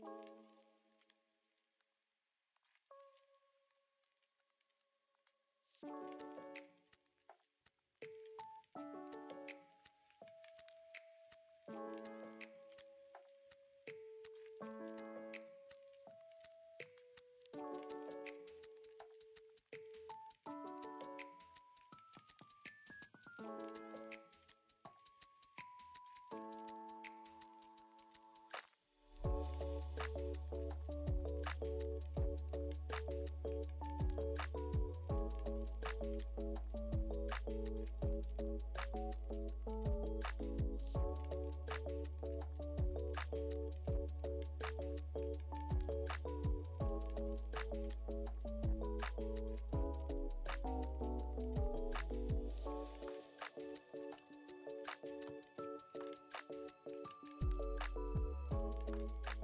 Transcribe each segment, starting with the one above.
Thank you.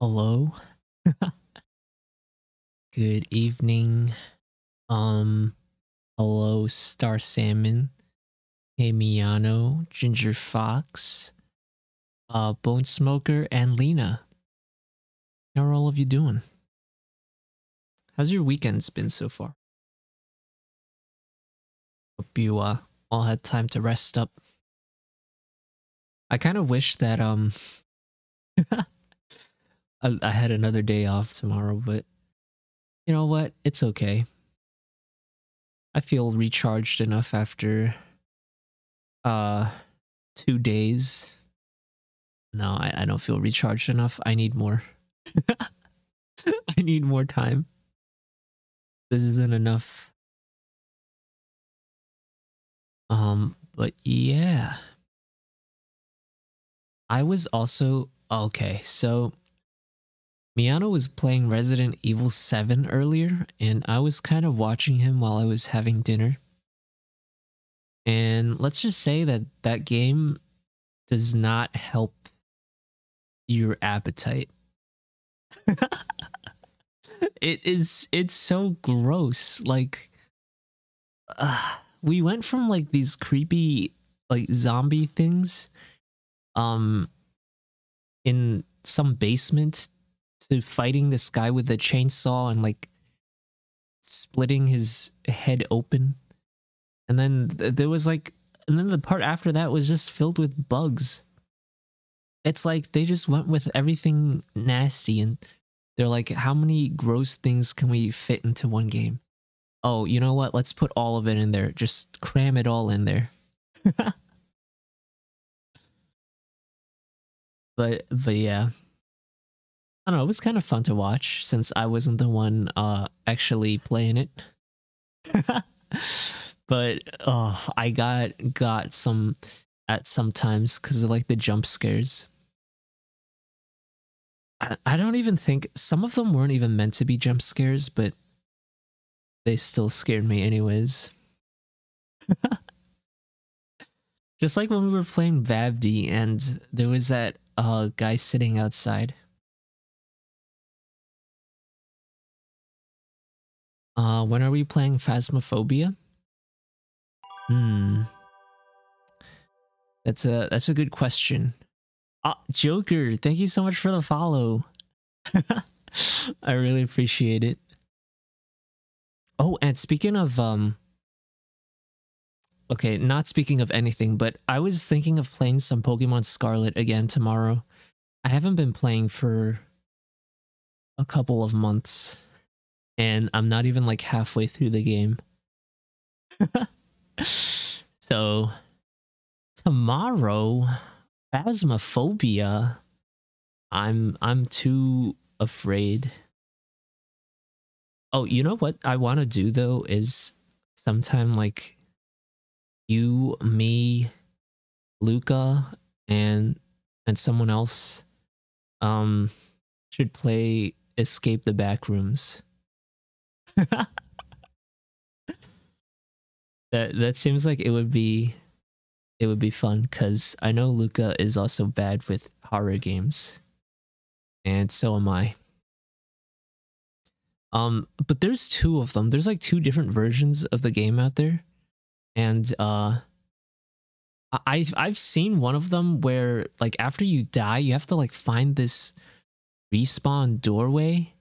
Hello. Good evening. Um, hello, Star Salmon, Hey Miano, Ginger Fox, uh, Bone Smoker, and Lena. How are all of you doing? How's your weekends been so far? Hope you uh, all had time to rest up. I kind of wish that um I, I had another day off tomorrow, but you know what? It's okay. I feel recharged enough after uh two days. No, I, I don't feel recharged enough. I need more. I need more time. This isn't enough. Um, but yeah. I was also okay, so Miano was playing Resident Evil 7 earlier, and I was kind of watching him while I was having dinner. And let's just say that that game does not help your appetite. it is it's so gross. Like uh, we went from like these creepy like zombie things um in some basement to fighting this guy with a chainsaw and like splitting his head open. And then there was like, and then the part after that was just filled with bugs. It's like they just went with everything nasty and they're like, how many gross things can we fit into one game? Oh, you know what? Let's put all of it in there. Just cram it all in there. but but yeah. I don't know, it was kind of fun to watch since I wasn't the one uh actually playing it. but oh, I got got some at some times because of like the jump scares. I, I don't even think some of them weren't even meant to be jump scares, but they still scared me anyways. Just like when we were playing Vavdi and there was that uh, guy sitting outside. Uh, when are we playing Phasmophobia? Hmm. That's a that's a good question. Ah, Joker, thank you so much for the follow. I really appreciate it. Oh, and speaking of um Okay, not speaking of anything, but I was thinking of playing some Pokemon Scarlet again tomorrow. I haven't been playing for a couple of months, and I'm not even like halfway through the game. so, tomorrow, Phasmophobia. I'm I'm too afraid. Oh, you know what I want to do though is sometime like you, me, Luca, and and someone else um should play Escape the Backrooms. that that seems like it would be it would be fun because I know Luca is also bad with horror games. And so am I. Um, but there's two of them. There's like two different versions of the game out there and uh I've I've seen one of them where like after you die, you have to like find this respawn doorway,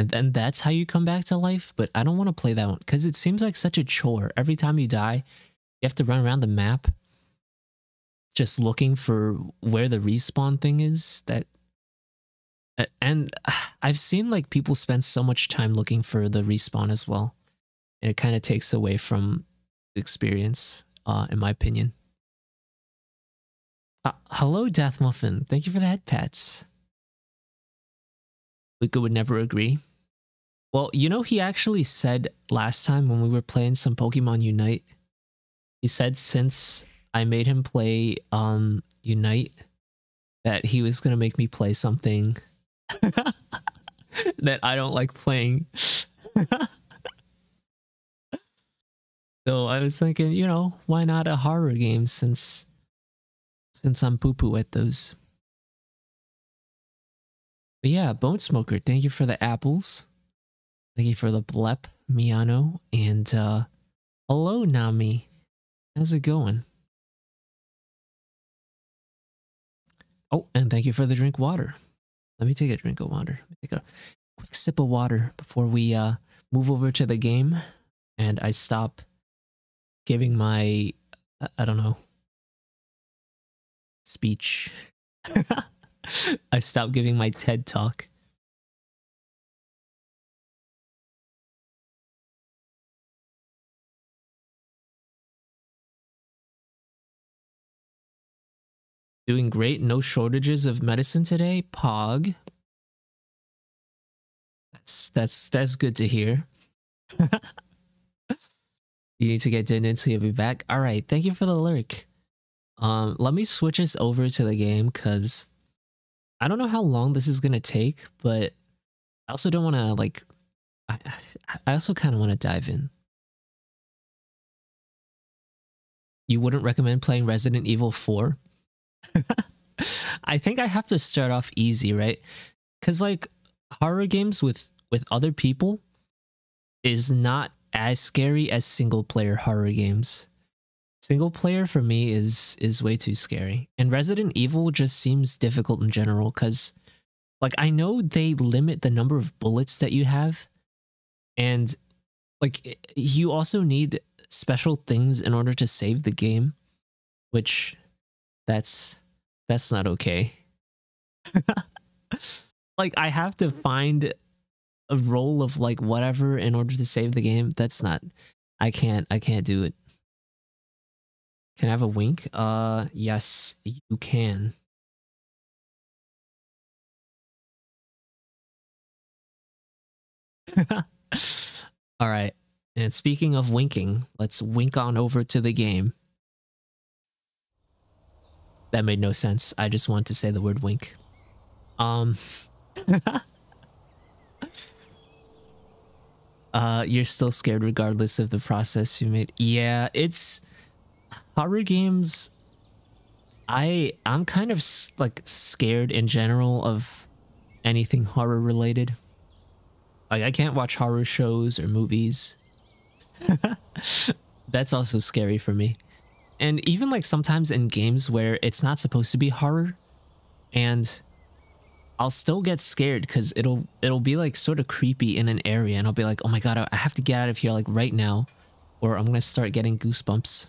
and then that's how you come back to life. But I don't want to play that one because it seems like such a chore. Every time you die, you have to run around the map, just looking for where the respawn thing is. That, and I've seen like people spend so much time looking for the respawn as well, and it kind of takes away from the experience, uh, in my opinion. Uh, hello, Death Muffin. Thank you for the head pats. Luca would never agree. Well, you know, he actually said last time when we were playing some Pokemon Unite, he said since I made him play um Unite, that he was gonna make me play something that I don't like playing. So I was thinking, you know, why not a horror game since since I'm poo poo at those. But yeah, Bone Smoker, thank you for the apples. Thank you for the blep, Miano, and uh hello Nami. How's it going? Oh, and thank you for the drink water. Let me take a drink of water. Take a quick sip of water before we uh move over to the game and I stop giving my I don't know speech. I stopped giving my TED talk. Doing great. No shortages of medicine today. Pog. That's that's that's good to hear. You need to get dinner so you'll be back. All right, thank you for the lurk. Um, let me switch us over to the game because I don't know how long this is gonna take, but I also don't want to like. I I also kind of want to dive in. You wouldn't recommend playing Resident Evil 4? I think I have to start off easy, right? Cuz like horror games with with other people is not as scary as single player horror games. Single player for me is is way too scary. And Resident Evil just seems difficult in general cuz like I know they limit the number of bullets that you have and like you also need special things in order to save the game which that's that's not okay. like I have to find a role of like whatever in order to save the game. That's not I can't I can't do it. Can I have a wink? Uh yes, you can. All right. And speaking of winking, let's wink on over to the game. That made no sense. I just wanted to say the word wink. Um Uh you're still scared regardless of the process you made. Yeah, it's horror games I I'm kind of like scared in general of anything horror related. Like I can't watch horror shows or movies. That's also scary for me. And even like sometimes in games where it's not supposed to be horror and I'll still get scared cuz it'll it'll be like sort of creepy in an area and I'll be like, "Oh my god, I have to get out of here like right now or I'm to start getting goosebumps."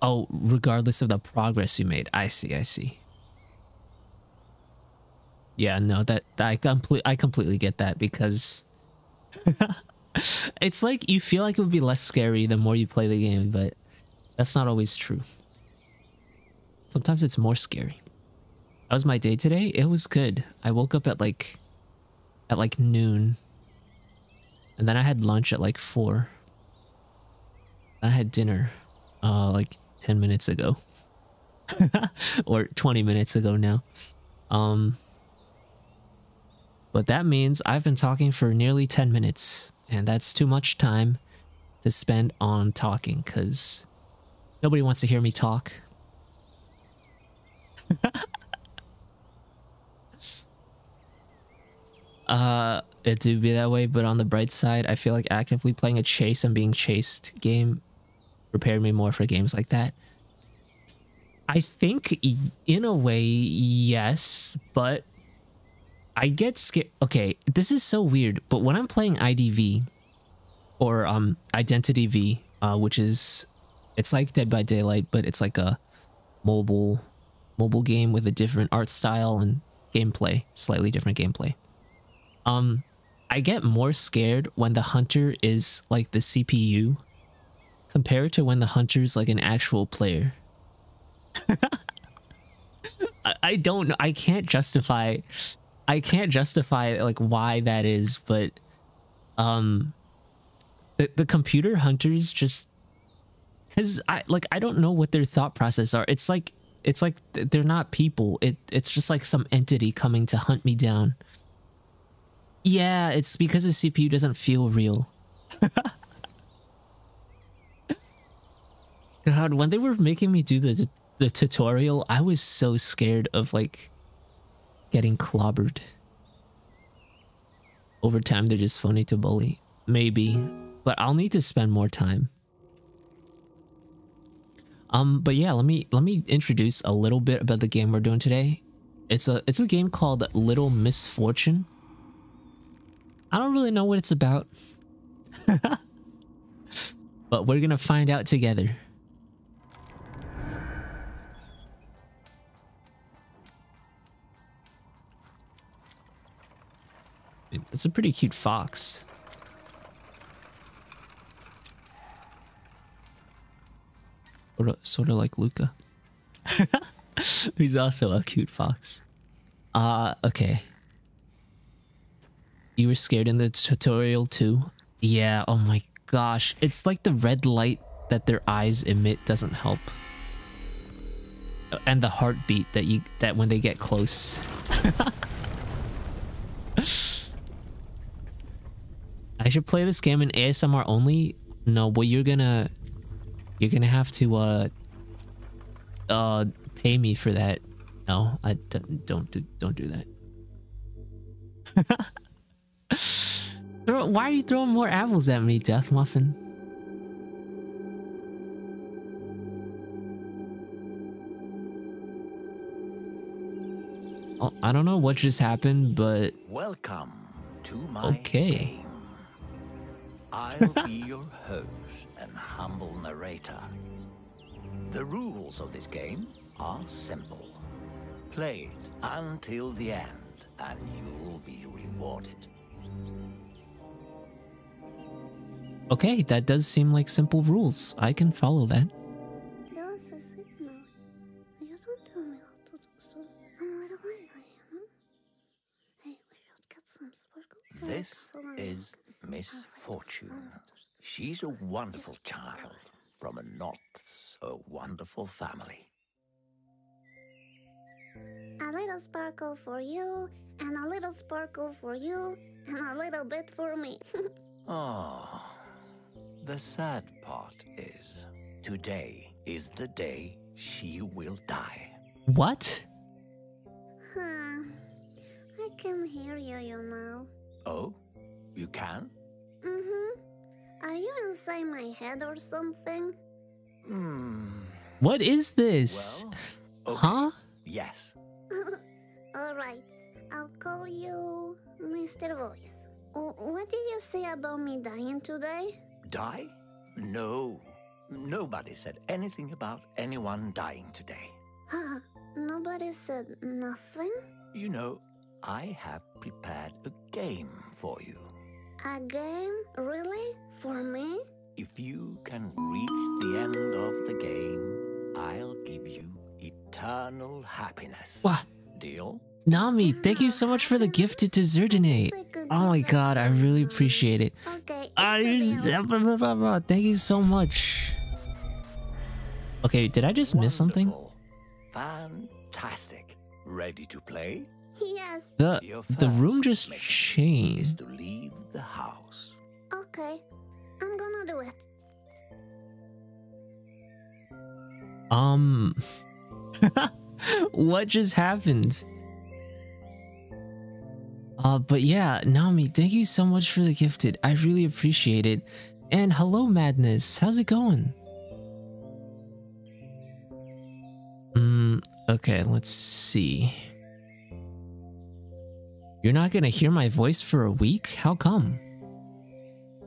Oh, regardless of the progress you made. I see, I see. Yeah, no, that, that I complete I completely get that because it's like you feel like it would be less scary the more you play the game, but that's not always true. Sometimes it's more scary. That was my day today. It was good. I woke up at like at like noon. And then I had lunch at like 4. Then I had dinner uh like 10 minutes ago. or 20 minutes ago now. Um but that means I've been talking for nearly 10 minutes, and that's too much time to spend on talking because nobody wants to hear me talk. uh, it do be that way, but on the bright side, I feel like actively playing a chase and being chased game prepared me more for games like that. I think in a way, yes, but I get scared. Okay, this is so weird, but when I'm playing IDV or um Identity V, uh, which is it's like Dead by Daylight, but it's like a mobile mobile game with a different art style and gameplay, slightly different gameplay. Um, I get more scared when the hunter is like the CPU compared to when the hunter's like an actual player. I, I don't know. I can't justify I can't justify like why that is, but um the the computer hunters just cuz I like I don't know what their thought process are. It's like it's like they're not people. It it's just like some entity coming to hunt me down. Yeah, it's because the CPU doesn't feel real. God, when they were making me do the the tutorial, I was so scared of like getting clobbered. Over time, they're just funny to bully. Maybe, but I'll need to spend more time. Um, but yeah, let me let me introduce a little bit about the game we're doing today. It's a it's a game called Little Misfortune. I don't really know what it's about. but we're gonna find out together. It's a pretty cute fox. Sort of, like Luca. He's also a cute fox. Uh, okay. You were scared in the tutorial too? Yeah, oh my gosh. It's like the red light that their eyes emit doesn't help. And the heartbeat that you that when they get close. I should play this game in ASMR only. No, but you're gonna you're gonna have to uh uh pay me for that. No, I don't don't do don't do that. Why are you throwing more apples at me, Death Muffin? Oh, I don't know what just happened, but welcome to my okay. Game. I'll be your host and humble narrator. The rules of this game are simple. Play it until the end, and you'll be rewarded. Okay, that does seem like simple rules. I can follow that. Miss Fortune. She's a wonderful child from a not so wonderful family. A little sparkle for you, and a little sparkle for you, and a little bit for me. Oh, the sad part is today is the day she will die. What? huh. I can hear you, you know. Oh, you can? Mm-hmm. Are you inside my head or something? Hmm. What is this? Well, okay. Huh? Yes. Alright, I'll call you Mr. Voice. What did you say about me dying today? Die? No. Nobody said anything about anyone dying today. Huh? Nobody said nothing? You know, I have prepared a game for you. A game? Really? For me? If you can reach the end of the game, I'll give you eternal happiness. What? Deal? Nami, thank you so much for the gift gifted Desertinate. Oh my god, I really appreciate it. Okay. Blah. Thank you so much. Okay, did I just miss something? Fantastic. Ready to play? Yes. The the room just changed. To leave the house. Okay. I'm gonna do it. Um what just happened? Uh but yeah, Nami, thank you so much for the gifted. I really appreciate it. And hello Madness, how's it going? Mm, okay, let's see. You're not gonna hear my voice for a week? How come?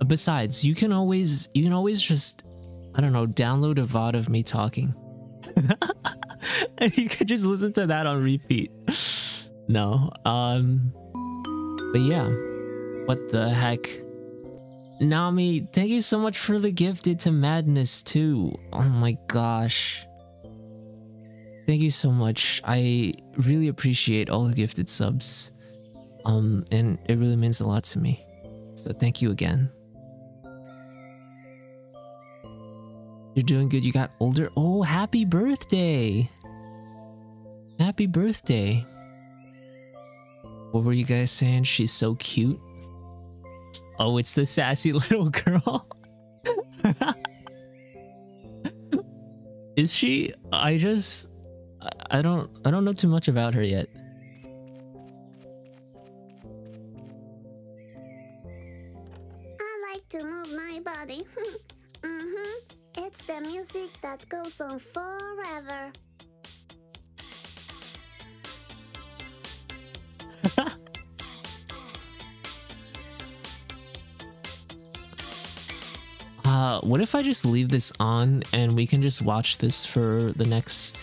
Besides, you can always you can always just I don't know, download a VOD of me talking. you could just listen to that on repeat. No. Um but yeah. What the heck? Nami, thank you so much for the gifted to madness too. Oh my gosh. Thank you so much. I really appreciate all the gifted subs. Um and it really means a lot to me. So thank you again. You're doing good. You got older. Oh, happy birthday. Happy birthday. What were you guys saying? She's so cute. Oh, it's the sassy little girl. Is she? I just I- don't I don't know too much about her yet. My body. mm-hmm. It's the music that goes on forever. Uh, what if I just leave this on and we can just watch this for the next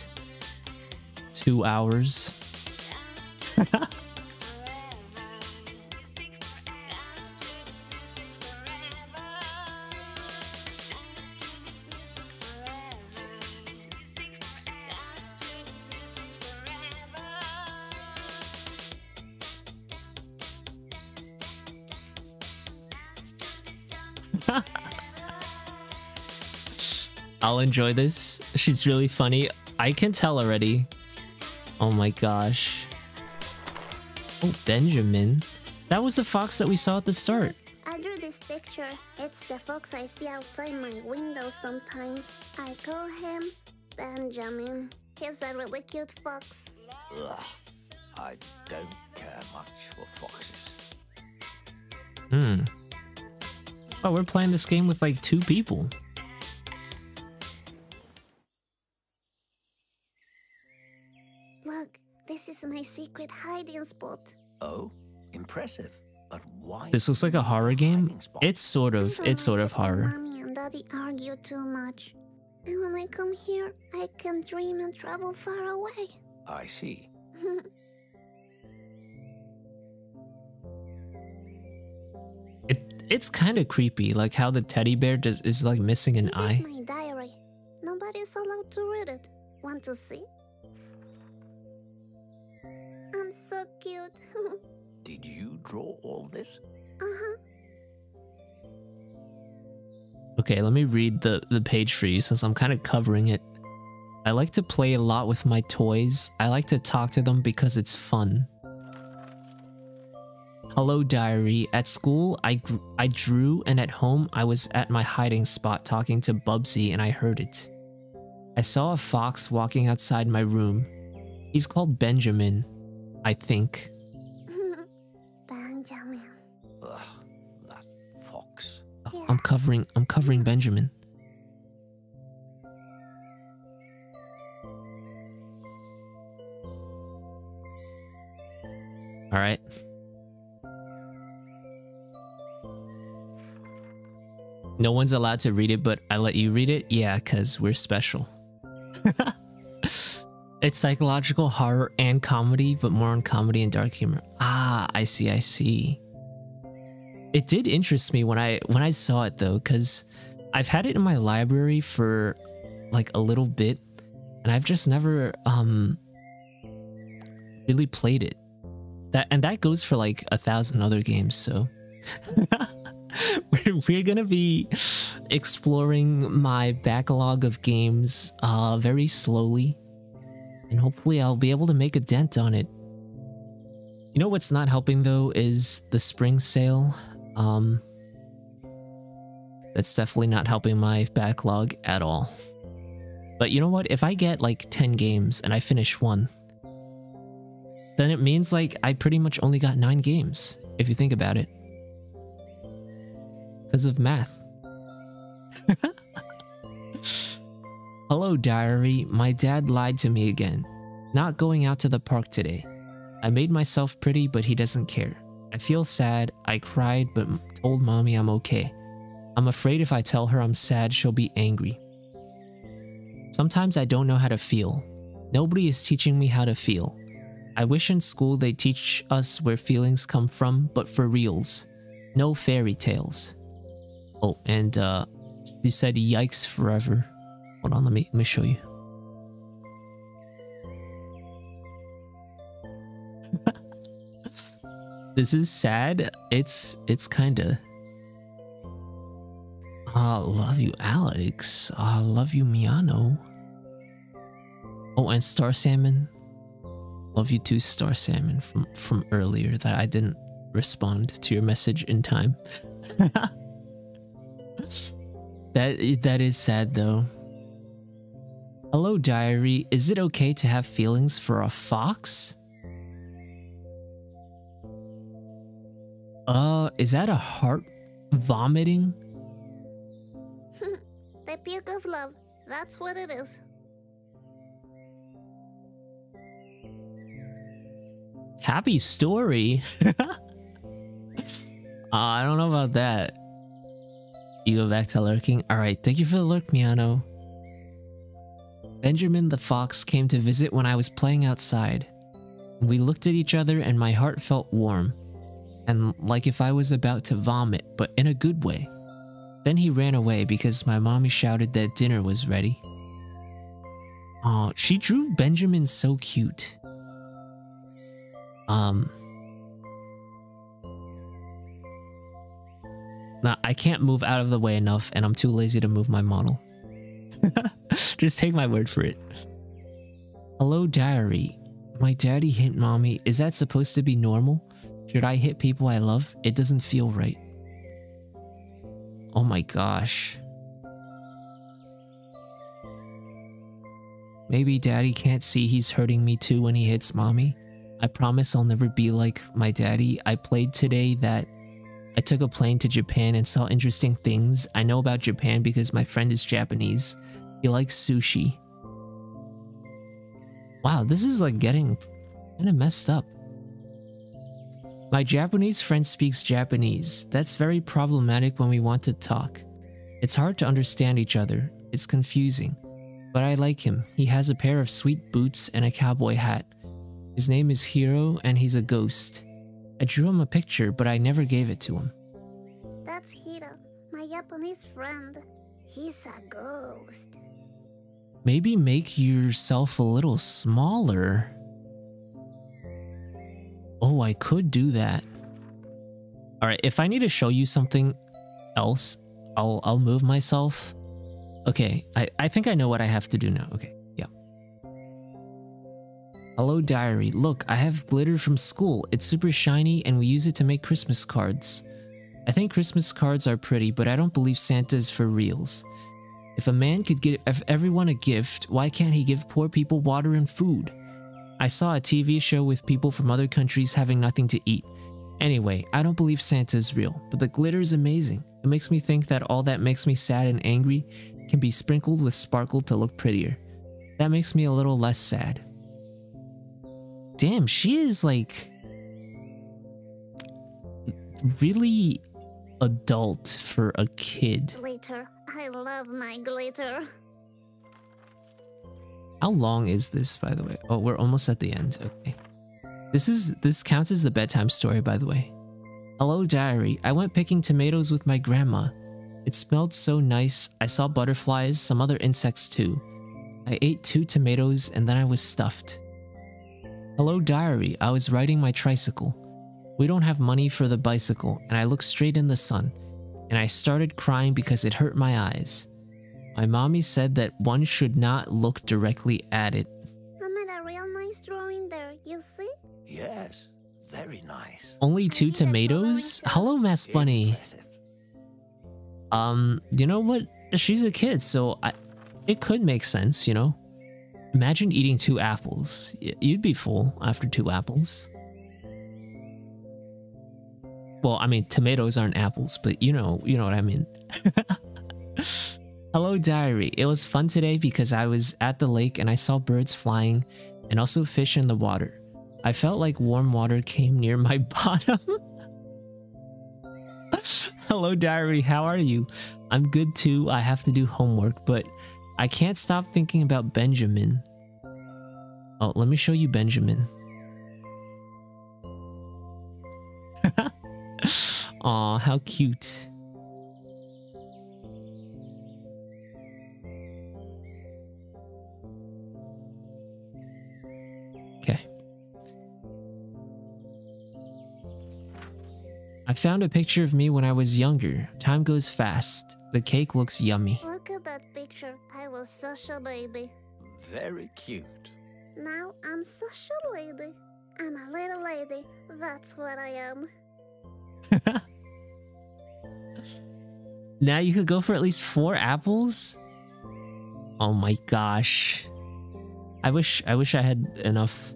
two hours? I'll enjoy this. She's really funny. I can tell already. Oh my gosh. Oh, Benjamin. That was the fox that we saw at the start. I drew this picture. It's the fox I see outside my window sometimes. I call him Benjamin. He's a really cute fox. Ugh. I don't care much for foxes. Hmm. Oh, we're playing this game with like two people. Look, this is my secret hiding spot. Oh, impressive. But why? This looks like a horror game. It's sort of. It's sort of horror. Mommy and Daddy argue too much. And when I come here, I can dream and travel far away. I see. It's kind of creepy, like how the teddy bear just is like missing an this eye. my diary. Nobody's allowed to read it. Want to see? I'm so cute. Did you draw all this? Uh-huh. Okay, let me read the, the page for you since I'm kind of covering it. I like to play a lot with my toys. I like to talk to them because it's fun. Hello diary. At school, I I drew and at home I was at my hiding spot talking to Bubsy and I heard it. I saw a fox walking outside my room. He's called Benjamin, I think. Benjamin. Ugh, that fox. Oh, I'm covering I'm covering Benjamin. All right. No one's allowed to read it, but I let you read it? Yeah, because we're special. it's psychological horror and comedy, but more on comedy and dark humor. Ah, I see, I see. It did interest me when I when I saw it though, because I've had it in my library for like a little bit, and I've just never um really played it. That and that goes for like a thousand other games, so we're, gonna be exploring my backlog of games uh, very slowly, and hopefully, I'll be able to make a dent on it. You know what's not helping though is the spring sale. Um, that's definitely not helping my backlog at all. But you know what? If I get like 10 games and I finish one, then it means like I pretty much only got 9 games, if you think about it because of math. Hello, diary. My dad lied to me again. Not going out to the park today. I made myself pretty, but he doesn't care. I feel sad. I cried, but told mommy I'm okay. I'm afraid if I tell her I'm sad, she'll be angry. Sometimes I don't know how to feel. Nobody is teaching me how to feel. I wish in school they teach us where feelings come from, but for reals. No fairy tales. Oh, and uh, he said yikes forever. Hold on, let me let me show you. this is sad. It's it's kinda. I love you, Alex. I love you, Miano. Oh, and Star Salmon. Love you too, Star Salmon from from earlier that I didn't respond to your message in time. that that is sad though. Hello, diary. Is it okay to have feelings for a fox? Uh, is that a heart vomiting? the puke of love. That's what it is. Happy story. uh, I don't know about that. You go back to lurking? Alright, thank you for the lurk, Miano. Benjamin the fox came to visit when I was playing outside. We looked at each other and my heart felt warm, and like if I was about to vomit, but in a good way. Then he ran away because my mommy shouted that dinner was ready. Oh, she drew Benjamin so cute. Um. I can't move out of the way enough, and I'm too lazy to move my model. Just take my word for it. Hello, diary. My daddy hit mommy. Is that supposed to be normal? Should I hit people I love? It doesn't feel right. Oh my gosh. Maybe daddy can't see he's hurting me too when he hits mommy. I promise I'll never be like my daddy. I played today that I took a plane to Japan and saw interesting things. I know about Japan because my friend is Japanese. He likes sushi. Wow, this is like getting kind of messed up. My Japanese friend speaks Japanese. That's very problematic when we want to talk. It's hard to understand each other. It's confusing. But I like him. He has a pair of sweet boots and a cowboy hat. His name is Hiro and he's a ghost. I drew him a picture, but I never gave it to him. That's Hiro, my Japanese friend. He's a ghost. Maybe make yourself a little smaller. Oh, I could do that. All right, if I need to show you something else, I'll I'll move myself. Okay, I, I think I know what I have to do now. Okay. Hello diary. Look, I have glitter from school. It's super shiny and we use it to make Christmas cards. I think Christmas cards are pretty, but I don't believe Santa is for reals. If a man could give everyone a gift, why can't he give poor people water and food? I saw a TV show with people from other countries having nothing to eat. Anyway, I don't believe Santa is real, but the glitter is amazing. It makes me think that all that makes me sad and angry can be sprinkled with sparkle to look prettier. That makes me a little less sad. Damn, she is like really adult for a kid. Glitter. I love my glitter. How long is this, by the way? Oh, we're almost at the end. Okay. This is this counts as a bedtime story, by the way. Hello, diary. I went picking tomatoes with my grandma. It smelled so nice. I saw butterflies, some other insects too. I ate two tomatoes and then I was stuffed. Hello, diary. I was riding my tricycle. We don't have money for the bicycle, and I looked straight in the sun, and I started crying because it hurt my eyes. My mommy said that one should not look directly at it. I made a real nice drawing there, you see? Yes, very nice. Only two tomatoes? Hello, Mass Bunny. Impressive. Um, you know what? She's a kid, so I, it could make sense, you know? Imagine eating two apples. You'd be full after two apples. Well, I mean, tomatoes aren't apples, but you know, you know what I mean. Hello, diary. It was fun today because I was at the lake and I saw birds flying and also fish in the water. I felt like warm water came near my bottom. Hello, diary. How are you? I'm good too. I have to do homework, but I can't stop thinking about Benjamin. Oh, let me show you Benjamin. Aw, how cute. I found a picture of me when I was younger. Time goes fast. The cake looks yummy. Look at that picture. I was such a baby. Very cute. Now I'm such a lady. I'm a little lady. That's what I am. Now you could go for at least four apples? Oh my gosh. I wish I wish I had enough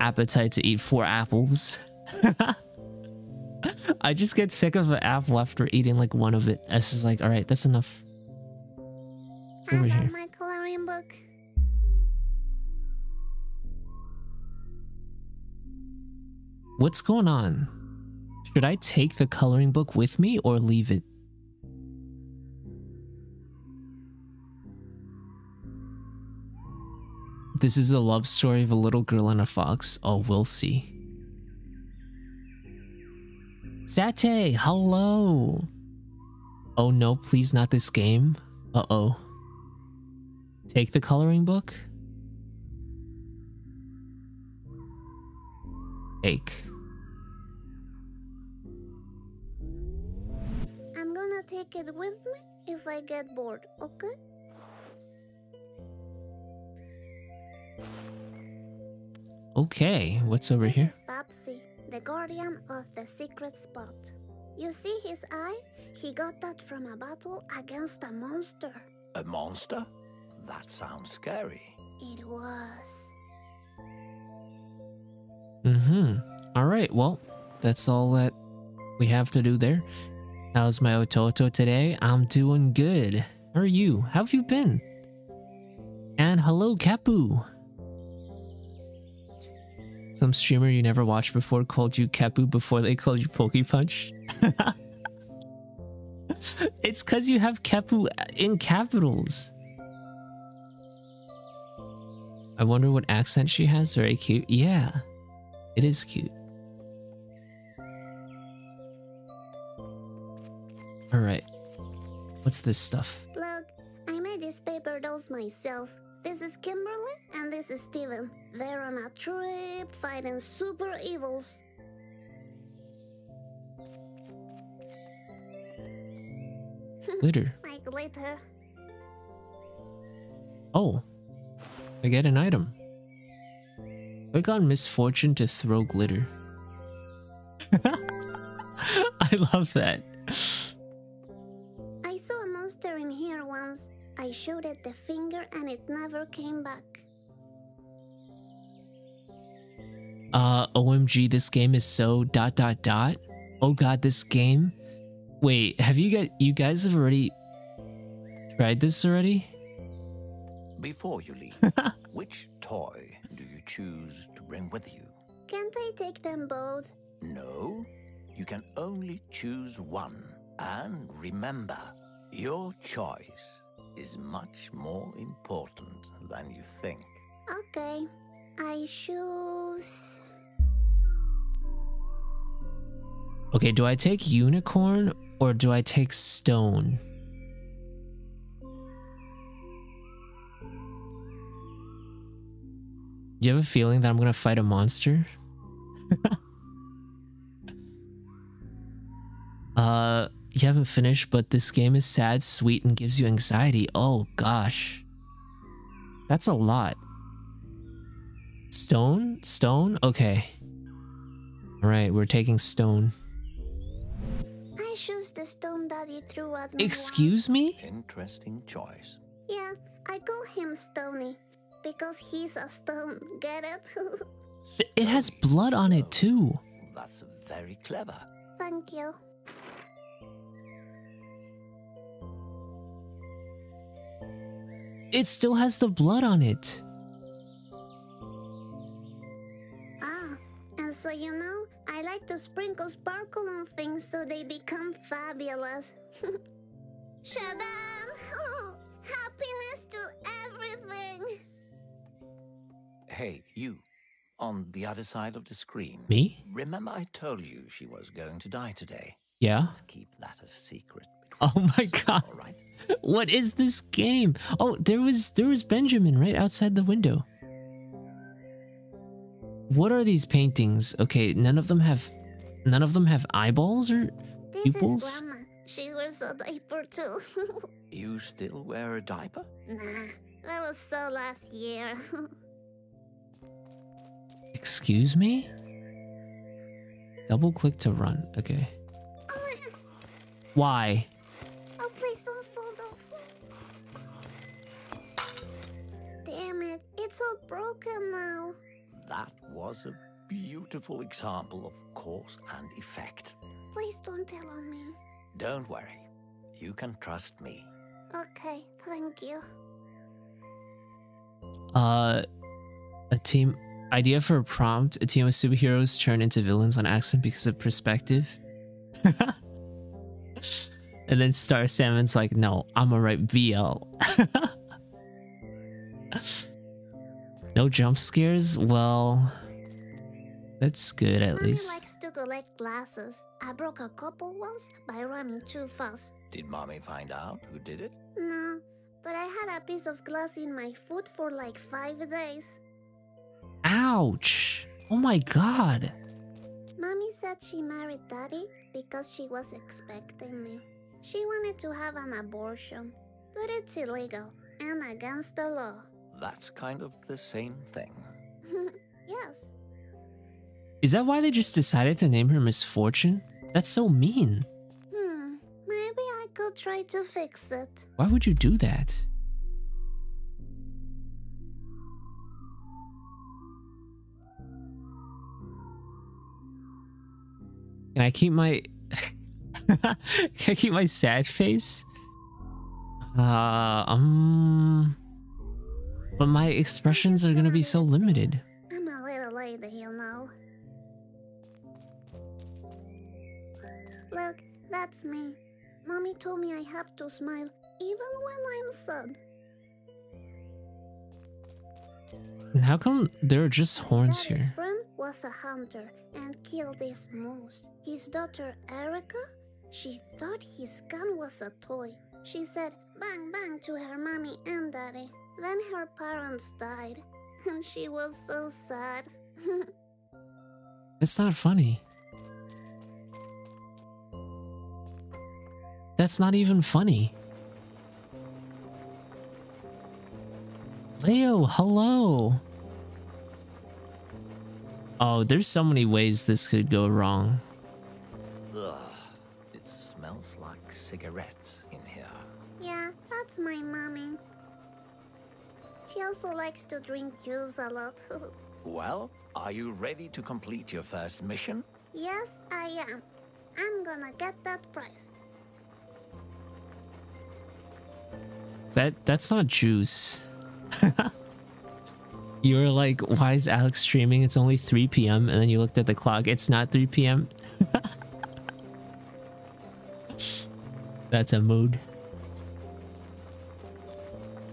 appetite to eat four apples. I just get sick of an apple after eating like one of it. It's is like, alright, that's enough. It's I over got here. my coloring book. What's going on? Should I take the coloring book with me or leave it? This is a love story of a little girl and a fox. Oh, we'll see. Sate, hello. Oh no, please not this game. Uh oh. Take the coloring book. Take. I'm gonna take it with me if I get bored, okay? Okay, what's over here? Babsy, the guardian of the secret spot. You see his eye? He got that from a battle against a monster. A monster? That sounds scary. It was. Mm-hmm. All right. Well, that's all that we have to do there. How's my Ototo today? I'm doing good. How are you? How have you been? And hello, Kapu. Some streamer you never watched before called you Kapu before they called you Poke Punch. it's because you have Kapu in capitals. I wonder what accent she has. Very cute. Yeah. It is cute. Alright. What's this stuff? Look, I made these paper dolls myself. This is Kimberly and this is Steven. They're on a trip fighting super evils. Glitter. My glitter. Oh. I get an item. Click on misfortune to throw glitter. I love that. I showed it the finger and it never came back. Uh, OMG, this game is so dot dot dot. Oh god, this game. Wait, have you got you guys have already tried this already? Before you leave, which toy do you choose to bring with you? Can't I take them both? No, you can only choose one. And remember, your choice is much more important than you think. Okay. I choose. Okay, do I take unicorn or do I take stone? Do you have a feeling that I'm gonna fight a monster? uh, you haven't finished, but this game is sad, sweet, and gives you anxiety. Oh gosh. That's a lot. Stone? Stone? Okay. Alright, we're taking stone. I choose the stone daddy threw at me. Excuse me? Interesting choice. Yeah, I call him Stony because he's a stone. Get it? It has blood on it too. That's very clever. Thank you. It still has the blood on it. Ah, and so you know, I like to sprinkle sparkle on things so they become fabulous. Shadan! Happiness to everything! Hey, you, on the other side of the screen. Me? Remember I told you she was going to die today? Yeah. Let's keep that a secret. Oh my god. All right. What is this game? Oh, there was there was Benjamin right outside the window. What are these paintings? Okay, none of them have none of them have eyeballs or This Pupils? is Grandma. She wears a diaper too. You still wear a diaper? nah, that was so last year. Excuse me? Double click to run. Okay. oh, Why? Damn it, it's all broken now. That was a beautiful example of cause and effect. Please don't tell on me. Don't worry. You can trust me. Okay, thank you. Uh a team idea for a prompt, a team of superheroes turn into villains on accident because of perspective. and then Star Salmon's like, no, I'm gonna write BL. no jump scares? Well, that's good at Mommy least. likes to collect glasses. I broke a couple once by running too fast. Did mommy find out who did it? No, but I had a piece of glass in my foot for like five days. Ouch! Oh my god! Mommy said she married Daddy because she was expecting me. She wanted to have an abortion, but it's illegal and against the law. That's kind of the same thing. yes. Is that why they just decided to name her Misfortune? That's so mean. Hmm, maybe I could try to fix it. Why would you do that? Can I keep my Can I keep my sad face? Uh um But my expressions are gonna be so limited. I'm a little lady, you know. Look, that's me. Mommy told me I have to smile even when I'm sad. And how come there are just horns Daddy's here? friend was a hunter and killed this moose. His daughter Erica, she thought his gun was a toy. She said bang bang to her mommy and daddy. Then her parents died, and she was so sad. it's not funny. that's not even funny. Leo, hello. Oh, there's so many ways this could go wrong. Ugh, it smells like cigarettes in here. Yeah, that's my mommy. She also likes to drink juice a lot. Well, are you ready to complete your first mission? yes, I am. I'm gonna get that prize. That that's not juice. you were like, why is Alex streaming? It's only 3 p.m. And then you looked at the clock. It's not 3 p.m. that's a mood.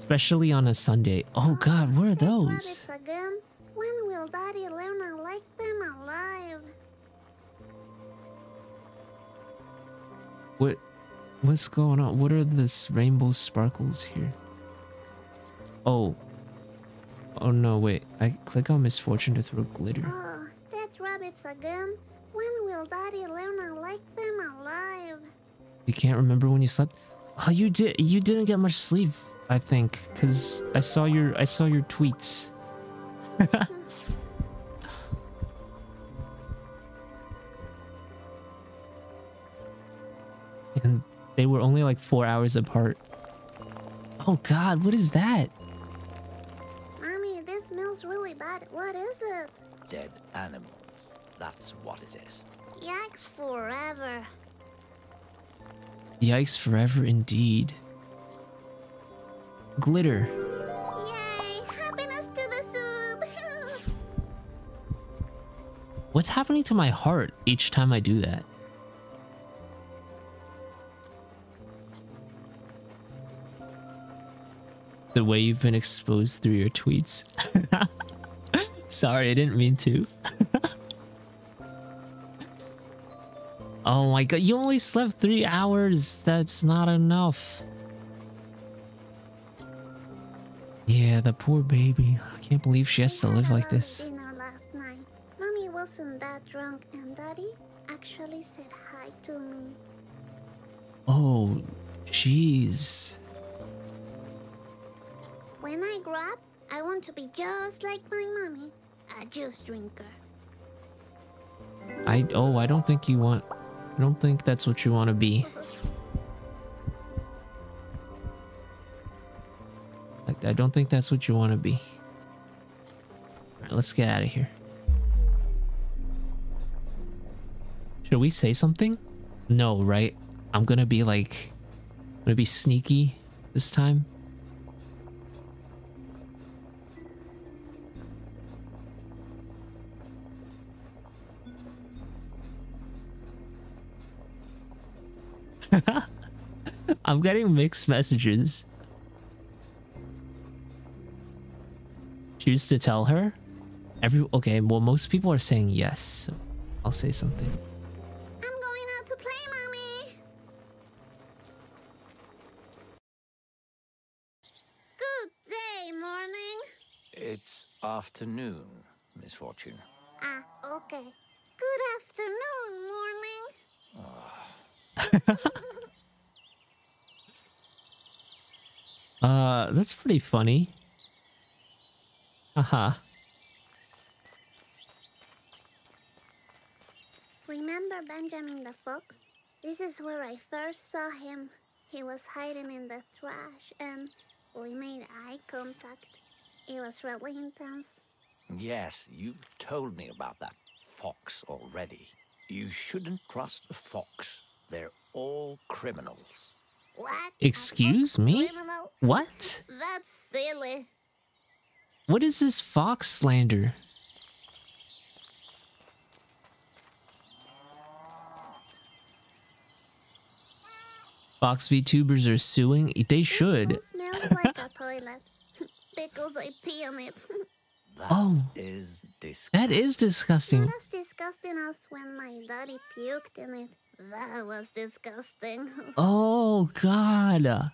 Especially on a Sunday. Oh god, what are those? again? When will Daddy learn I like them alive? What what's going on? What are this rainbow sparkles here? Oh. Oh no, wait. I click on misfortune to throw glitter. Ah, oh, dead rabbits again? When will Daddy learn I like them alive? You can't remember when you slept? Oh, you did. You didn't get much sleep, I think, cuz I saw your I saw your tweets. and they were only like 4 hours apart. Oh god, what is that? Mommy, this smells really bad. What is it? Dead animals. That's what it is. Yikes forever. Yikes forever indeed. Glitter. Yay! Happiness to the soup! What's happening to my heart each time I do that? The way you've been exposed through your tweets. Sorry, I didn't mean to. oh my god, you only slept three hours. That's not enough. Yeah, the poor baby. I can't believe she has to live like this. Dinner last night. Mommy wasn't that drunk, and Daddy actually said hi to me. Oh, jeez. When I grow up, I want to be just like my mommy, a juice drinker. I oh, I don't think you want. I don't think that's what you want to be. I don't think that's what you want to be. All right, let's get out of here. Should we say something? No, right? I'm gonna be like, I'm gonna be sneaky this time. I'm getting mixed messages. Choose to tell her? Every okay, well most people are saying yes, so I'll say something. I'm going out to play, mommy. Good day, morning. It's afternoon, Miss Fortune. Ah, okay. Good afternoon, morning. Uh that's pretty funny. Haha. Remember Benjamin the Fox? This is where I first saw him. He was hiding in the trash and we made eye contact. It was really intense. Yes, you told me about that fox already. You shouldn't trust a fox. They're all criminals. What? Excuse me? criminal? What? That's silly. What is this fox slander? Fox VTubers are suing? They should. Smells like a toilet because I pee on it. That Oh. is disgusting. That is disgusting. Not as disgusting as when my daddy puked in it. That was disgusting. Oh god.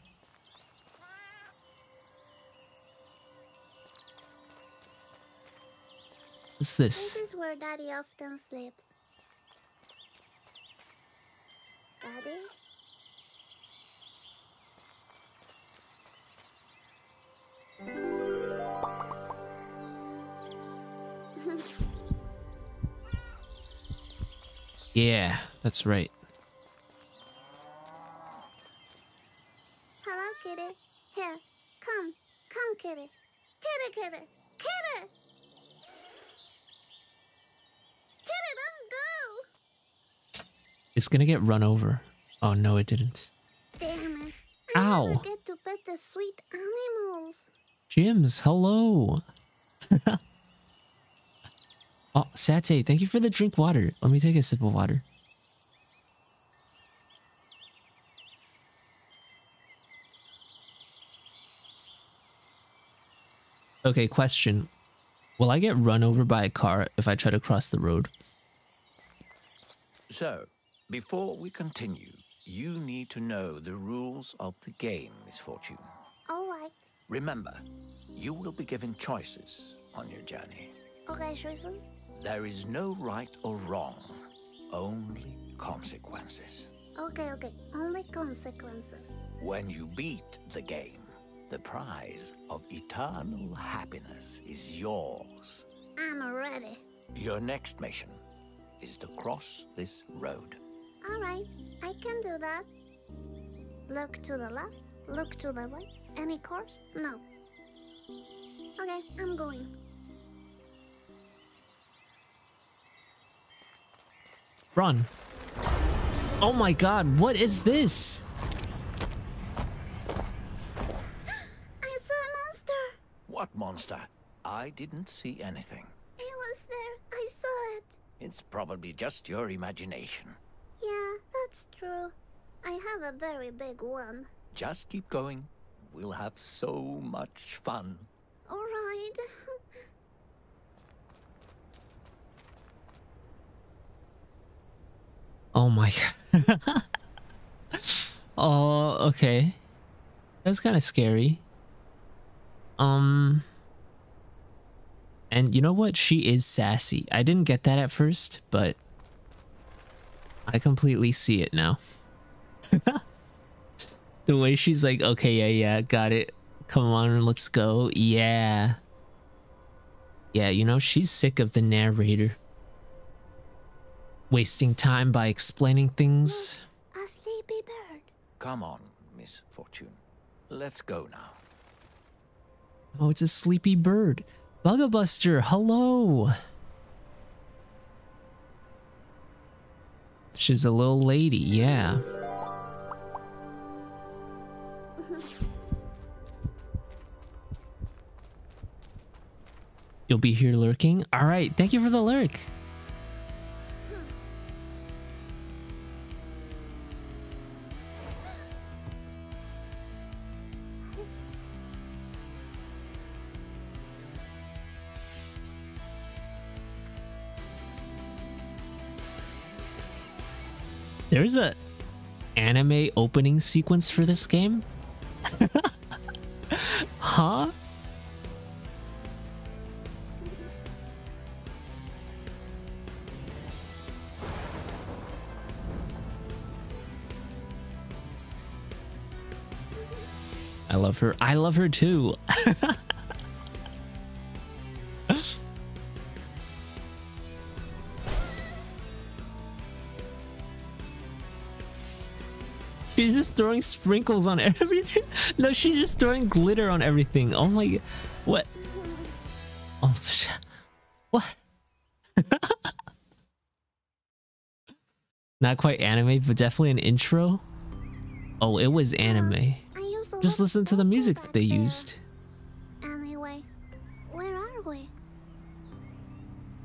What's this? This is where Daddy often sleeps. Daddy? yeah, that's right. Kitty. Here, come. Come, kitty. Kitty, kitty. Kitty! It's gonna get run over. Oh no, it didn't. Damn it. I Ow. never get to pet the sweet animals. Jims, hello. oh, Sate, thank you for the drink water. Let me take a sip of water. Okay, question. Will I get run over by a car if I try to cross the road? So, before we continue, you need to know the rules of the game, Miss Fortune. All right. Remember, you will be given choices on your journey. Okay, choices. There is no right or wrong, only consequences. Okay, okay. Only consequences. When you beat the game, the prize of eternal happiness is yours. I'm ready. Your next mission is to cross this road. All right, I can do that. Look to the left, look to the right. Any cars? No. Okay, I'm going. Run. Oh my god, what is this? I saw a monster. What monster? I didn't see anything. It was there. I saw it. It's probably just your imagination. Yeah, that's true. I have a very big one. Just keep going. We'll have so much fun. All right. Oh my god. oh, okay. That's kind of scary. Um And you know what? She is sassy. I didn't get that at first, but I completely see it now. the way she's like, "Okay, yeah, yeah, got it. Come on, let's go." Yeah. Yeah, you know, she's sick of the narrator wasting time by explaining things. a sleepy bird. Come on, Miss Fortune. Let's go now. Oh, it's a sleepy bird. Bugabuster, hello. She's a little lady, yeah. Mm-hmm. You'll be here lurking? All right, thank you for the lurk. There's a anime opening sequence for this game? huh? I love her. I love her too. just throwing sprinkles on everything. No, she's just throwing glitter on everything. Oh my, what? Oh, sh- what? Not quite anime, but definitely an intro. Oh, it was anime. I Just listen to the music that they used. Anyway, where are we?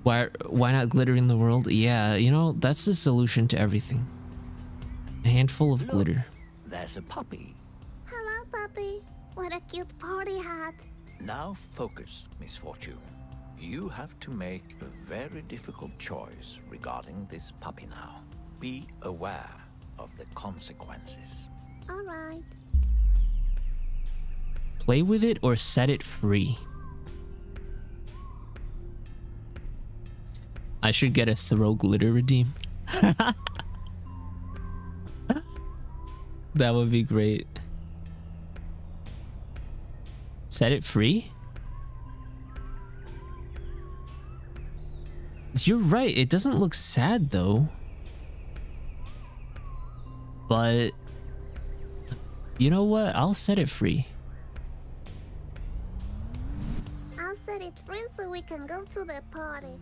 Why, why not glitter in the world? Yeah, you know, that's the solution to everything. A handful of Look. glitter. There's a puppy. Hello, puppy. What a cute party hat. Now focus, Miss Fortune. You have to make a very difficult choice regarding this puppy now. Be aware of the consequences. All right. Play with it or set it free. I should get a throw glitter redeem. that would be great. Set it free? You're right, it doesn't look sad though. But you know what? I'll set it free. I'll set it free so we can go to the party.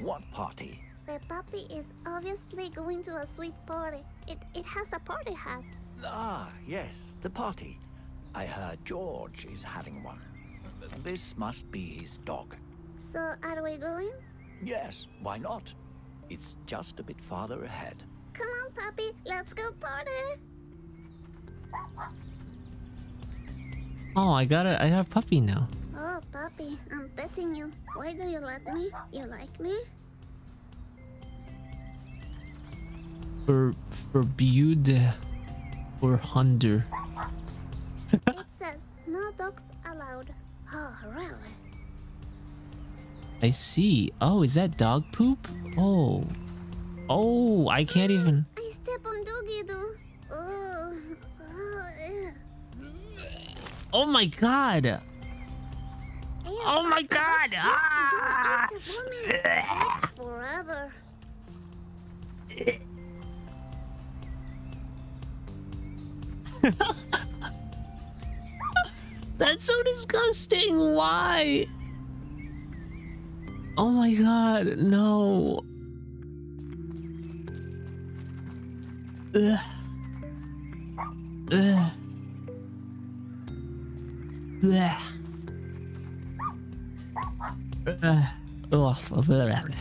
What party? The puppy is obviously going to a sweet party. It, it has a party hat. Ah, yes, the party. I heard George is having one. This must be his dog. So, are we going? Yes, why not? It's just a bit farther ahead. Come on, puppy, let's go party. Oh, I got a I got a puppy now. Oh, puppy, I'm petting you. Why do you let me? You like me? For for beauty or hunter. it says no dogs allowed. Oh, really? I see. Oh, is that dog poop? Oh. Oh, I can't even. I step on doggy doo. Oh, oh. My god. Oh my god. Ah! eat the vomit. Takes forever. That's so disgusting. Why? Oh my god, no. Ugh. Ugh. Ugh. Ugh. Ugh.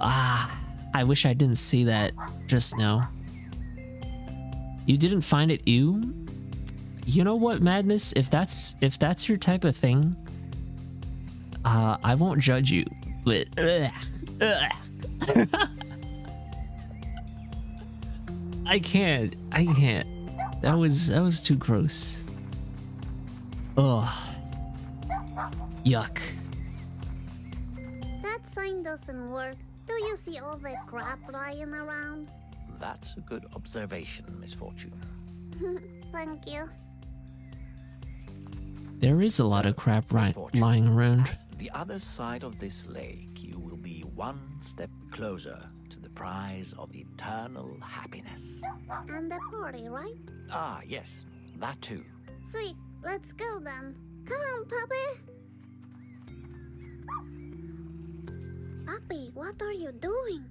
Ah, I wish I didn't see that just now. You didn't find it ew? You know what, Madness? If that's if that's your type of thing, uh, I won't judge you. But ugh, ugh. I can't. I can't. That was that was too gross. Ugh. Yuck. That sign doesn't work. Do you see all the crap lying around? That's a good observation, Miss Fortune. Thank you. There is a lot of crap ri- lying around. The other side of this lake, you will be one step closer to the prize of eternal happiness. And the party, right? Ah, yes, that too. Sweet. Let's go then. Come on, puppy. Puppy, what are you doing?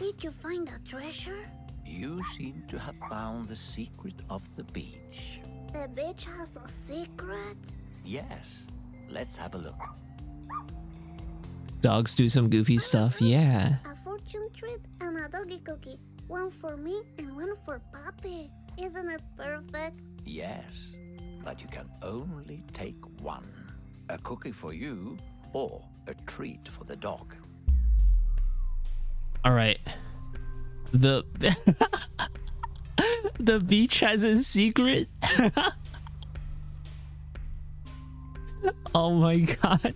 Did you find a treasure? You seem to have found the secret of the beach. The beach has a secret? Yes, let's have a look. Dogs do some goofy stuff. Yeah. A fortune treat and a doggy cookie. One for me and one for Puppy. Isn't it perfect? Yes, but you can only take one. A cookie for you or a treat for the dog. All right. The the beach has a secret. oh my god.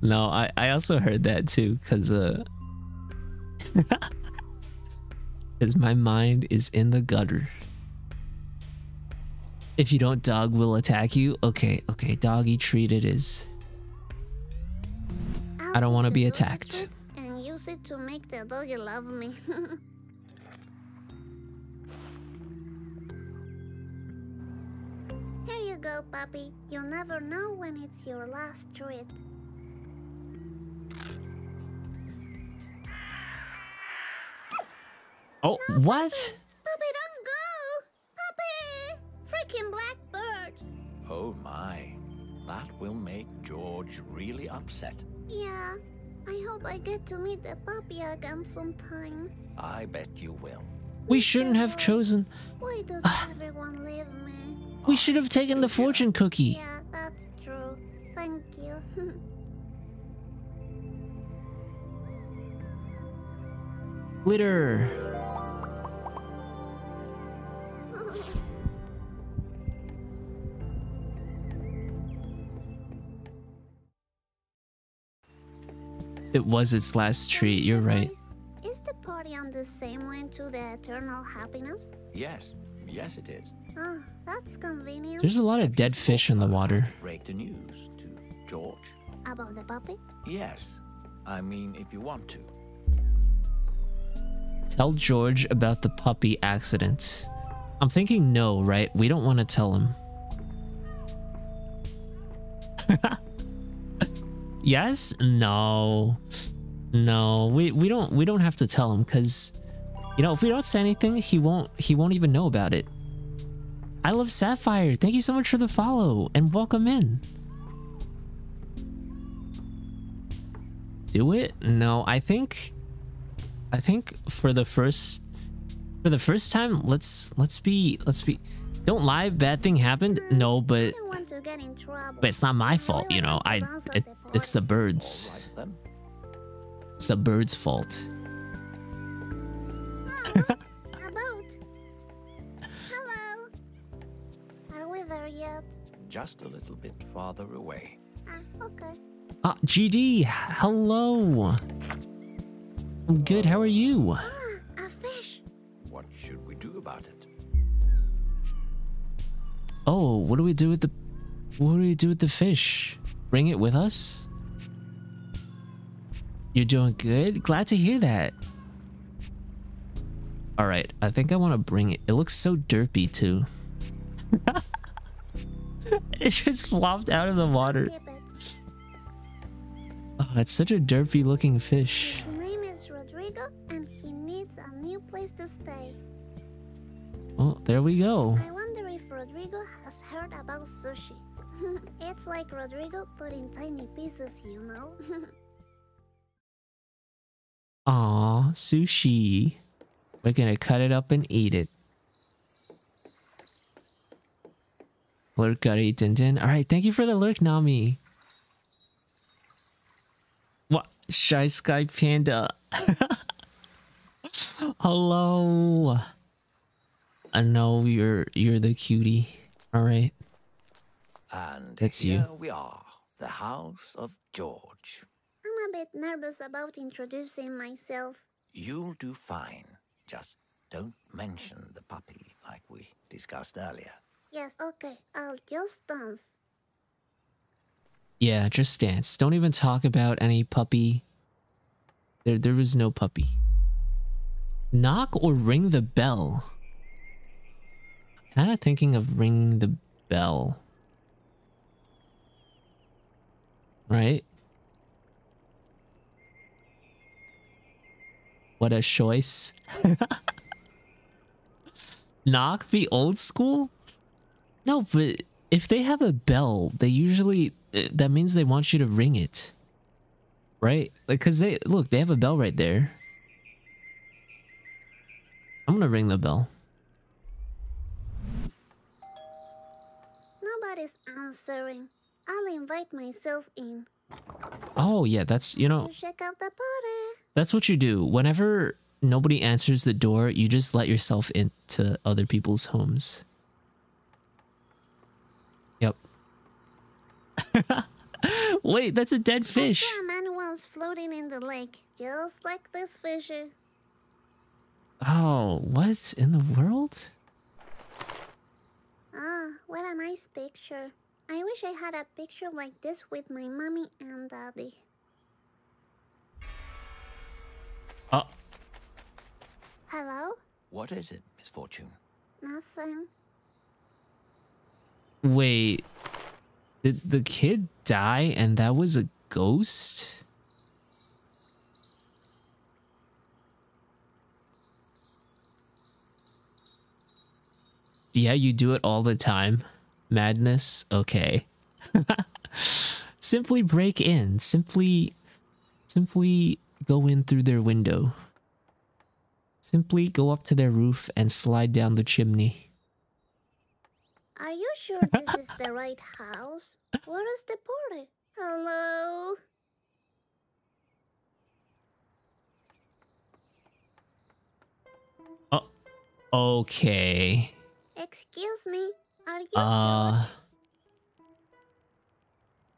No, I I also heard that too cuz uh cuz my mind is in the gutter. If you don't dog will attack you. Okay, okay, doggy treat it is. I'll don't wanna be attacked. And use it to make the doggy love me. Here you go, puppy. You never know when it's your last treat. Oh, what? Puppy, don't go! Puppy! Freaking blackbirds! Oh my, that will make George really upset. Yeah, I hope I get to meet the puppy again sometime. I bet you will. We shouldn't have chosen. Why does ah. everyone leave me? We should have taken the fortune cookie. Yeah, that's true. Thank you. Glitter. It was its last treat. You're right. Guys, Is the party on the same way to the eternal happiness? Yes, yes it is. Ah, that's convenient. There's a lot of dead fish in the water. Break the news to George. About the puppy? Yes. I mean, if you want to. Tell George about the puppy accident. I'm thinking no, right? We don't want to tell him. yes? No. No. We we don't we don't have to tell him cuz you know, if we don't say anything, he won't he won't even know about it. I love Sapphire. Thank you so much for the follow and welcome in. Do it? No, I think I think for the first for the first time, let's let's be let's be don't lie, bad thing happened. No, but don't want to get in trouble. but it's not my fault, you know. I it, it's the birds. All right. It's the birds' fault. A boat. Hello. Are we there yet? Just a little bit farther away. Ah, okay. Ah, GD, hello. I'm good. How are you? Ah, a fish. What should we do about it? Oh, what do we do with the what do we do with the fish? Bring it with us? You're doing good? Glad to hear that. All right, I think I want to bring it. It looks so derpy too. it just flopped out of the water. Oh, it's such a derpy looking fish. His name is Rodrigo, and he needs a new place to stay. Well, there we go. I wonder if Rodrigo has heard about sushi. it's like Rodrigo, but in tiny pieces, you know? Aw, sushi. We're gonna cut it up and eat it. Lurk Gutty Din Din. Alright, thank you for the lurk, Nami. What? Shy Sky Panda. Hello. I know you're you're the cutie. Alright. And That's you. here we are, the house of George. I'm a bit nervous about introducing myself. You'll do fine. Just don't mention the puppy like we discussed earlier. Yes, okay, I'll just dance. Yeah, just dance. Don't even talk about any puppy. There there was no puppy. Knock or ring the bell. Kind of thinking of ringing the bell. Right? What a choice. Knock the old school? No, but if they have a bell, they usually uh, that means they want you to ring it. Right? Like cuz they look, they have a bell right there. I'm going to ring the bell. Nobody's answering. I'll invite myself in Oh, yeah, that's, you know, to check out the party. that's what you do. Whenever nobody answers the door, you just let yourself into other people's homes. Yep. Wait, that's a dead fish. saw a man once floating in the lake, just like this fisher. Oh, what in the world? Ah, what a nice picture. I wish I had a picture like this with my mommy and daddy. Oh, Hello? What is it, Miss Fortune? Nothing. wait. Did the kid die and that was a ghost? Yeah, you do it all the time. Madness? Okay. simply break in. Simply simply go in through their window. Simply go up to their roof and slide down the chimney. Are you sure this is the right house? Where is the party? Hello? Oh, okay. Excuse me? Are you Uh?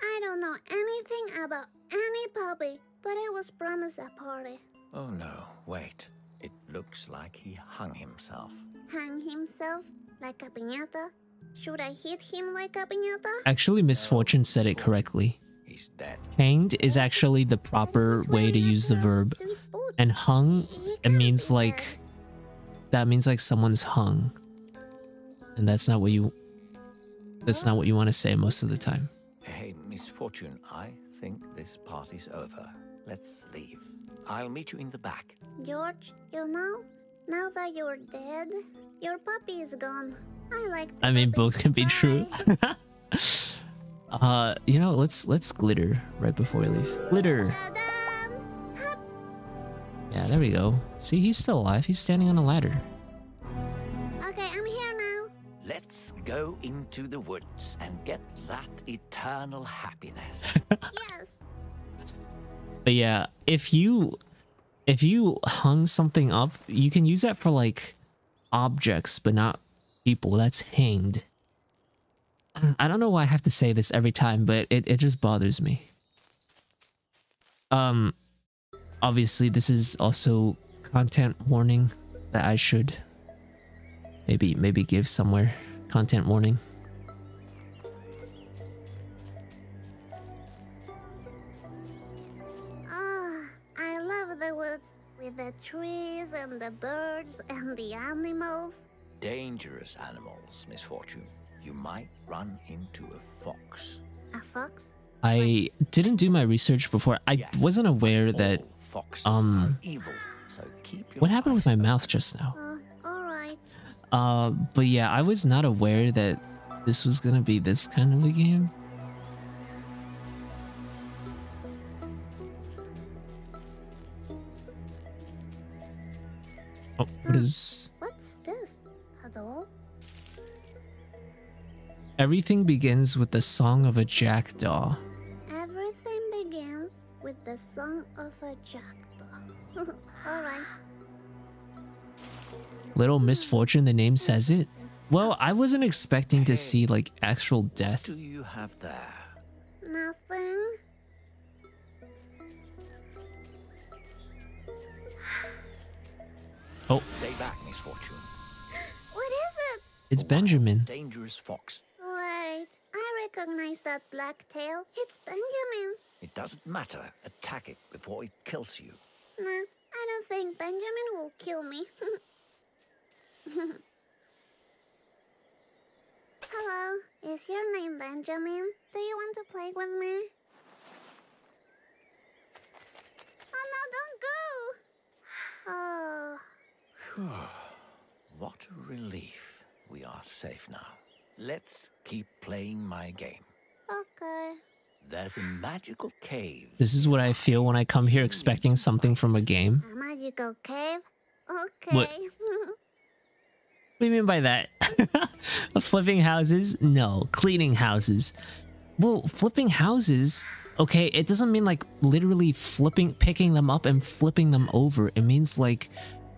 I don't know anything about any puppy, but I was promised a party. Oh no, wait. It Looks like he hung himself. Hang himself like a piñata? Should I hit him like a piñata? Actually, Misfortune said it correctly. He's dead. Hanged is actually the proper way to use the verb. And hung, it means like, that means like someone's hung. And that's not what you, that's not what you want to say most of the time. Hey, Miss Fortune, I think this party's over. Let's leave. I'll meet you in the back. George, you know, now that you're dead, your puppy is gone. I like. the I mean, puppy. both can be true. Uh, you know, let's let's glitter right before we leave. Glitter. Yeah, there we go. See, he's still alive. He's standing on a ladder. Go into the woods and get that eternal happiness. Yes. But yeah, if you if you hung something up, you can use that for like objects, but not people. That's hanged. I don't know why I have to say this every time, but it, it just bothers me. Um obviously this is also content warning that I should maybe maybe give somewhere content warning. Ah, I love the woods with the trees and the birds and the animals. Dangerous animals, Miss Fortune. You might run into a fox. A fox? I didn't do my research before. I Yes, wasn't aware that All um, evil, so keep your what happened with my mouth just now. Uh. But yeah, I was not aware that this was gonna be this kind of a game. Oh, what is... What's this? Doll? Everything begins with the song of a jackdaw. Everything begins with the song of a jackdaw. alright. Little Misfortune, the name says it. Well, I wasn't expecting to see, like, actual death. Do you have there? Nothing. Oh, Stay back, Miss Fortune. What is it? it's Benjamin. Dangerous fox. Wait, I recognize that black tail. It's Benjamin. It doesn't matter. Attack it before it kills you. Nah, I don't think Benjamin will kill me. Hello, is your name Benjamin? Do you want to play with me? Oh no, don't go! Oh, what a relief. We are safe now. Let's keep playing my game. okay. There's a magical cave. This is what I feel when I come here expecting something from a game. A magical cave? Okay. What? What do you mean by that? flipping houses? No, cleaning houses. Well, flipping houses, okay, it doesn't mean like literally flipping, picking them up and flipping them over. It means like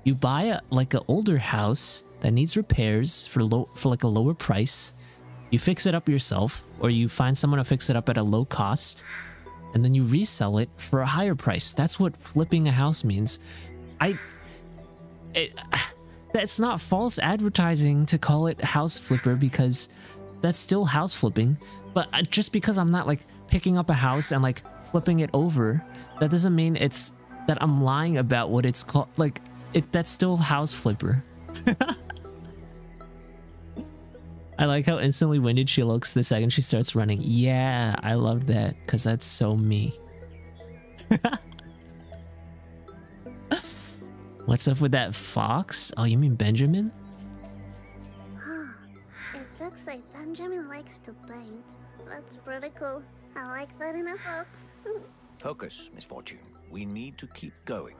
you buy a like an older house that needs repairs for low for like a lower price. You fix it up yourself, or you find someone to fix it up at a low cost, and then you resell it for a higher price. That's what flipping a house means. I it, that's not false advertising to call it house flipper because that's still house flipping. But uh, just because I'm not like picking up a house and like flipping it over, that doesn't mean it's that I'm lying about what it's called. Like it, that's still house flipper. I like how instantly winded she looks the second she starts running. Yeah, I love that because that's so me. What's up with that fox? Oh, you mean Benjamin? it looks like Benjamin likes to paint. That's pretty cool. I like that in a fox. Focus, Miss Fortune. We need to keep going.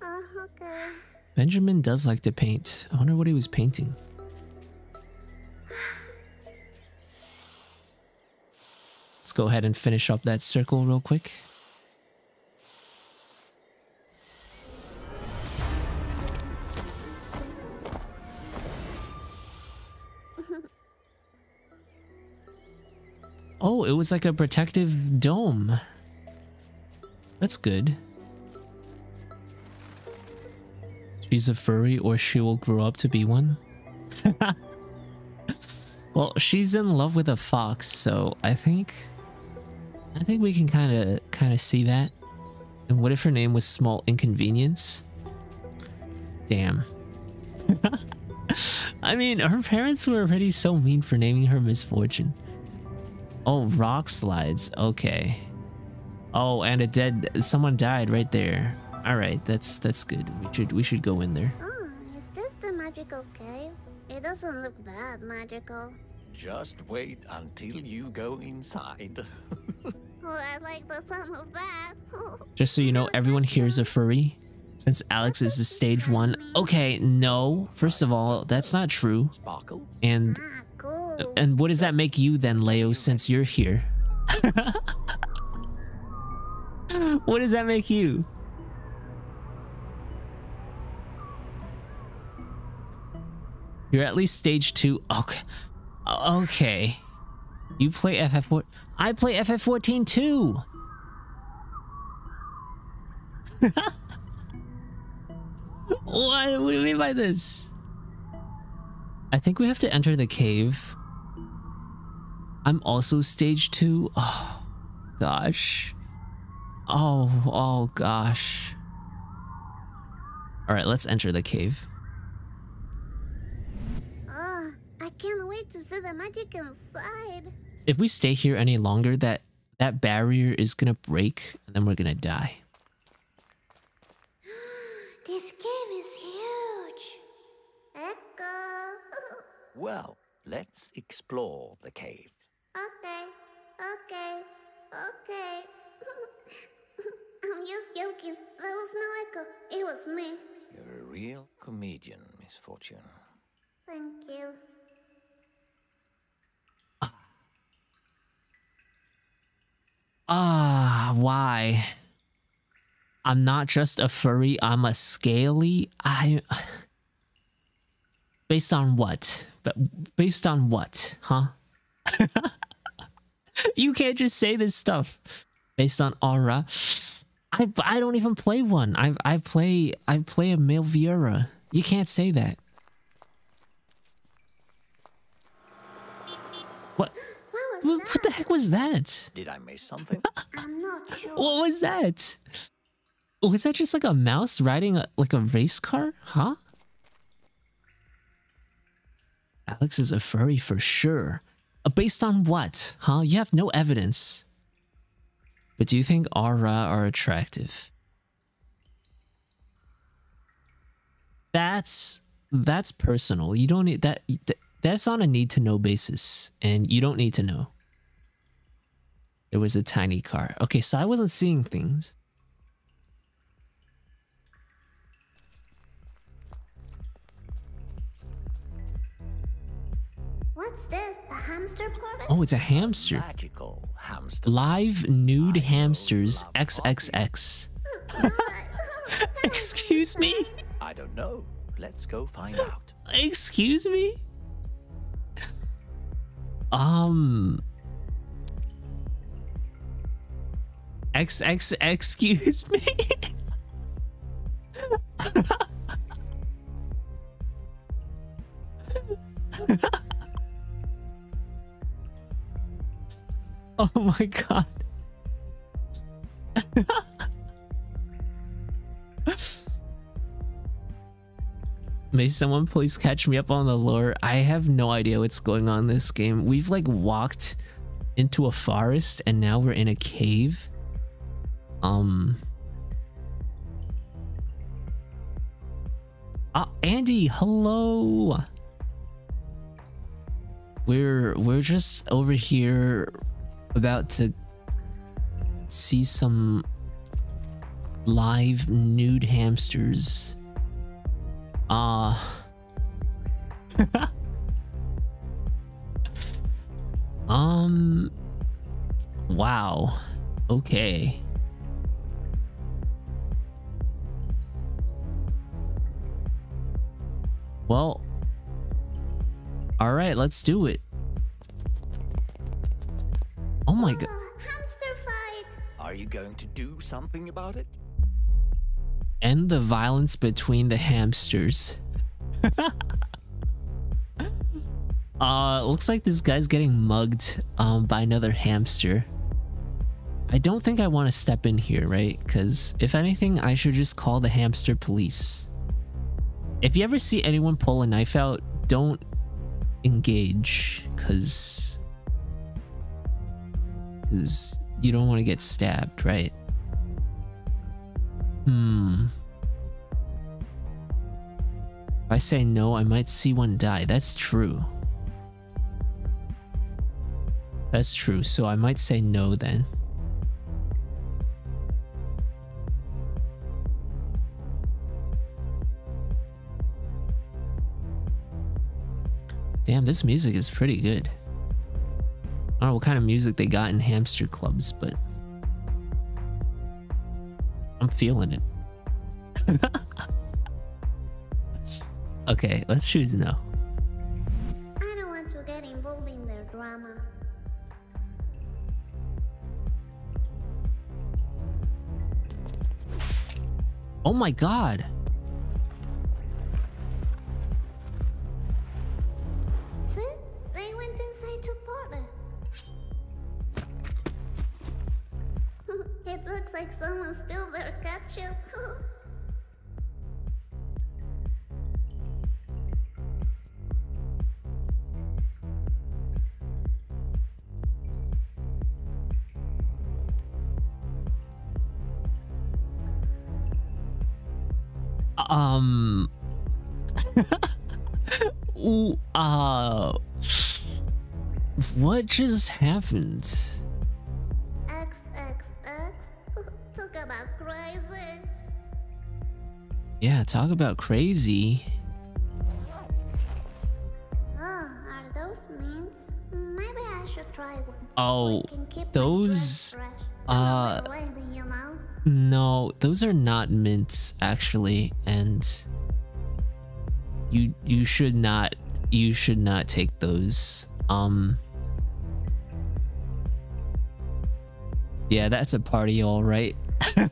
oh, okay. Benjamin does like to paint. I wonder what he was painting. Let's go ahead and finish up that circle real quick. Oh, it was like a protective dome. That's good. She's a furry or she will grow up to be one. well, she's in love with a fox, so I think I think we can kind of kind of see that. And what if her name was Small Inconvenience? Damn. I mean, her parents were already so mean for naming her Misfortune. Oh, rock slides. Okay. Oh, and a dead someone died right there. All right, that's that's good. We should we should go in there. Oh, is this the magical cave? It doesn't look that magical. Just wait until you go inside. Oh, I like the sound of that. Just so you know, everyone here is a furry. Since Alex is a stage one. Okay, no. First of all, that's not true. Sparkle? And ah, cool. And what does that make you then, Leo, since you're here? what does that make you? You're at least stage two. Okay. Okay. You play FF4. I play FF14 too. what? What do you mean by this? I think we have to enter the cave. I'm also stage two. Oh, gosh. Oh, oh, gosh. All right, let's enter the cave. Oh, I can't wait to see the magic inside. If we stay here any longer, that that barrier is gonna break, and then we're gonna die. This cave is huge. Echo. Well, let's explore the cave. Okay, okay, okay. I'm just joking. There was no echo. It was me. You're a real comedian, Miss Fortune. Thank you. Ah, why? I'm not just a furry, I'm a scaly. I. Based on what? But based on what, huh? you can't just say this stuff. Based on Au Ra. I I don't even play one. I I play I play a male Viera. You can't say that. What? What What, what the heck was that? Did I miss something? I'm not sure. What was that? Was that just like a mouse riding a, like a race car? Huh? Alex is a furry for sure. Uh, based on what? Huh? You have no evidence. But do you think Au Ra are attractive? That's that's personal. You don't need that. th- That's on a need to know basis, and you don't need to know. It was a tiny car. Okay, so I wasn't seeing things. What's this? The hamster party? Oh, it's a hamster. Magical hamster. Live nude hamsters XXX. Excuse me? I don't know. Let's go find out. Excuse me? Um. XX, excuse me? oh my god. May someone please catch me up on the lore? I have no idea what's going on in this game. We've like walked into a forest and now we're in a cave. Um. Ah, Andy, hello. We're we're just over here about to see some live nude hamsters. Ah. um. Wow. Okay. Well. All right, let's do it. Oh my god. Oh, hamster fight. Are you going to do something about it? End the violence between the hamsters. uh, looks like this guy's getting mugged um, by another hamster. I don't think I want to step in here, right? Because if anything, I should just call the hamster police. If you ever see anyone pull a knife out, don't engage, because because you don't want to get stabbed, right? Hmm. If I say no, I might see one die. That's true. That's true. So I might say no then. Damn, this music is pretty good. I don't know what kind of music they got in hamster clubs, but I'm feeling it. okay, let's choose no. I don't want to get involved in their drama. Oh my god. Just? XXX. Talk about crazy. Yeah, talk about crazy. Oh, are those mints? Maybe I should try one. Oh, I can keep my those. breath fresh. I'm Uh, lady, you know. no, those are not mints actually, and you you should not you should not take those. Um. Yeah, that's a party, all right.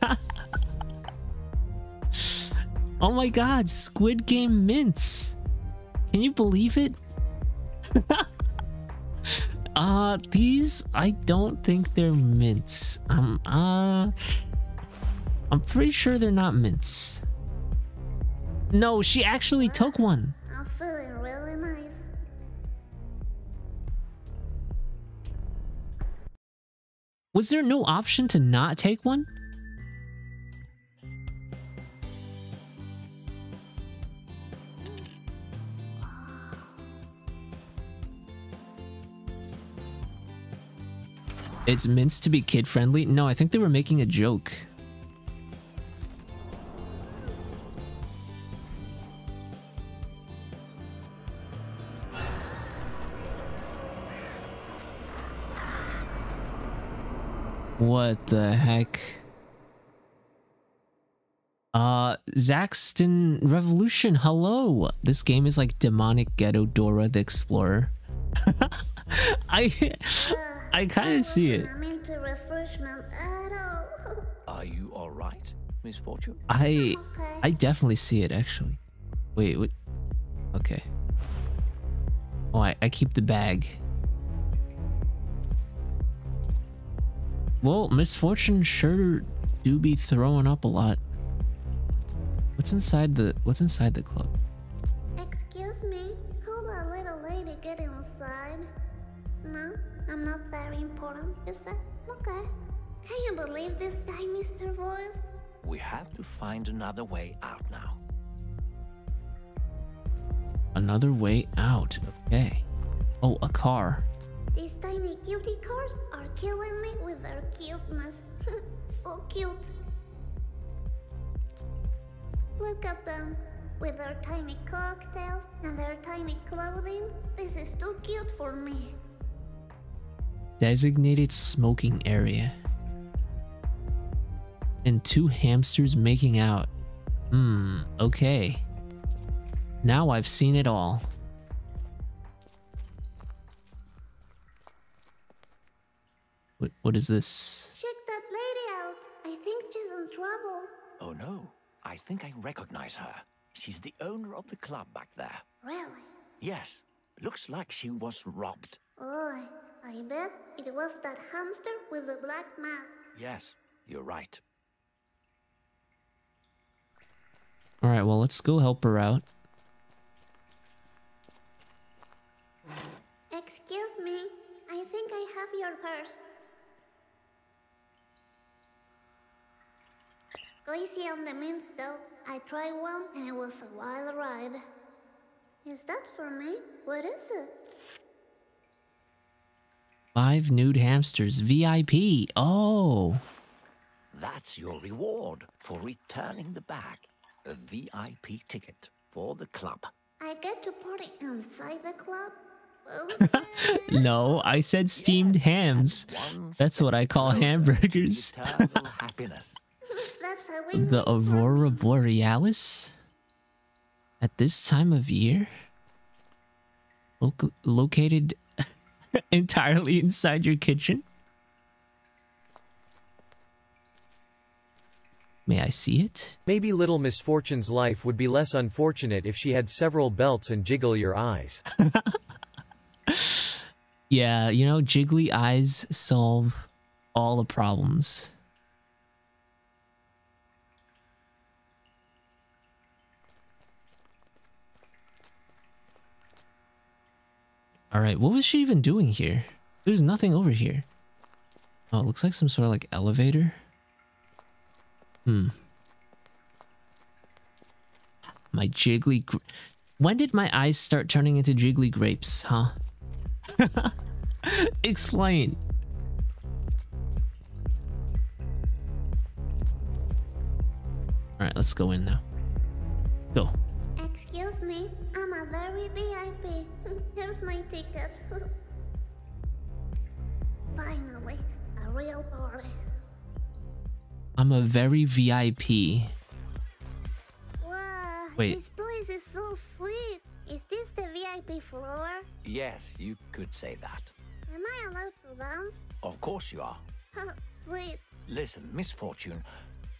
oh my god, Squid Game mints. Can you believe it? uh, these I don't think they're mints. Um, uh, I'm pretty sure they're not mints. No, she actually took one. Was there no option to not take one? It's meant to be kid friendly? No, I think they were making a joke. What the heck? Uh, Zaxton Revolution, hello! This game is like demonic ghetto Dora the Explorer. I I kind of see it. I'm into refreshment at all. Are you all right, Miss Fortune? I. I definitely see it actually. Wait, what? Okay. Oh, I, I keep the bag. Well, misfortune sure do be throwing up a lot. What's inside the What's inside the club? Excuse me, could a little lady get inside? No, I'm not very important, you said? Okay. Can you believe this guy, Mr. Voice? We have to find another way out now. Another way out. Okay. Oh, a car. These tiny cutie cars are killing me with their cuteness. so cute. Look at them. With their tiny cocktails and their tiny clothing. This is too cute for me. Designated smoking area. And two hamsters making out. Hmm, okay. Now I've seen it all. What, what is this? Check that lady out. I think she's in trouble. Oh no, I think I recognize her. She's the owner of the club back there. Really? Yes, looks like she was robbed. Oh, I bet it was that hamster with the black mask. Yes, you're right. All right, well, let's go help her out. Excuse me, I think I have your purse. Go easy on the mints though. I tried one and it was a wild ride. Is that for me? What is it? Five nude hamsters VIP. Oh, That's your reward for returning the bag. A VIP ticket for the club. I get to party inside the club? No, I said steamed hams. That's what I call hamburgers. Happiness. That's a win. The Aurora Borealis? At this time of year? Loc- located entirely inside your kitchen? May I see it? Maybe Little Misfortune's life would be less unfortunate if she had several belts and jiggle your eyes. Yeah, you know, jiggly eyes solve all the problems. All right, what was she even doing here? There's nothing over here. Oh, it looks like some sort of like elevator. Hmm. My jiggly. When did my eyes start turning into jiggly grapes, huh? Explain. All right, let's go in now. Go. Excuse me, I'm a very VIP. Here's my ticket. Finally, a real party. I'm a very VIP. Wow, Wait. this place is so sweet. Is this the VIP floor? Yes, you could say that. Am I allowed to dance? Of course you are. sweet. Listen, Miss Fortune,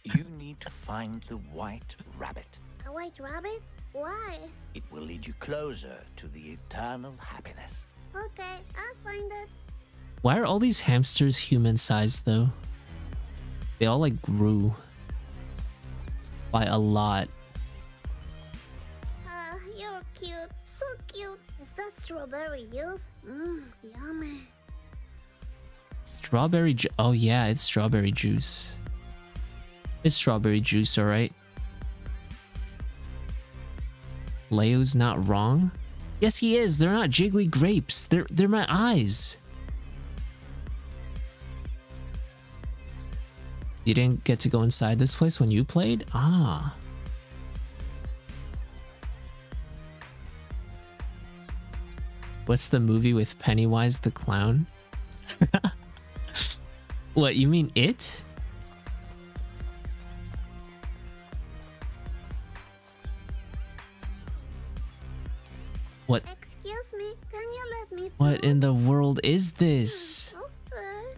you need to find the white rabbit. A white rabbit? Why? It will lead you closer to the eternal happiness. Okay, I'll find it. Why are all these hamsters human sized though? They all like grew by a lot. Ah, you're cute. So cute. Is that strawberry juice? Mmm, yummy. Strawberry ju- Oh yeah, it's strawberry juice. It's strawberry juice, alright. Leo's not wrong? Yes, he is. They're not jiggly grapes. They're they're my eyes. You didn't get to go inside this place when you played? Ah. What's the movie with Pennywise the clown? what, you mean it? What Excuse me, can you let me what in the world is this? Hmm, okay.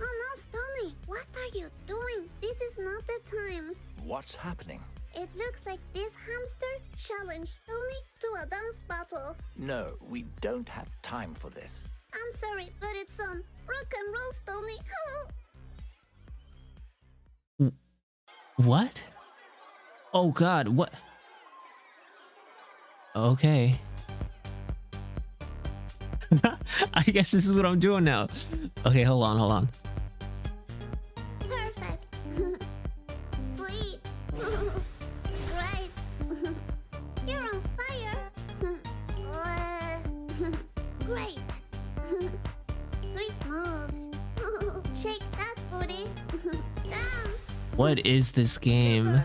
Oh no, Stony! What are you doing? This is not the time. What's happening? It looks like this hamster challenged Stony to a dance battle. No, we don't have time for this. I'm sorry, but it's on. Rock and roll, Stony. What? Oh god, what? Okay. I guess this is what I'm doing now. Okay, hold on, hold on. Perfect. Sweet. Great. You're on fire. Uh, Great. Sweet moves. Shake that booty. Dance. What is this game?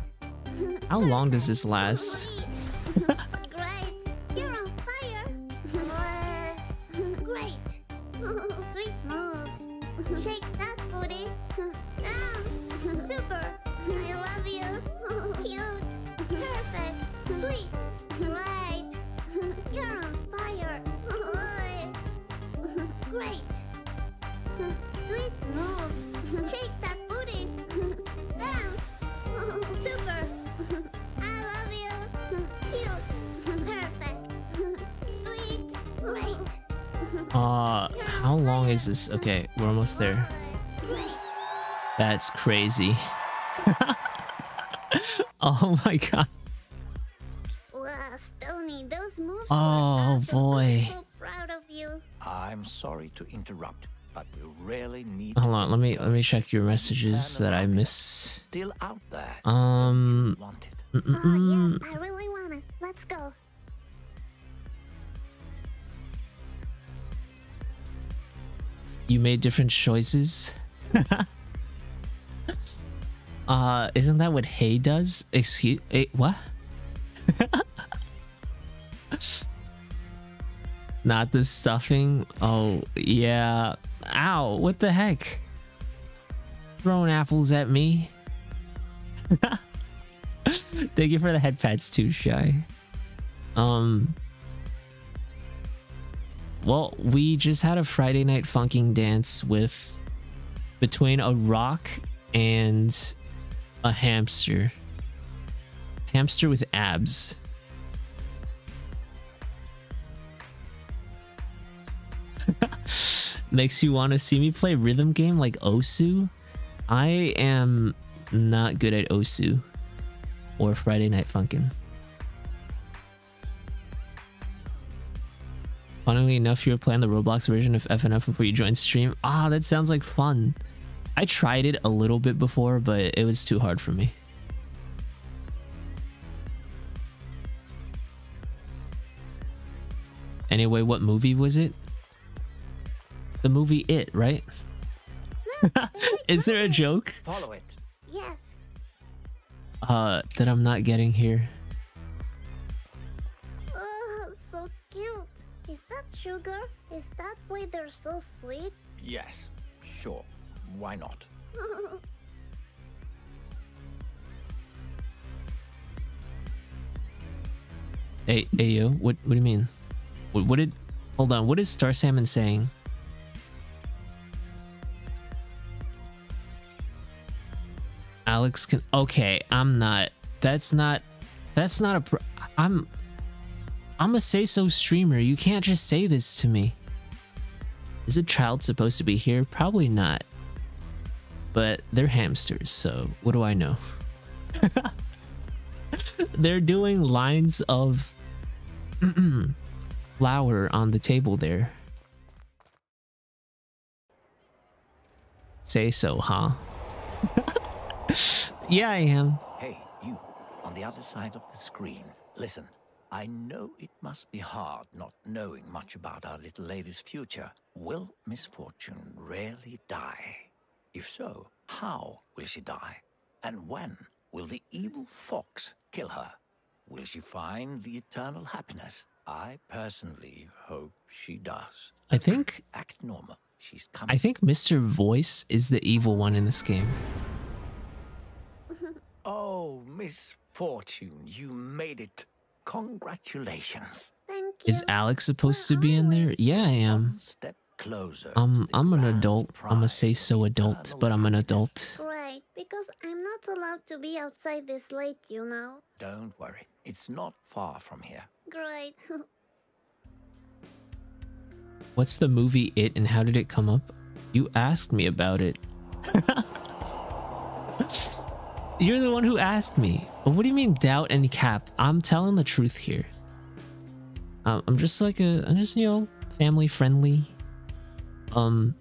How long does this last? How long is this? Okay, we're almost there. That's crazy. oh my god. Wow, Stony, those moves Oh, boy. I'm so proud of you. I'm sorry to interrupt, but we really need Hold on, let me let me check your messages that I missed. Still out there. Um, want it. mm, mm, Oh, yes, I really wanna. Let's go. You made different choices. uh, isn't that what Hay does? Excuse, eh, what? Not the stuffing. Oh yeah. Ow! What the heck? Throwing apples at me. Thank you for the head pats too, shy. Um. Well, we just had a Friday Night Funkin' dance with between a rock and a hamster. Hamster with abs. Makes you want to see me play rhythm game like Osu? I am not good at Osu or Friday Night Funkin'. Funnily enough, you were playing the Roblox version of FNF before you joined stream. Ah, that sounds like fun. I tried it a little bit before, but it was too hard for me. Anyway, what movie was it? The movie It, right? Is there a joke Follow it. Yes. uh that I'm not getting here? Sugar? Is that why they're so sweet? Yes, sure. Why not? Hey, hey yo, what what do you mean? What, what did hold on, what is Star Salmon saying? Alex can okay, I'm not that's not that's not a pro- I'm I'm a say so streamer. You can't just say this to me. Is a child supposed to be here? Probably not. But they're hamsters, so what do I know? they're doing lines of flour on the table there. Say so, huh? yeah, I am. Hey, you, on the other side of the screen. Listen, I know it must be hard not knowing much about our little lady's future. Will misfortune really die? If so, how will she die? And when will the evil fox kill her? Will she find the eternal happiness? I personally hope she does. I think Act normal. She's coming. I think Mr. Voice is the evil one in this game. Oh, misfortune, you made it. Congratulations. Thank you. Is Alex supposed to be in there? Yeah, I am. Step closer. Um, to I'm an adult. I'm a say so adult, but I'm an adult. Great, because I'm not allowed to be outside this late, you know. Don't worry, it's not far from here. Great. What's the movie It and how did it come up? You asked me about it. You're the one who asked me. What do you mean doubt and cap? I'm telling the truth here. Um, I'm just like a, I'm just you know family friendly. Um,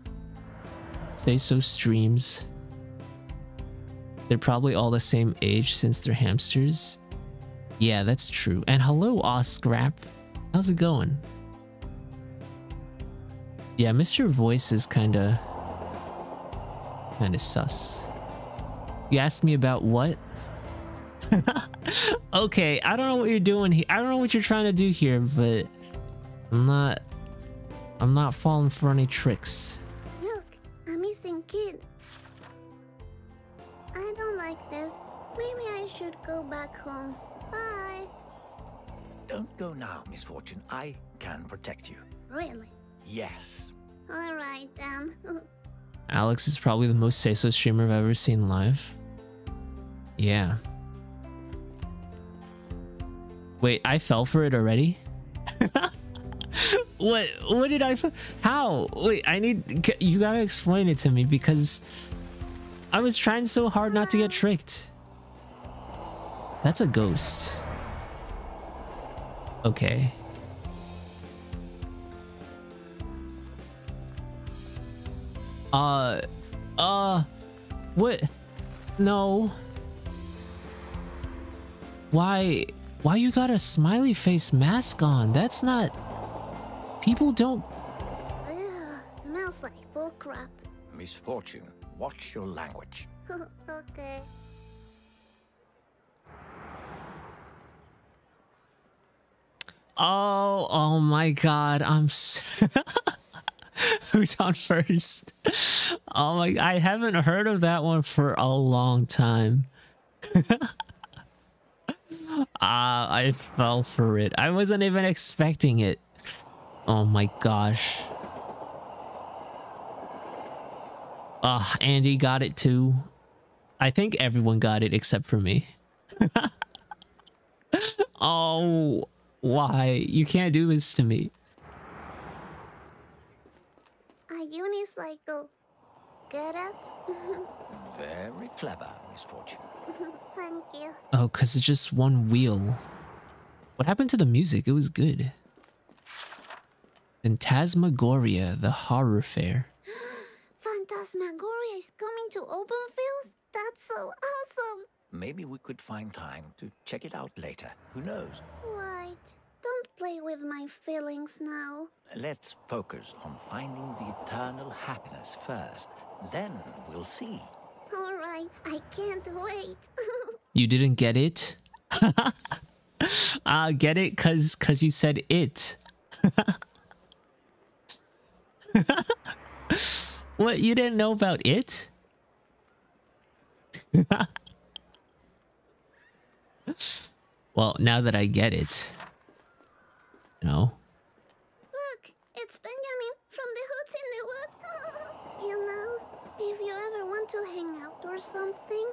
say so streams. They're probably all the same age since they're hamsters. Yeah, that's true. And hello, Oscrap. How's it going? Yeah, Mr. Voice is kinda kinda sus. You asked me about what? okay, I don't know what you're doing here. I don't know what you're trying to do here, but I'm not I'm not falling for any tricks. Look, a missing kid. I don't like this. Maybe I should go back home. Bye. Don't go now, Miss Fortune. I can protect you. Really? Yes. Alright then. Alex is probably the most say-so streamer I've ever seen live. Yeah. Wait, I fell for it already? what what did I how? Wait, I need you got to explain it to me because I was trying so hard not to get tricked. That's a ghost. Okay. Uh, uh, what? No. Why? Why you got a smiley face mask on? That's not. People don't. Oh, Ugh, smells like bullcrap. Miss Fortune, watch your language. okay. Oh, oh my God! I'm. Who's on first? Oh my! I haven't heard of that one for a long time. Ah, I fell for it. I wasn't even expecting it. Oh my gosh. Ah, Andy got it too. I think everyone got it except for me. oh, why? You can't do this to me. A unicycle. Get it? Very clever, Miss Fortune. Thank you. Oh, because it's just one wheel. What happened to the music? It was good. Phantasmagoria, the horror fair. Phantasmagoria is coming to Openfield? That's so awesome! Maybe we could find time to check it out later. Who knows? Right. Don't play with my feelings now. Let's focus on finding the eternal happiness first. Then we'll see. Alright, I can't wait. You didn't get it? uh, get it? Cause, cause you said it. what, you didn't know about it? well, now that I get it, you know, Look, it's Benjamin from the Hoods in the Woods. you know, if you ever want to hang out or something,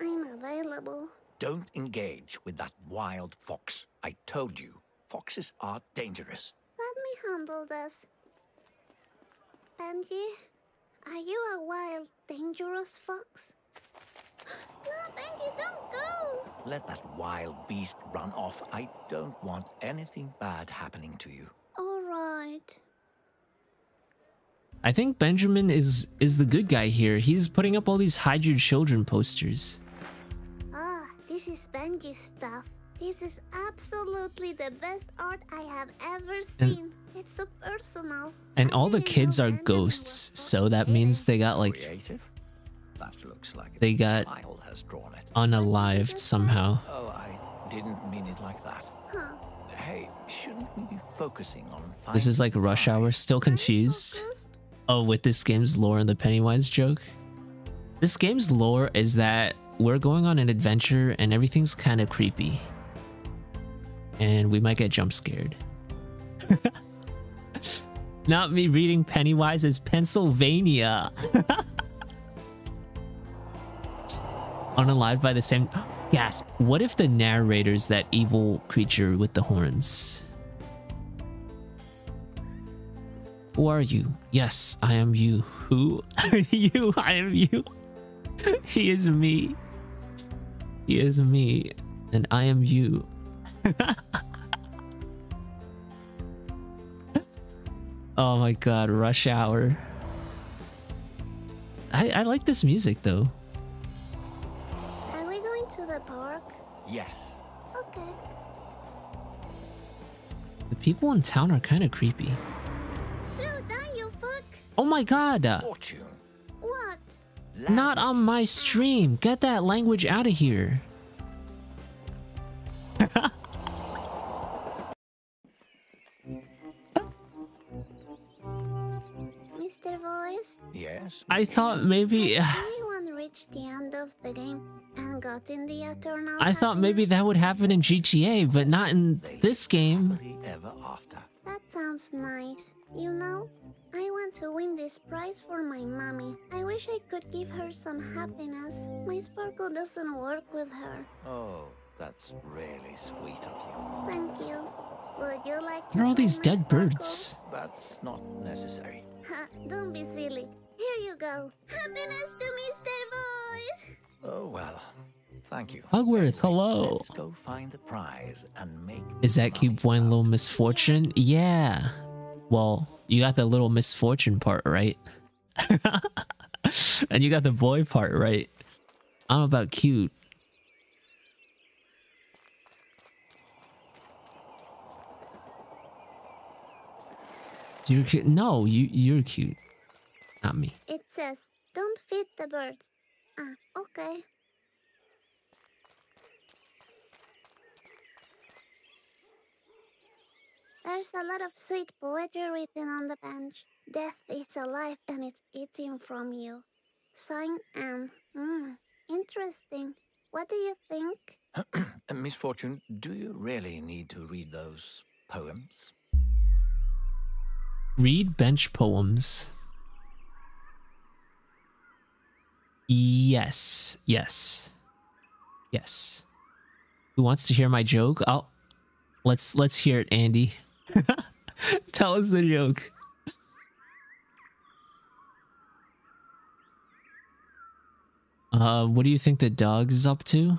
I'm available. Don't engage with that wild fox. I told you, foxes are dangerous. Let me handle this. Benji, are you a wild, dangerous fox? no, Benji, don't go! Let that wild beast run off. I don't want anything bad happening to you. Alright. I think Benjamin is is the good guy here. He's putting up all these hide your children posters. Ah, this is Benji's stuff. This is absolutely the best art I have ever And- seen. it's so personal. And I all the kids are Benjamin ghosts, so so that means they got like Creative? That looks like They got has drawn it. unalived somehow. Oh, I didn't mean it like that. Huh. Hey, shouldn't we be focusing on This is like rush hour, still confused. Oh, with this game's lore and the Pennywise joke? This game's lore is that we're going on an adventure and everything's kind of creepy. And we might get jump scared. Not me reading Pennywise as Pennsylvania. Unalived by the same. Gasp. What if the narrator's that evil creature with the horns? Who are you? Yes, I am you. Who? are you, I am you. he is me. He is me. And I am you. oh my god, rush hour. I, I like this music though. Are we going to the park? Yes. Okay. The people in town are kind of creepy. Oh my god! Fortune. What? Not on my stream. Get that language out of here. Mr. Voice? Yes. I thought maybe. Uh, anyone reached the end of the game and got in the eternal I thought maybe that would happen in GTA, but not in this game. Ever after. That sounds nice. You know, I want to win this prize for my mommy. I wish I could give her some happiness. My sparkle doesn't work with her. Oh, that's really sweet of you. Thank you. Would you like to There are all these dead sparkle? birds. That's not necessary. Ha, don't be silly. Here you go. Happiness to Mr. Voice! Oh well. Thank you. Hugworth, hello. Let's go find the prize and make. Is that money keep one little of it. misfortune? Yeah. Well, you got the little misfortune part right. and you got the boy part right. I don't know about cute. You're cute. No, you you're cute. Not me. It says, don't feed the birds. Ah, okay. There's a lot of sweet poetry written on the bench. Death is alive and it's eating from you. Sign Anne. Hmm, interesting. What do you think? Miss Fortune, do you really need to read those poems? Read bench poems. Yes. Yes. Yes. Who wants to hear my joke? Oh, let's let's hear it, Andy. Tell us the joke. Uh, what do you think the dog is up to?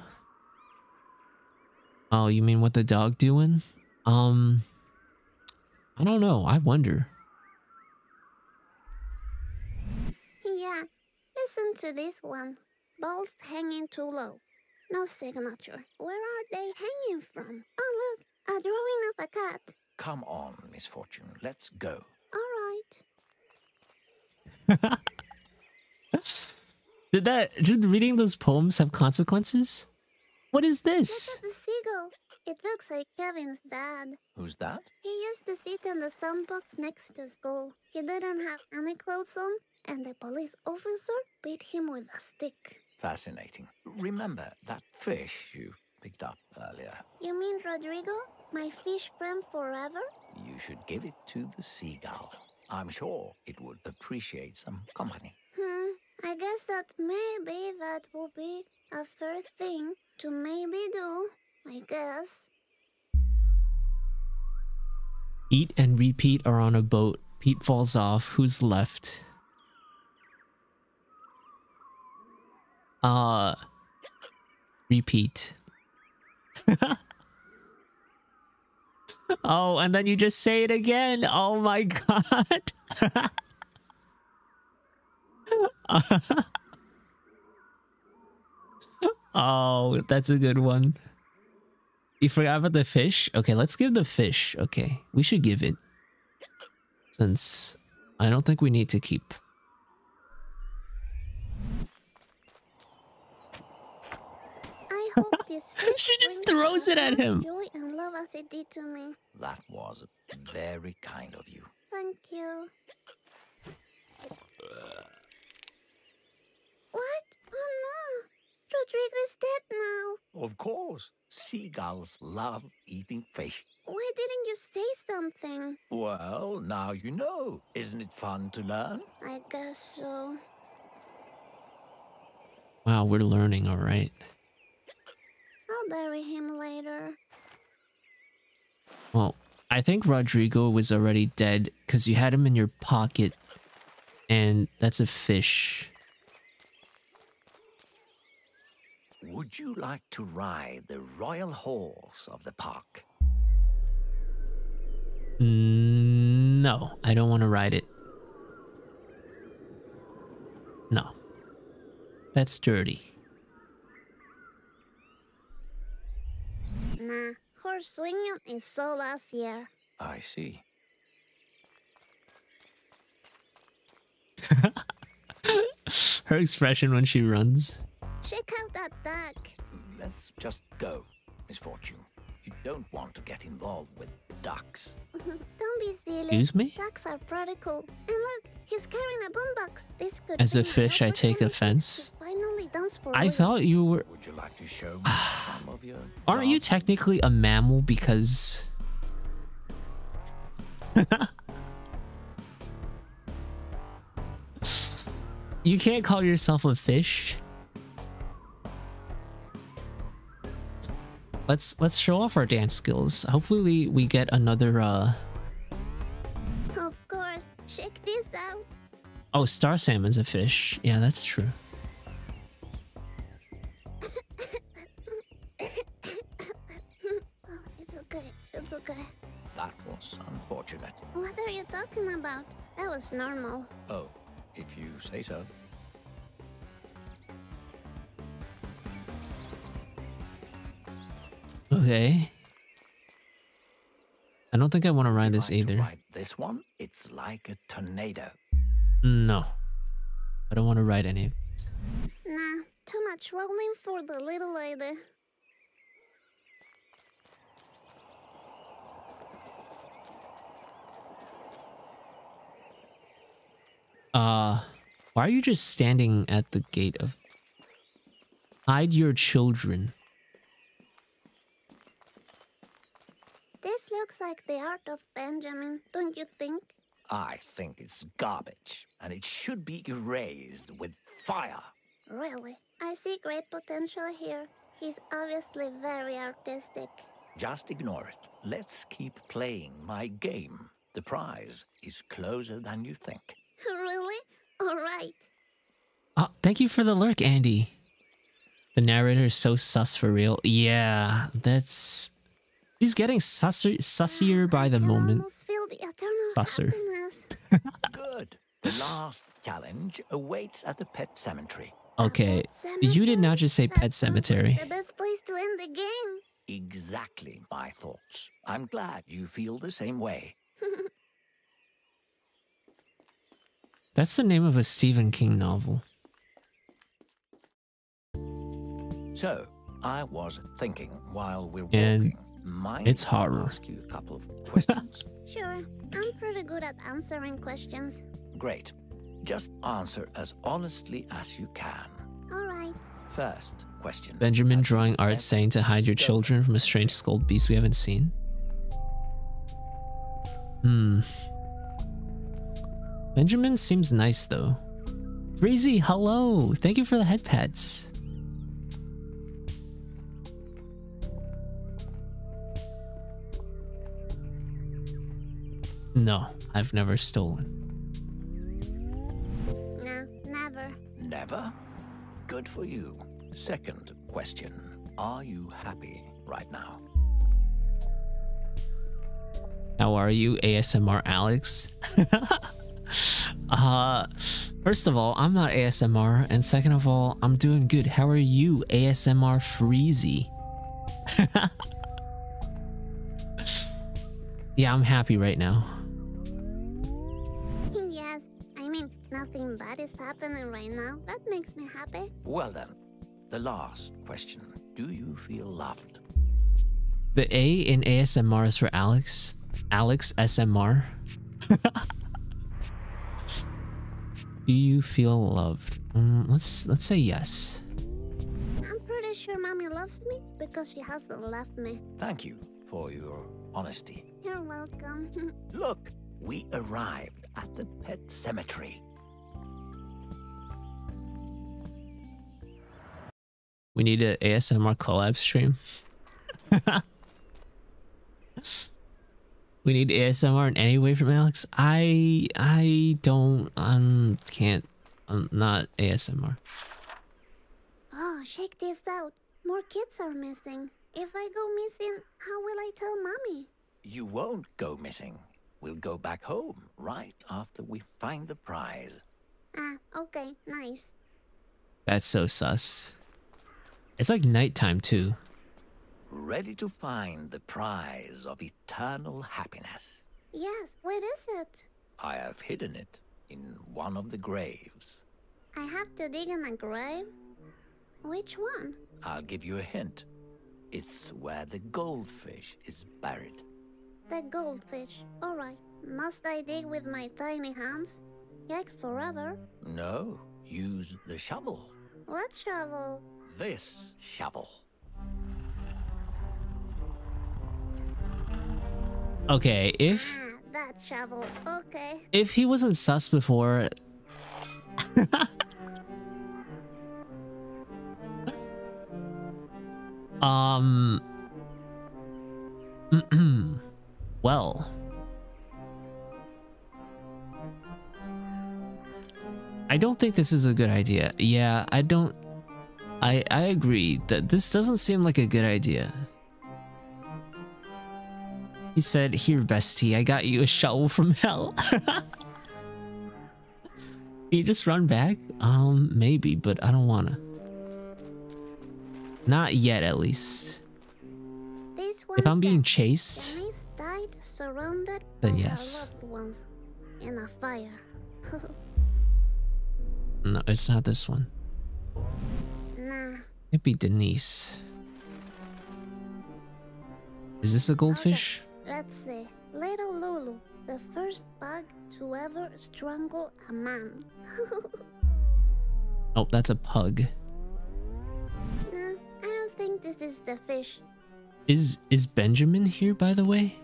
Oh, you mean what the dog doing? Um, I don't know. I wonder. Yeah, listen to this one. Both hanging too low. No signature. Where are they hanging from? Oh, look, a drawing of a cat. Come on, Miss Fortune, let's go. All right. Did that did reading those poems have consequences? What is Look this? at the seagull. It looks like Kevin's dad. Who's that? He used to sit in the sandbox next to school. He didn't have any clothes on, and the police officer beat him with a stick. Fascinating. Remember that fish you picked up earlier? You mean Rodrigo? My fish friend forever? You should give it to the seagull. I'm sure it would appreciate some company. Hmm, I guess that maybe that will be a fair thing to maybe do. I guess. Eat and repeat are on a boat. Pete falls off. Who's left? Uh repeat. oh, and then you just say it again. Oh my god. oh, that's a good one. You forgot about the fish? Okay, let's give the fish. Okay, we should give it. Since I don't think we need to keep. I hope this fish She just throws it at him. Joy and love as it did to me. That was very kind of you. Thank you. What? Oh no! Rodrigo is dead now. Of course, seagulls love eating fish. Why didn't you say something? Well, now you know. Isn't it fun to learn? I guess so. Wow, we're learning, all right. I'll bury him later. Well, I think Rodrigo was already dead because you had him in your pocket, and that's a fish. Would you like to ride the royal horse of the park? No, I don't want to ride it. No. That's dirty. Nah, horse swinging is so last year. I see. Her expression when she runs. Check out that duck. Let's just go, Miss Fortune. You don't want to get involved with ducks. Don't be silly. Excuse me? Ducks are pretty cool. And look, he's carrying a boombox. This could As be a fish, I take offense. Finally dance for I real. thought you were. Would you like to show me some of your Aren't you technically a mammal because. you can't call yourself a fish. Let's let's show off our dance skills. Hopefully we, we get another uh Of course. Check this out. oh star salmon's a fish. Yeah, that's true. Oh, it's okay. It's okay. That was unfortunate. What are you talking about? That was normal. Oh, if you say so. Okay. I don't think I want to ride this either. ride this one, it's like a tornado. No. I don't want to ride any of Nah, too much rolling for the little lady. Uh, why are you just standing at the gate of... Hide your children. This looks like the art of Benjamin, don't you think? I think it's garbage, and it should be erased with fire. Really? I see great potential here. He's obviously very artistic. Just ignore it. Let's keep playing my game. The prize is closer than you think. really? Alright. Oh, uh, thank you for the lurk, Andy. The narrator is so sus for real. Yeah, that's... He's getting susser, sussier by the I moment. almost feel the eternal Susser. happiness. Good. The last challenge awaits at the pet cemetery. Okay, Pet you did not just say pet cemetery. The best place to end the game. Exactly my thoughts. I'm glad you feel the same way. That's the name of a Stephen King novel. So, I was thinking while we're And walking, mind it's if I horror. ask you a couple of questions? Sure, I'm pretty good at answering questions. Great. Just answer as honestly as you can. Alright. First question. Benjamin drawing art saying to hide your children from a strange skulled beast we haven't seen. Hmm. Benjamin seems nice though. Breezy, hello! Thank you for the head pets. No, I've never stolen. No, never. Never? Good for you. Second question. Are you happy right now? How are you, ASMR Alex? uh, first of all, I'm not ASMR, and second of all, I'm doing good. How are you, ASMR Freezy? yeah, I'm happy right now. Happening right now. That makes me happy. Well then, the last question. Do you feel loved? The A in ASMR is for Alex. Alex SMR. Do you feel loved? Mm, let's let's say yes. I'm pretty sure mommy loves me because she hasn't left me. Thank you for your honesty. You're welcome. Look, we arrived at the pet cemetery. We need an ASMR collab stream. we need ASMR in any way from Alex. I I don't um can't I'm not ASMR. oh, check this out. More kids are missing. If I go missing, how will I tell mommy? You won't go missing. We'll go back home right after we find the prize. Ah, okay, nice. That's so sus. It's like nighttime too. Ready to find the prize of eternal happiness. Yes, where is it? I have hidden it in one of the graves. I have to dig in a grave? Which one? I'll give you a hint. It's where the goldfish is buried. The goldfish. Alright. Must I dig with my tiny hands? Yikes forever. No, use the shovel. What shovel? This shovel. Okay, if Ah, that shovel. Okay. if he wasn't sus before um well I don't think this is a good idea. Yeah, I don't I I agree that this doesn't seem like a good idea. He said, Here, bestie, I got you a shovel from hell. Can you just run back? Um, maybe, but I don't wanna. Not yet, at least. This one If I'm being chased, died surrounded Then yes. her loved ones in a fire. no, it's not this one. It'd be Denise. Is this a goldfish? Let's see. Little Lulu, the first bug to ever strangle a man. Oh, that's a pug. nah, I don't think this is the fish. Is is Benjamin here, by the way?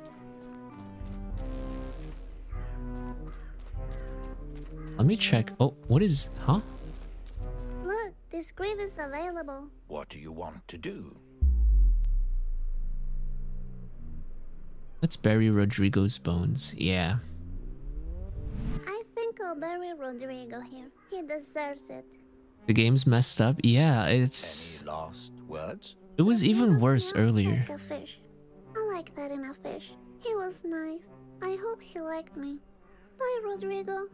Let me check. Oh, what is? Huh? Look, this grave is available. What do you want to do? Let's bury Rodrigo's bones. Yeah. I think I'll bury Rodrigo here. He deserves it. The game's messed up. Yeah, it's. Any it's. last words? It was He even worse earlier. Like a fish. I like that in a fish. He was nice. I hope he liked me. Bye, Rodrigo.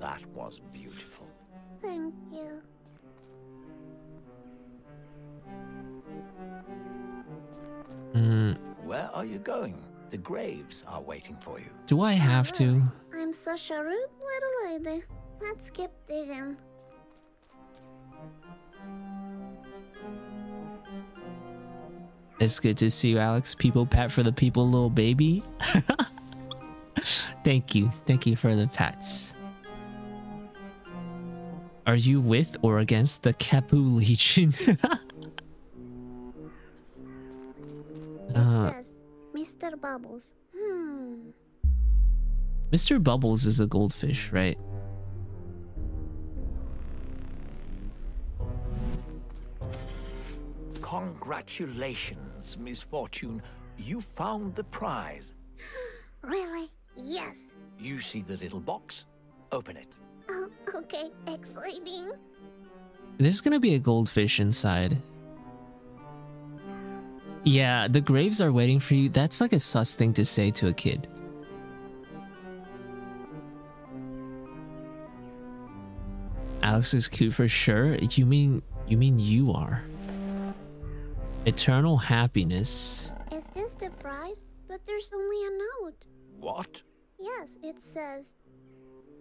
That was beautiful. Thank you. Mm, Where are you going? The graves are waiting for you. do I have to? I'm such a rude little lady. Let's keep digging. It's good to see you, Alex. People pat for the people, little baby. Thank you. Thank you for the pats. Are you with or against the Kapu Legion? uh, yes, Mr. Bubbles. Hmm. Mr. Bubbles is a goldfish, right? Congratulations, Miss Fortune. You found the prize. Really? Yes. You see the little box? Open it. Oh, okay. Exciting. There's gonna be a goldfish inside. Yeah, the graves are waiting for you. That's like a sus thing to say to a kid. Alex is cute for sure. You mean you mean you are. Eternal happiness. Is this the prize? But there's only a note. What? Yes, it says,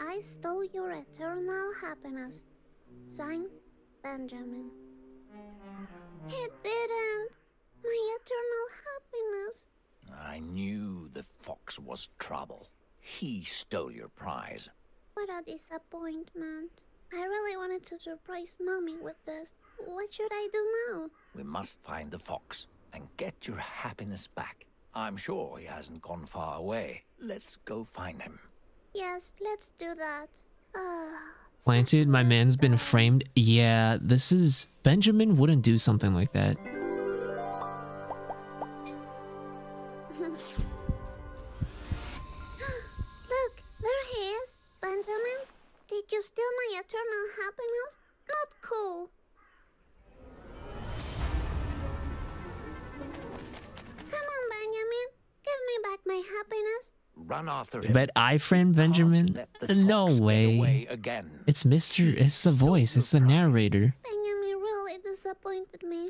I stole your eternal happiness. Signed, Benjamin. It didn't. My eternal happiness. I knew the fox was trouble. He stole your prize. What a disappointment. I really wanted to surprise Mommy with this. What should I do now? We must find the fox and get your happiness back. I'm sure he hasn't gone far away. Let's go find him. Yes, let's do that. Planted, my man's been framed. Yeah, this is Benjamin wouldn't do something like that. Look, there he is. Benjamin, did you steal my eternal happiness? Not cool. Come on, Benjamin. Give me back my happiness. Run after him. But I friend Benjamin? No way. again. It's Mr. It's the voice. It's the narrator. Benjamin really disappointed me.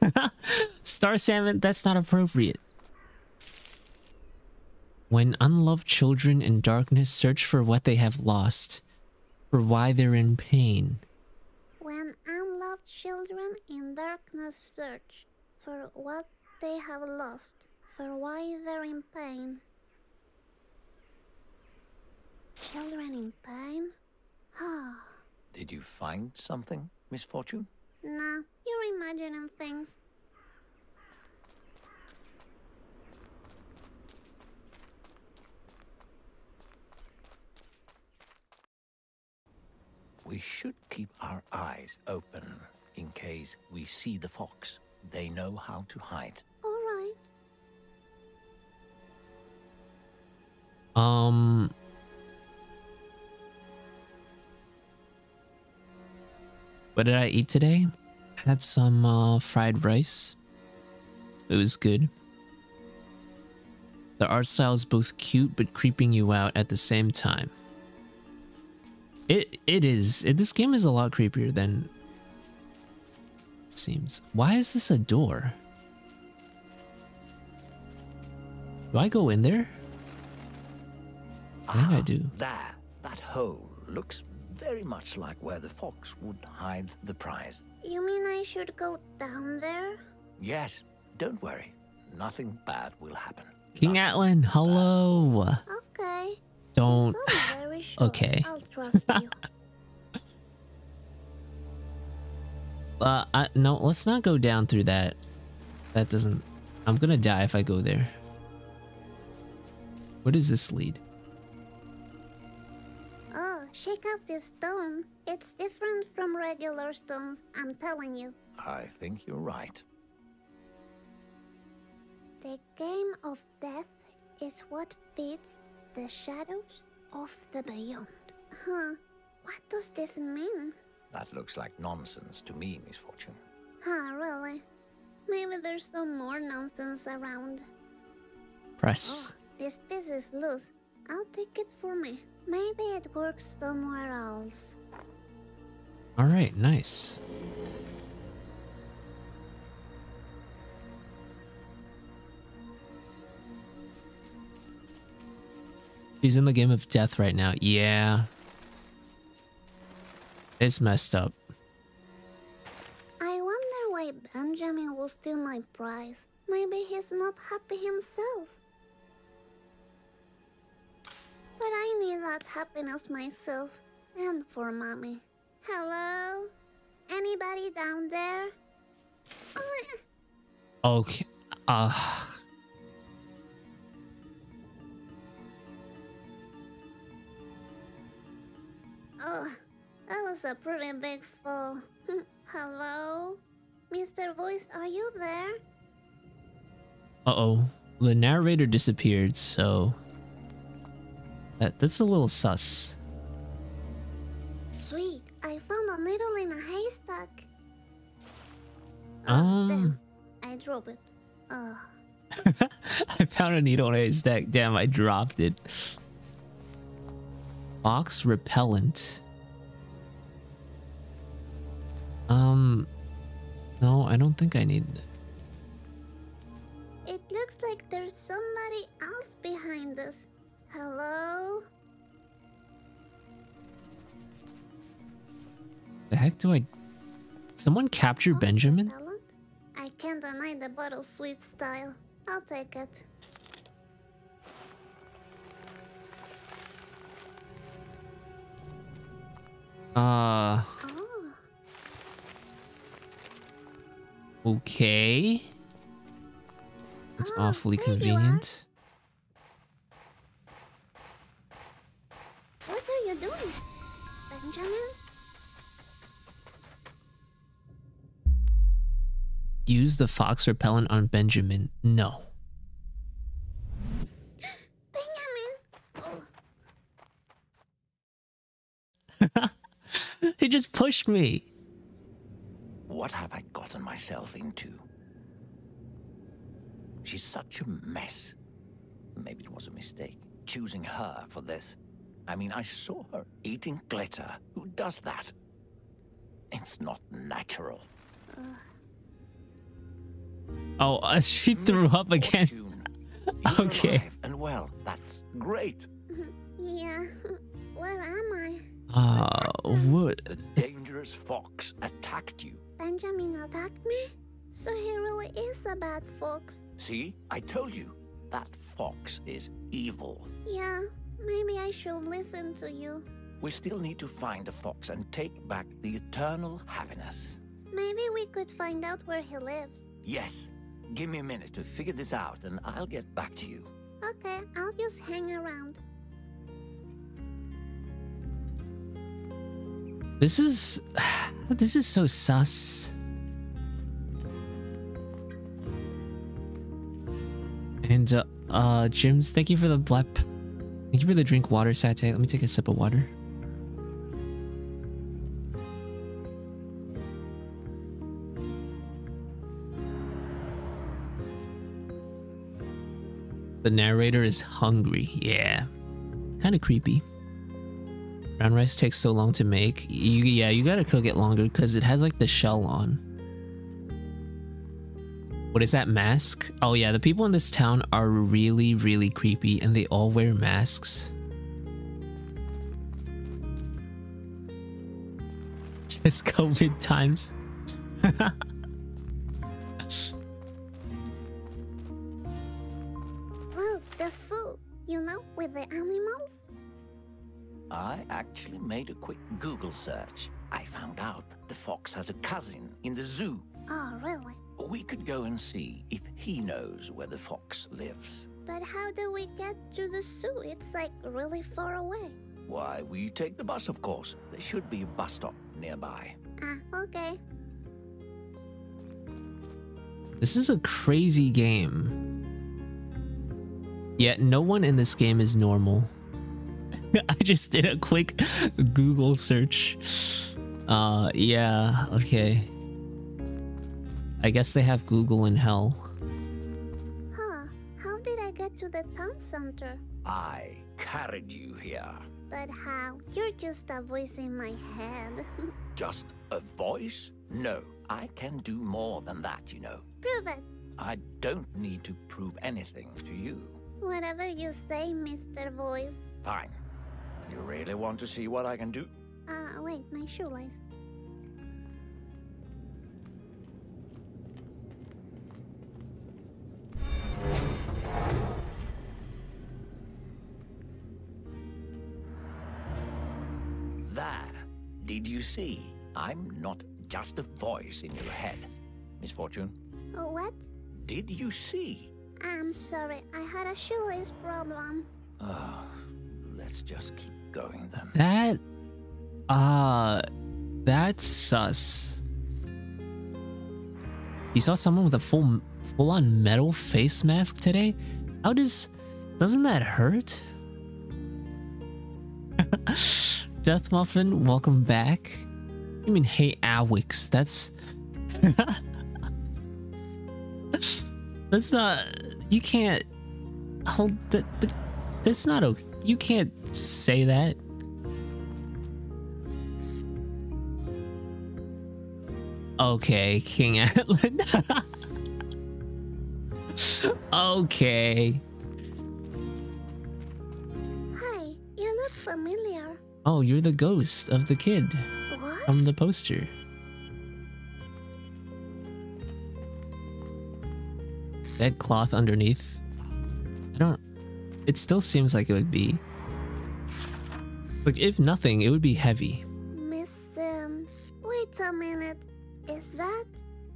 Star Salmon, that's not appropriate. When unloved children in darkness search for what they have lost, for why they're in pain. When unloved children in darkness search for what they have lost, for why they're in pain. Children in pain? Ah, Did you find something, Miss Fortune? nah, you're imagining things. We should keep our eyes open in case we see the fox. They know how to hide. Alright. Um. What did I eat today? I Had some uh, fried rice. It was good. The art style is both cute but creeping you out at the same time. It it is. It, this game is a lot creepier than it seems. Why is this a door? Do I go in there? I think I Ah, do. There, that hole looks very much like where the fox would hide the prize. You mean I should go down there? Yes, don't worry. Nothing bad will happen. King Nothing Atlan, hello. Okay. Don't. You sound very sure. Okay. Uh, I, no, let's not go down through that. That doesn't. I'm gonna die if I go there. What does this lead? Oh, shake out this stone. It's different from regular stones, I'm telling you. I think you're right. The game of death is what feeds the shadows of the beyond. Huh? What does this mean? That looks like nonsense to me, Miss Fortune. Huh, really? Maybe there's some more nonsense around. Press. Oh, this piece is loose. I'll take it for me. Maybe it works somewhere else. All right, nice. He's in the game of death right now. Yeah. It's messed up. I wonder why Benjamin will steal my prize. Maybe he's not happy himself. But I need that happiness myself. And for mommy. Hello? Anybody down there? Okay. Uh oh, that was a pretty big fall. Hello? Mr. Voice, are you there? uh-oh. The narrator disappeared, so that that's a little sus. Sweet, I found a needle in a haystack. Oh, Um. damn. I dropped it. Oh. I found a needle in a haystack. Damn, I dropped it. Fox repellent. Um, no, I don't think I need. It looks like there's somebody else behind us. Hello? The heck do I? Someone capture Box Benjamin? I can't deny the bottle sweet style. I'll take it. Uh, okay. That's Ah, awfully there you are. convenient. what are you doing? Benjamin? Use the fox repellent on Benjamin. No. Benjamin! Oh, he just pushed me. What have I gotten myself into? She's such a mess. Maybe it was a mistake, choosing her for this. I mean, I saw her eating glitter. Who does that? It's not natural. Oh, uh, she threw up again. Okay. And well, that's great. Yeah. Where am I? Uh, what? Dangerous fox attacked you. Benjamin attacked me? So he really is a bad fox. See, I told you. That fox is evil. Yeah, maybe I should listen to you. We still need to find the fox and take back the eternal happiness. Maybe we could find out where he lives. Yes. Give me a minute to figure this out and I'll get back to you. Okay, I'll just hang around. This is this is so sus. And uh, uh Jims, thank you for the blep. Thank you for the drink water satay. Let me take a sip of water. The narrator is hungry. Yeah. Kind of creepy. Brown rice takes so long to make. You yeah, you gotta cook it longer because it has like the shell on. What is that mask? Oh yeah, the people in this town are really, really creepy and they all wear masks. Just COVID times. actually made a quick Google search. I found out the fox has a cousin in the zoo. Oh, really? We could go and see if he knows where the fox lives. But how do we get to the zoo? It's like really far away. Why, we take the bus, of course. There should be a bus stop nearby. Ah, okay. This is a crazy game. Yet no one in this game is normal. I just did a quick Google search. Uh, yeah, okay. I guess they have Google in hell. Huh, how did I get to the town center? I carried you here. But how? You're just a voice in my head. Just a voice? No, I can do more than that, you know. Prove it. I don't need to prove anything to you. Whatever you say, Mr. Voice. Fine. You really want to see what I can do? Uh, wait, my shoelace. There. Did you see? I'm not just a voice in your head. Miss Fortune, Oh, what? did you see? I'm sorry, I had a shoelace problem. Oh, let's just keep going then. That, uh, that's sus. You saw someone with a full, full-on metal face mask today? How does, doesn't that hurt? Death Muffin, welcome back. You mean hey Awix? That's that's not. You can't hold that. that that's not okay. You can't say that. Okay, King Atlan. okay. Hi, you look familiar. Oh, you're the ghost of the kid What? from the poster. That cloth underneath. I don't. It still seems like it would be. Like, if nothing, it would be heavy. Miss um, wait a minute. Is that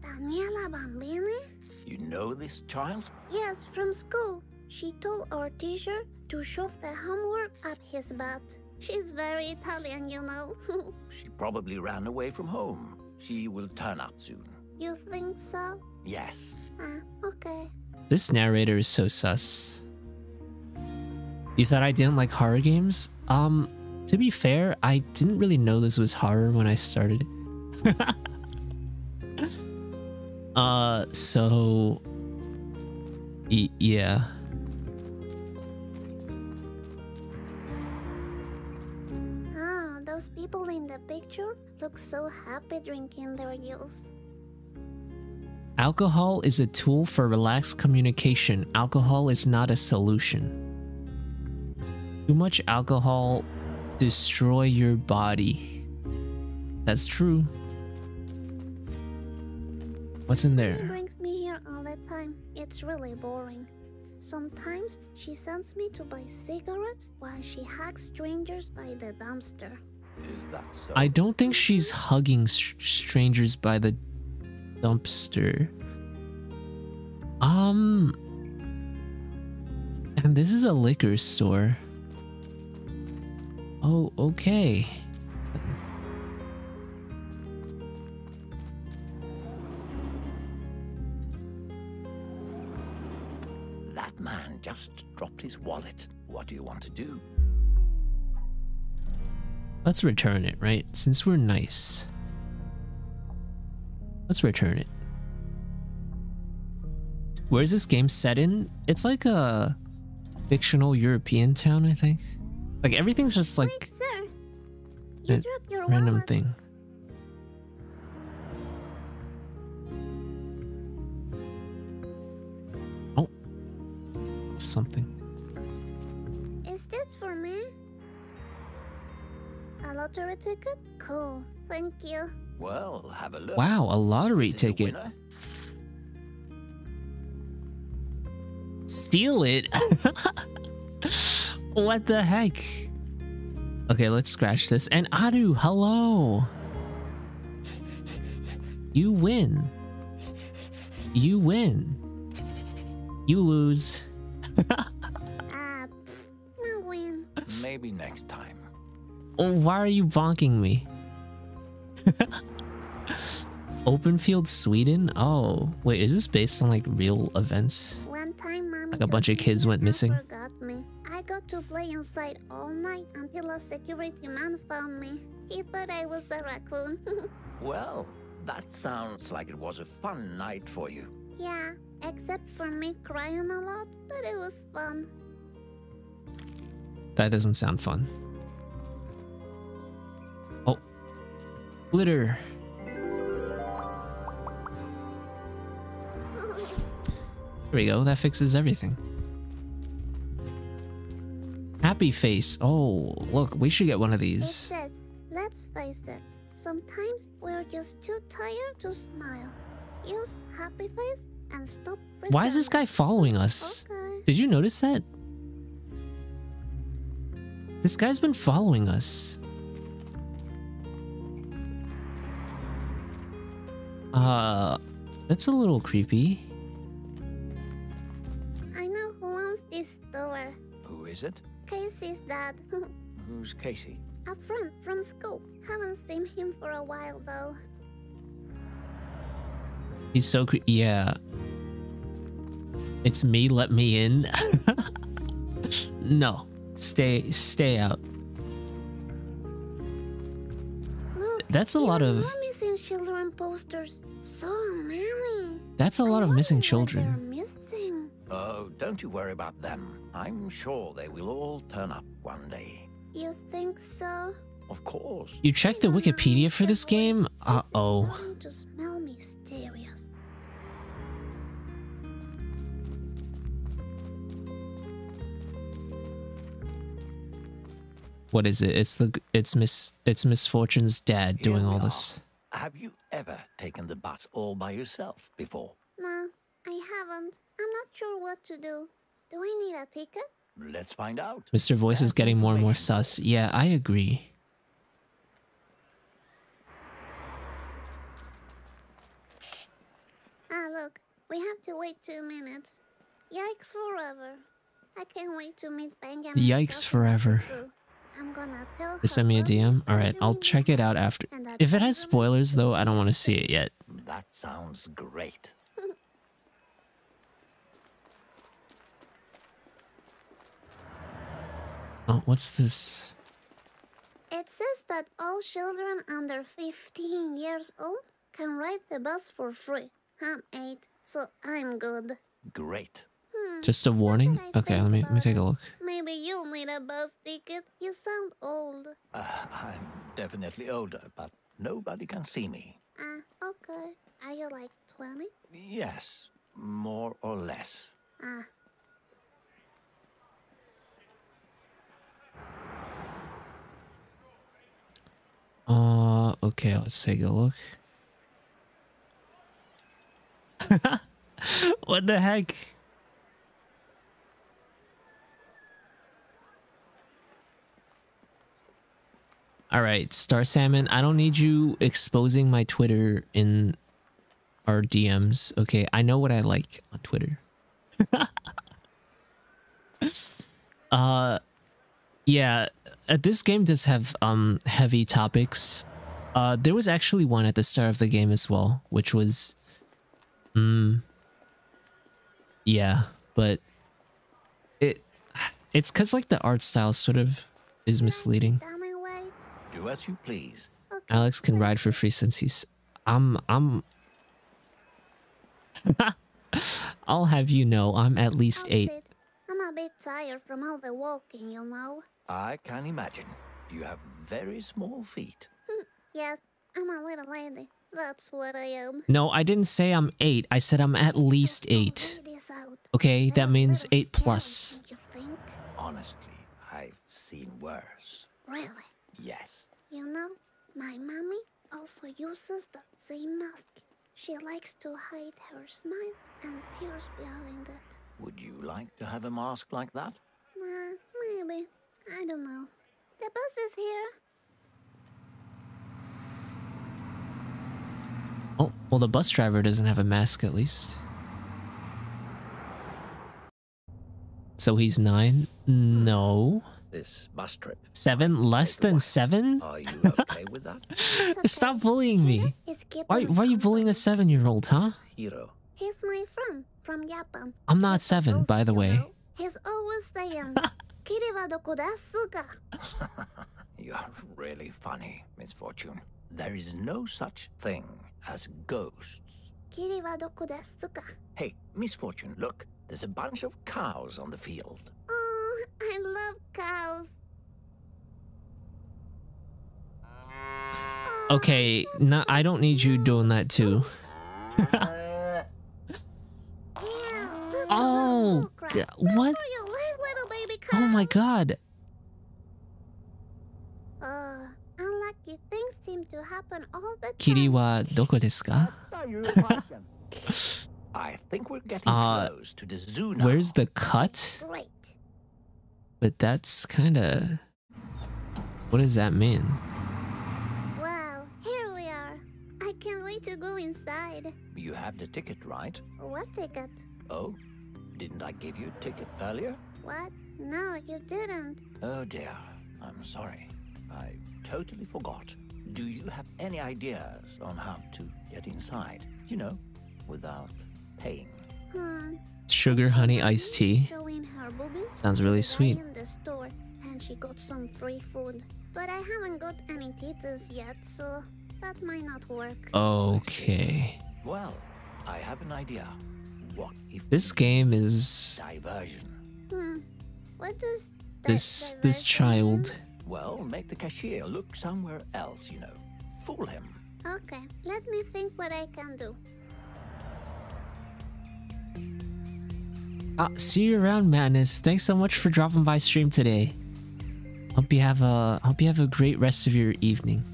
Daniela Bambini? You know this child? Yes, from school. She told our teacher to shove the homework up his butt. She's very Italian, you know. She probably ran away from home. She will turn up soon. you think so? Yes. Ah, okay. This narrator is so sus. You thought I didn't like horror games? Um, to be fair, I didn't really know this was horror when I started it. uh, so. Y- yeah. Ah, those people in the picture look so happy drinking their juice. Alcohol is a tool for relaxed communication. Alcohol is not a solution. Too much alcohol destroy your body. That's true. What's in there? She there? brings me here all the time. It's really boring. Sometimes she sends me to buy cigarettes while she hugs strangers by the dumpster. Is that so? I don't think she's hugging s- strangers by the dumpster. Um. And this is a liquor store. Oh, okay. That man just dropped his wallet. What do you want to do? Let's return it, right? Since we're nice. Let's return it. Where's this game set in? It's like a fictional European town, I think. Like everything's just like Wait, sir. You a your random wallet. thing. Oh, something. Is this for me? A lottery ticket? Cool. Thank you. Well, have a look. Wow, a lottery Is it a ticket. Steal it? what the heck? Okay, let's scratch this. And Adu, hello. You win. You win. You lose. Pff, no win. Maybe next time. Oh, why are you bonking me? Openfield, Sweden? Oh, wait, is this based on like real events? One time, mommy Like a bunch of kids went missing? Forgot me. I got to play inside all night until a security man found me. He thought I was a raccoon. Well, that sounds like it was a fun night for you. yeah, except for me crying a lot, but it was fun. That doesn't sound fun. Oh. Glitter. There we go. That fixes everything. Happy face. Oh, look, we should get one of It these. says, let's face it, sometimes we're just too tired to smile. Use happy face and stop Why is this guy following us? Okay. Did you notice that? This guy's been following us. Uh, that's a little creepy. I know who owns this store. Who is it? Casey's dad. Casey? a friend from school. Haven't seen him for a while though. He's so cre- yeah. It's me. Let me in. no, stay, stay out. Look, That's a lot of. missing children posters. So many. That's a I lot of missing children. They're missing. Oh, don't you worry about them. I'm sure they will all turn up one day. You think so? Of course. You checked the I don't know, Wikipedia for this game? Uh is oh. starting to smell mysterious. What is it? It's the it's Miss it's Misfortune's dad Here doing all are. this. Have you ever taken the bus all by yourself before? No, I haven't. I'm not sure what to do. Do I need a ticket? Let's find out. Mr. Voice is getting more and more sus. Yeah, I agree. Ah, look, we have to wait two minutes. Yikes forever. I can't wait to meet Benjamin. Yikes forever. Sue. I'm gonna tell Just send me a DM. All right, I'll check it out after. If it has spoilers though, I don't want to see it yet. That sounds great. Oh, what's this? It says that all children under 15 years old can ride the bus for free. I'm 8, so I'm good. Great. Hmm, Just a warning? Okay, let me let me take a look. Maybe you'll need a bus ticket. You sound old. Uh, I'm definitely older, but nobody can see me. Ah, okay. Are you like 20? Yes, more or less. Ah, Uh, okay, let's take a look. what the heck? All right, Star Salmon, I don't need you exposing my Twitter in our DMs. Okay, I know what I like on Twitter. uh yeah, uh, this game does have um heavy topics. Uh there was actually one at the start of the game as well, which was mm yeah, but it it's cuz like the art style sort of is misleading. Do as you please. Okay. Alex can ride for free since he's I'm I'm I'll have you know I'm at least 8. I'm a bit tired from all the walking, you know. I can imagine. You have very small feet. Mm, yes, I'm a little lady. That's what I am. No, I didn't say I'm 8. I said I'm at least 8. read this out. Okay, that means 8 plus. You think? Honestly, I've seen worse. Really? Yes. You know, my mommy also uses the same mask. She likes to hide her smile and tears behind it. Would you like to have a mask like that? Nah, maybe. I don't know. The bus is here. Oh, well, the bus driver doesn't have a mask at least. So he's 9? No. This bus trip. Seven? Less than seven? Are you okay with that? Okay. Stop bullying me. Why, why are you bullying a seven year old, huh? Hero. He's my friend from Japan. I'm not seven, by the way. He's always saying, "Kiri wa doko desu ka?" You're really funny, Misfortune. There is no such thing as ghosts. Kiri wa doko desu? Hey, Misfortune, look. There's a bunch of cows on the field. Oh, I love cows. Okay, oh, no, I don't need you doing that too. Yeah, oh, that's a Oh, little bullcrap. g- That's what? My god. Uh, unlucky things seem to happen all the time. Kiri wa doko desu ka? I think we're getting Uh, close to the zoo now. Where's the cut? Great. But that's kind of. What does that mean? Wow, here we are. I can't wait to go inside. You have the ticket, right? What ticket? Oh? Didn't I give you a ticket earlier? What? No, you didn't. Oh dear. I'm sorry. I totally forgot. Do you have any ideas on how to get inside? You know, without paying. Hmm. Sugar honey iced tea. Showing her boobies. Sounds really to the guy sweet. In the store, and she got some free food. But I haven't got any titas yet, so that might not work. Okay. Well, I have an idea. What if This game is diversion? Hmm. What does this this child. Well, make the cashier look somewhere else, you know. Fool him. Okay, let me think what I can do. Uh, see you around, Madness. Thanks so much for dropping by stream today. Hope you have a hope you have a great rest of your evening.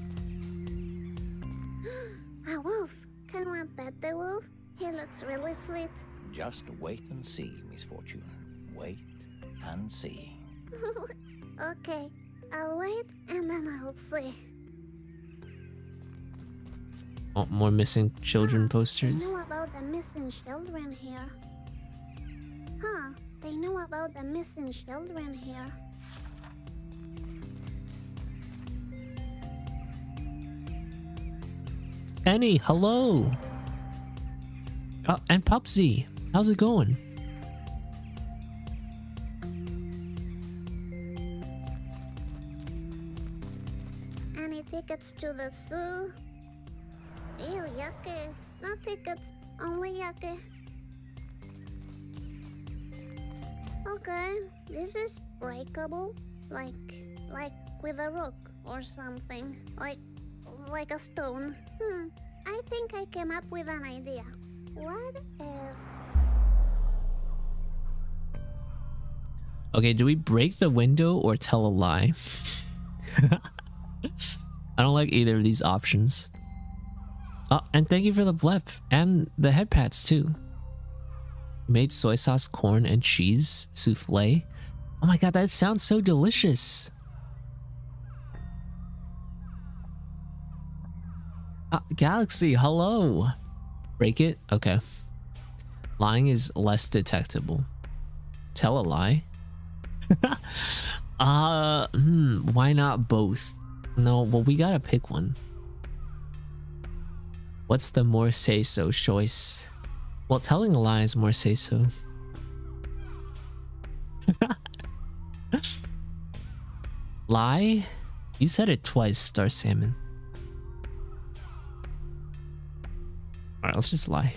A wolf. Can one pet the wolf? He looks really sweet. Just wait and see, Misfortune. Wait and see. okay, I'll wait and then I'll see. Oh, more missing children Huh, posters. They know about the missing children here. Huh, they know about the missing children here. Annie, hello. Uh, and Pupsy, how's it going? Tickets to the zoo? Ew, yucky. No tickets, only yucky. Okay, this is breakable. Like, like with a rock or something. Like, like a stone. Hmm, I think I came up with an idea. What if. Okay, do we break the window or tell a lie? I don't like either of these options. Oh, and thank you for the blep and the head pats too. Made soy sauce, corn, and cheese souffle. Oh my god, that sounds so delicious. Uh, Galaxy, hello. Break it? Okay. Lying is less detectable. Tell a lie? uh, hmm, why not both? No, well, we gotta pick one. What's the more say so choice? Well, telling a lie is more say so. lie? You said it twice, Star Salmon. Alright, let's just lie.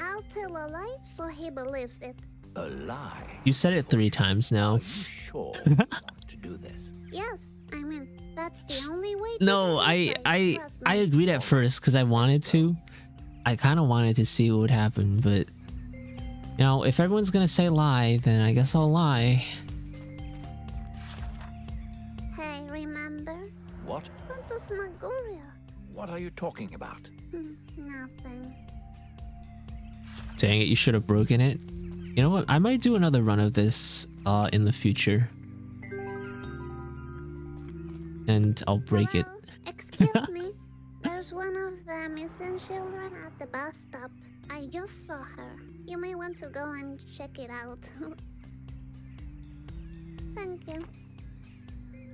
I'll tell a lie so he believes it. A lie? You said it three times now. Are you sure to do this? Yes, I mean, that's the only way to No, I I I agreed at first because I wanted to. I kind of wanted to see what would happen, but you know, if everyone's gonna say lie, then I guess I'll lie. Hey, remember? What? Phantasmagoria. What are you talking about? Hmm, nothing. Dang it, you should have broken it. You know what? I might do another run of this uh in the future. And I'll break it. Excuse me. There's one of the missing children at the bus stop. I just saw her. You may want to go and check it out. Thank you.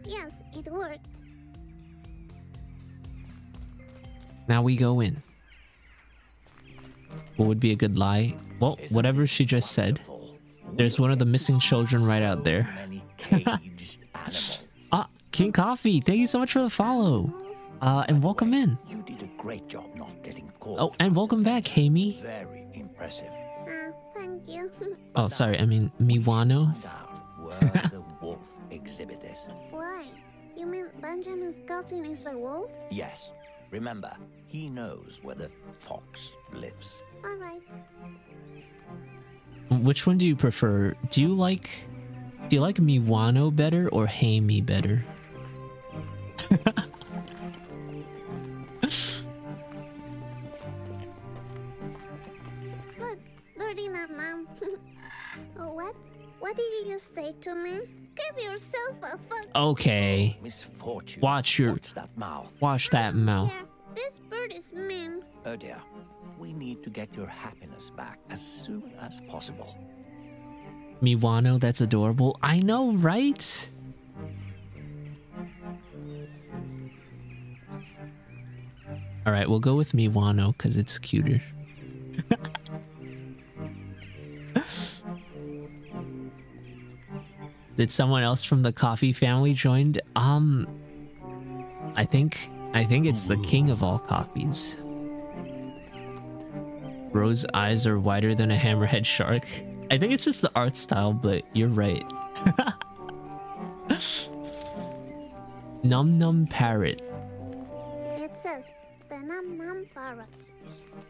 Yes, it worked. Now we go in. What would be a good lie? Well, whatever she just said. There's one of the missing children right out there. So many. Ah, King Coffee, thank you so much for the follow. Uh, and welcome in. You did a great job not getting caught. Oh, and welcome back, Hammy. Very impressive. Ah, thank you. Oh, sorry, I mean Miwano. Where the wolf exhibit is. Why? You mean Benjamin's cousin is a wolf? Yes. Remember, he knows where the fox lives. Alright. Which one do you prefer? Do you like do you like Miwano better or Hammy better? Look, Birdie Nam Nam. oh, what? What did you just say to me? Give yourself a fuck. Okay. Misfortune. Watch your Watch that mouth. watch that mouth. Here, this bird is mean. Oh dear. We need to get your happiness back as soon as possible. Miwano, that's adorable. I know, right? All right, we'll go with Miwano because it's cuter. Did someone else from the coffee family join? Um, I think I think it's the king of all coffees. Rose eyes are wider than a hammerhead shark. I think it's just the art style, but you're right. Num Num Parrot. Nam parrot.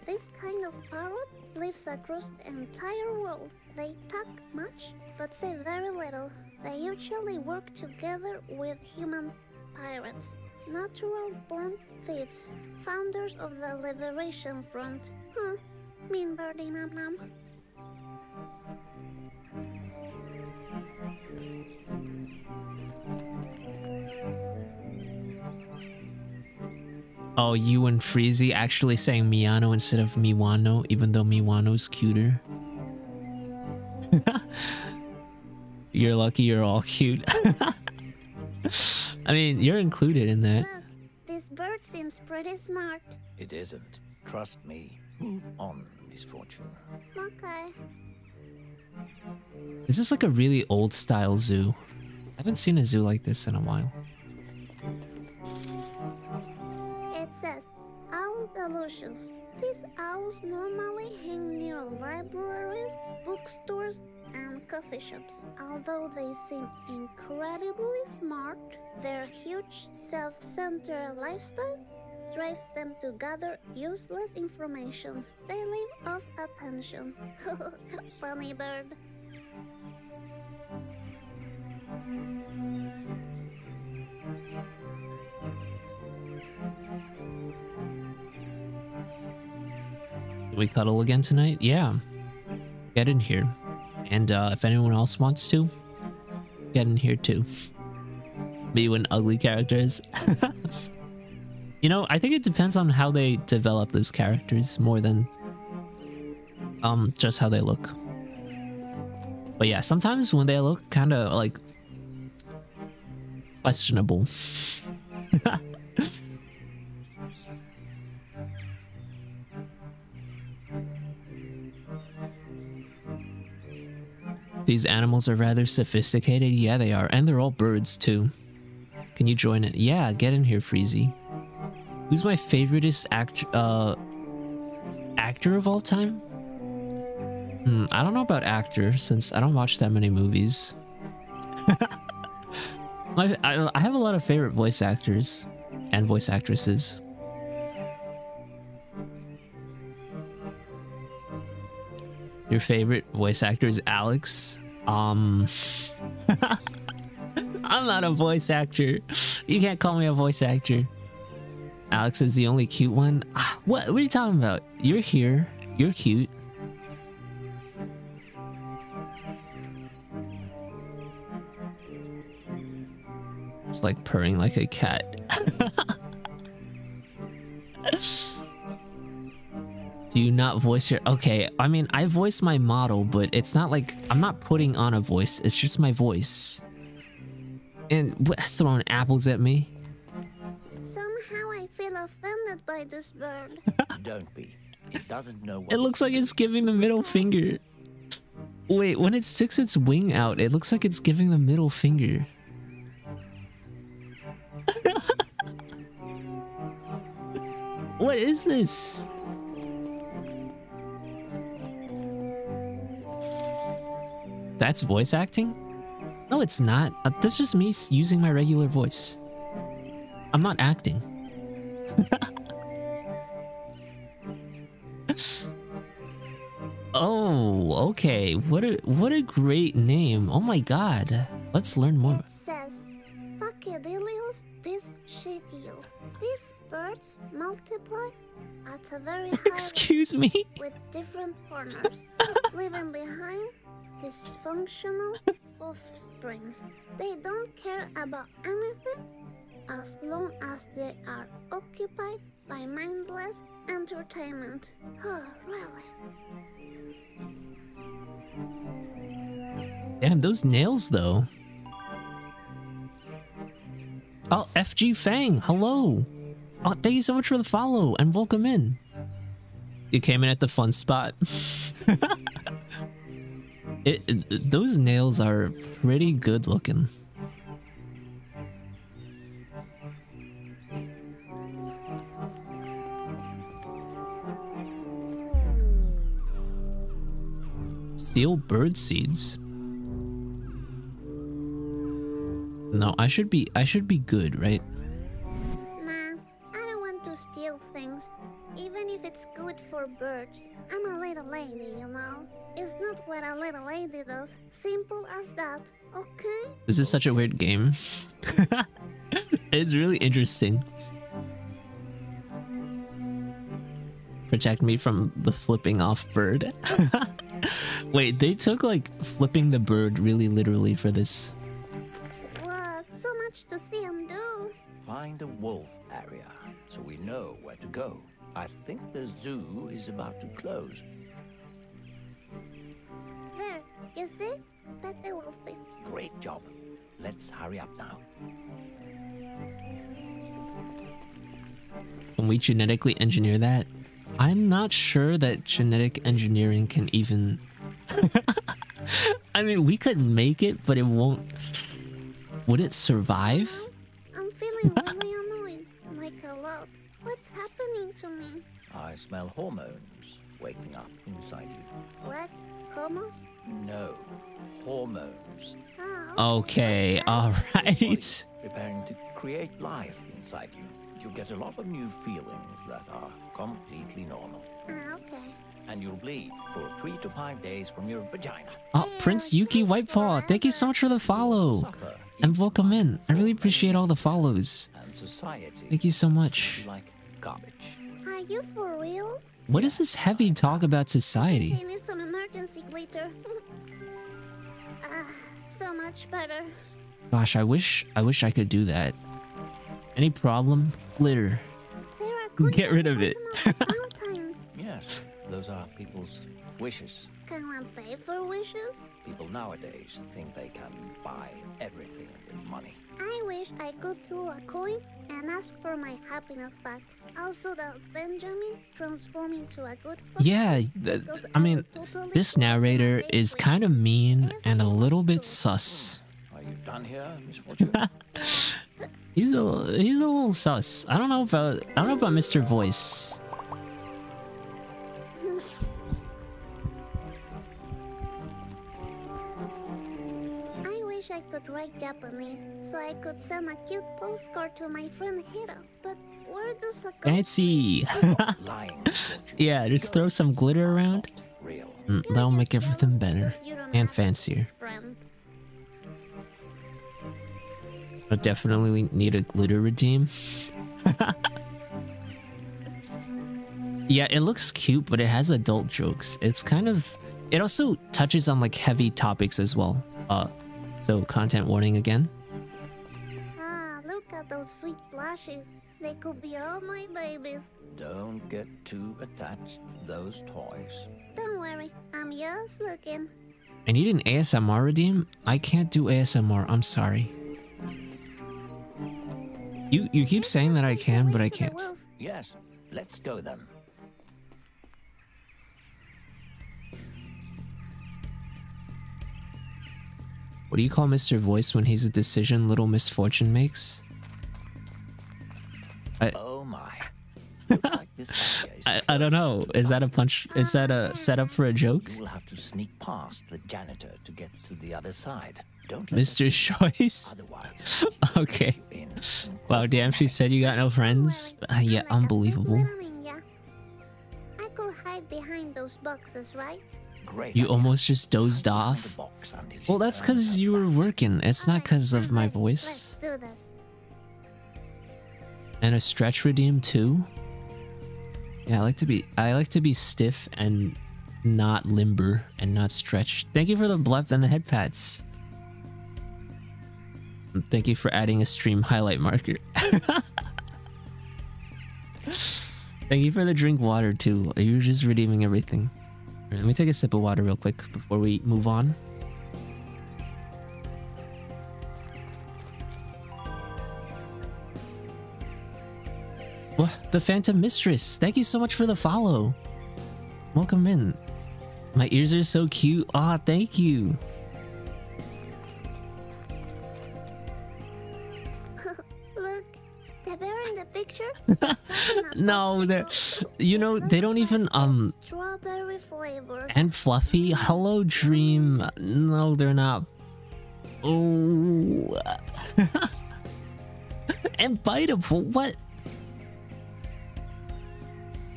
This kind of parrot lives across the entire world. They talk much, but say very little. They usually work together with human pirates, natural born thieves, founders of the Liberation Front. Huh? Mean birdie Nam. Oh, you and Freezy actually saying Miano instead of Miwano, even though Miwano's cuter. you're lucky you're all cute. I mean, you're included in that. Look, this bird seems pretty smart. It isn't. Trust me. Move on, misfortune. Okay. This is like a really old style zoo. I haven't seen a zoo like this in a while. Delicious. These owls normally hang near libraries, bookstores, and coffee shops. Although they seem incredibly smart, their huge self-centered lifestyle drives them to gather useless information. They live off attention. Funny bird. We cuddle again tonight? Yeah. Get in here. And uh, if anyone else wants to, get in here too. Me when ugly characters. you know, I think it depends on how they develop those characters more than um just how they look. But yeah, sometimes when they look kind of like questionable. These animals are rather sophisticated. Yeah, they are. And they're all birds, too. Can you join it? Yeah, get in here, Freezy. Who's my favoriteest act uh actor of all time? Hmm, I don't know about actor since I don't watch that many movies. my, I, I have a lot of favorite voice actors and voice actresses. Your favorite voice actor is Alex. Um, I'm not a voice actor. You can't call me a voice actor. Alex is the only cute one. Ah, what? What are you talking about? You're here. You're cute. It's like purring like a cat. Do you not voice your... Okay, I mean, I voice my model, but it's not like... I'm not putting on a voice. It's just my voice. And what, throwing apples at me? Somehow I feel offended by this bird. Don't be. It doesn't know what It looks like it's giving the middle finger. Wait, when it sticks its wing out, it looks like it's giving the middle finger. what is this? That's voice acting? No, it's not. Uh, that's just me using my regular voice. I'm not acting. oh, okay. What a what a great name. Oh my god. Let's learn more. says, Pachyderlius this schedule. These birds multiply at a very high Excuse me. with different partners, leaving behind dysfunctional offspring. They don't care about anything as long as they are occupied by mindless entertainment. Oh, really? Damn, those nails though. Oh, FG Fang, hello. Oh, thank you so much for the follow and welcome in. You came in at the fun spot. it, it- those nails are pretty good looking. Steal bird seeds. No, I should be I should be good, right? Even if it's good for birds. I'm a little lady, you know? It's not what a little lady does. Simple as that, okay? This is such a weird game. it's really interesting. Protect me from the flipping off bird. Wait, they took like flipping the bird really literally for this. What? So much to see and do. Find a wolf area so we know where to go. I think the zoo is about to close. There, you see? Pet the wolfie. Great job. Let's hurry up now. When we genetically engineer that? I'm not sure that genetic engineering can even. I mean, we could make it, but it won't. Would it survive? I'm feeling really happening to me? I smell hormones waking up inside you. What? Hormones? No, hormones. Ah, Okay, alright. Preparing to create life inside you. you'll get a lot of new feelings that are completely normal. Ah, okay. And you'll bleed for three to five days from your vagina. Oh, Prince Yuki Whitepaw, thank you so much for the follow. And welcome in. I really appreciate all the follows. Thank you so much. like garbage. Are you for real? What is this heavy talk about society? I need some emergency glitter. ah, so much better. Gosh, I wish I wish I could do that. Any problem? Glitter. There are Get rid of it. bottom of the fountain. Yes, those are people's wishes. Can one pay for wishes? People nowadays think they can buy everything with money. I wish I could throw a coin and ask for my happiness back. Also, that Benjamin transform into a good person. Yeah, th- I mean, this narrator is kind of mean and a little bit sus. Are you done here, Miss Fortune? He's a he's a little sus. I don't know about I don't know about Mr. Voice. Could write Japanese so I could send a cute postcard to my friend Hiro. But where does the Fancy. Lying, Miss Fortune. yeah, just throw some glitter around. Mm, that'll make everything better and fancier. Friend. But definitely we need a glitter redeem. yeah, it looks cute, but it has adult jokes. It's kind of it also touches on like heavy topics as well. Uh so content warning again. Ah, look at those sweet blushes. They could be all my babies. Don't get too attached to those toys. Don't worry, I'm just looking. I need an ASMR redeem. I can't do ASMR. I'm sorry. You you keep saying that I can, but I can't. Yes, let's go then. What do you call Mr. Voice when he's a decision little misfortune makes? Oh my. Like this area is I, I don't know. Is that a punch? Is that a setup for a joke? You will have to sneak past the janitor to get to the other side. Don't Mr. Choice? Okay. you. Wow, damn, she said you got no friends? Uh, yeah, unbelievable. sweet little ninja. I could hide behind those boxes, right? Great. You almost just dozed Hide behind the off? box until she Well, that's because you were working. It's not because of my voice. Let's do this. And a stretch redeem too? Yeah, I like to be I like to be stiff and not limber and not stretched. Thank you for the blep and the head pats. And Thank you for adding a stream highlight marker. Thank you for the drink water too. You're just redeeming everything. Alright, let me take a sip of water real quick before we move on. What? The Phantom Mistress. Thank you so much for the follow. Welcome in. My ears are so cute. Ah, thank you. No, they're you know, they don't even um Strawberry flavor. and fluffy. Hello Dream. No, they're not. Oh. and biteable. What?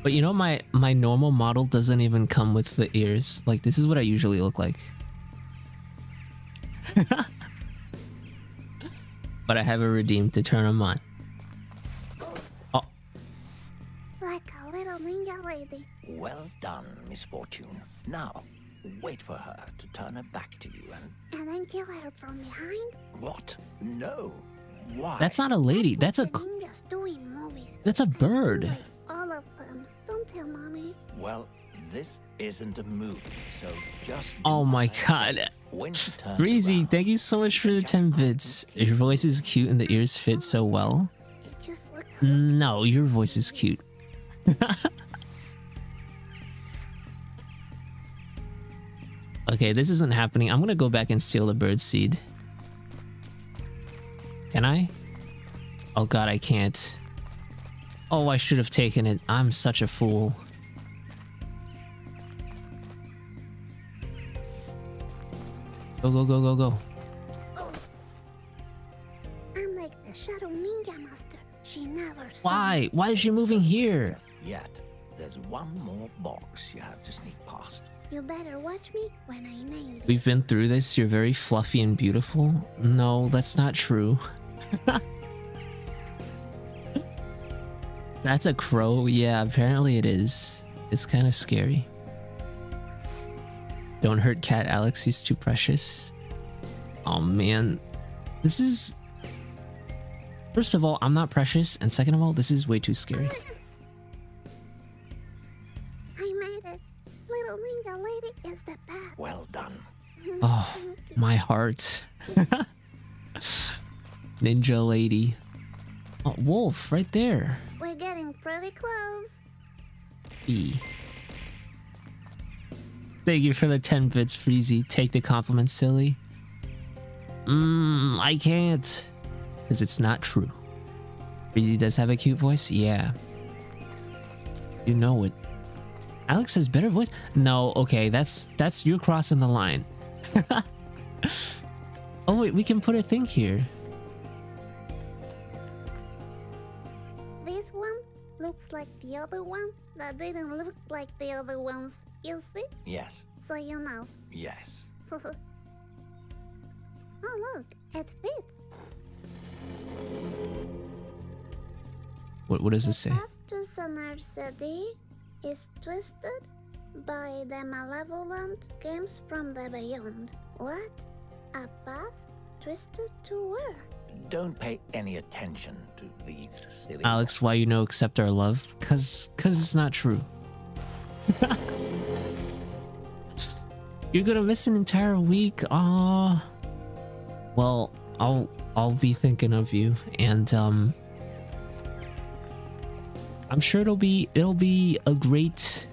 But you know my my normal model doesn't even come with the ears. Like this is what I usually look like. but I have a redeem to turn them on. Like a little ninja lady. Well done, Miss Fortune. Now, wait for her to turn her back to you and. And then kill her from behind. What? No. Why? that's not a lady. That's a The ninjas do in movies. that's a I do bird. all of them. Don't tell mommy. Well, this isn't a movie, so just. Oh my god. say. Turns Breezy, around, thank you so much for the 10 bits. Your voice is cute and the ears fit so well. It just looks. No, your voice is cute. okay, this isn't happening. I'm gonna go back and steal the bird seed. Can I? Oh god, I can't. Oh, I should have taken it. I'm such a fool. Go, go, go, go, go. Oh. I'm like the shadow ninja master. She never Why? Why is she moving here? Just yet. There's one more box you have to sneak past. You better watch me when I name it. We've been through this. You're very fluffy and beautiful. No, that's not true. that's a crow. Yeah, apparently it is. It's kind of scary. Don't hurt cat Alex. He's too precious. Oh man. This is. First of all, I'm not precious. And second of all, this is way too scary. Ninja is the best. Well done. Oh, my heart. Ninja lady. Oh, wolf, right there. We're getting pretty close. B. Thank you for the 10 bits, Freezy. Take the compliment, silly. Mmm, I can't. Because it's not true. Freezy does have a cute voice? Yeah. You know it. Alex has better voice? No, okay, that's that's you're crossing the line. oh wait, we can put a thing here. This one looks like the other one that didn't look like the other ones. You see? Yes. So you know. Yes. oh look, it fits. What what does it say? Path to Sonar City is twisted by the malevolent games from the beyond. What? A path twisted to where? Don't pay any attention to these silly. Alex, why you know accept our love? Cause cause it's not true. You're gonna miss an entire week. Aw. Well, I'll I'll be thinking of you and um I'm sure it'll be it'll be a great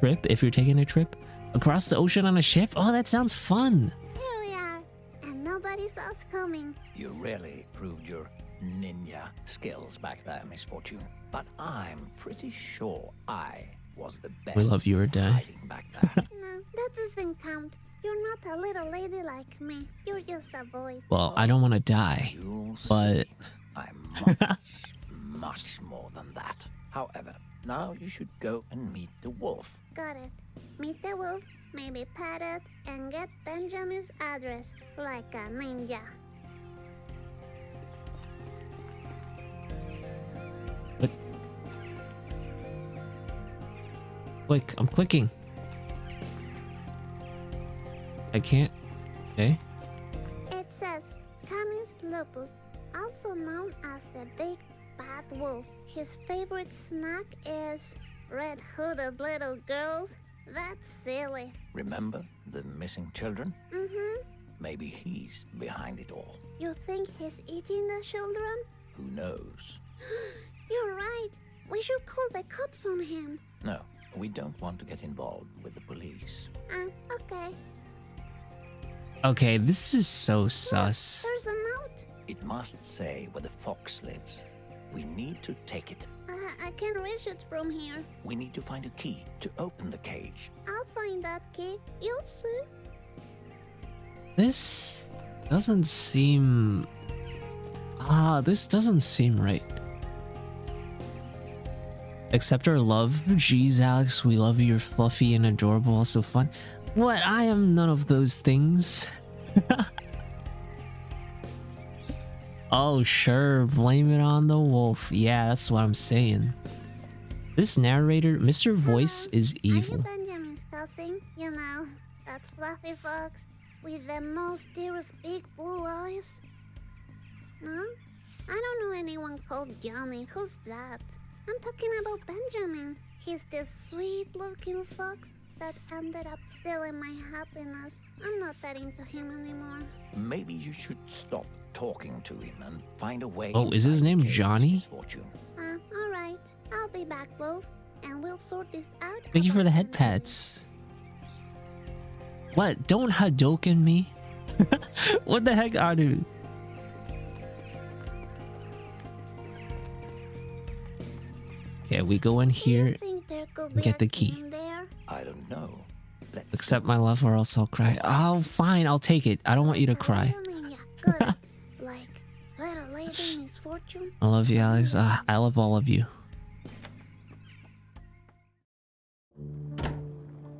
trip if you're taking a trip across the ocean on a ship. Oh, that sounds fun. Here we are, and nobody saw us coming. You really proved your ninja skills back there, Miss Fortune. But I'm pretty sure I was the best. We love you or die. back there. No, that doesn't count. You're not a little lady like me. You're just a voice. Well, I don't want to die, You'll but see. I'm much, much more than that. However, now you should go and meet the wolf. Got it. Meet the wolf, maybe pet it, and get Benjamin's address like a ninja. click. I'm clicking. I can't. Okay. It says Canis lupus, also known as the big bad wolf. His favorite snack is red hooded little girls. That's silly. Remember the missing children? Mm-hmm. Maybe he's behind it all. You think he's eating the children? Who knows? You're right. We should call the cops on him. No, we don't want to get involved with the police. Uh, okay. Okay, this is so sus. There's a note. It must say where the fox lives. We need to take it. Uh, I can reach it from here. We need to find a key to open the cage. I'll find that key. You'll see. This doesn't seem. Ah, this doesn't seem right. Accept our love. Jeez, Alex, we love you. You're fluffy and adorable, also fun. What? I am none of those things. oh, sure. Blame it on the wolf. Yeah, that's what I'm saying. This narrator, Mr. Voice, Hello. is Are you evil. Benjamin's cousin? You know, that fluffy fox with the most dearest big blue eyes? No? I don't know anyone called Johnny. Who's that? I'm talking about Benjamin. He's the sweet looking fox that ended up stealing my happiness. I'm not that into him anymore. Maybe you should stop talking to him and find a way. Oh, is his name Johnny? Fortune. Uh, alright. I'll be back, Wolf, and we'll sort this out. Thank you for the about head pats. What? Don't Hadoken me? what the heck, Adu? Okay, we go in here. think there could and get the key. I don't know. Let's Accept my love or else I'll cry. Oh, fine, I'll take it. I don't want you to cry. Little lady misfortune. I love you, Alex. Uh, I love all of you.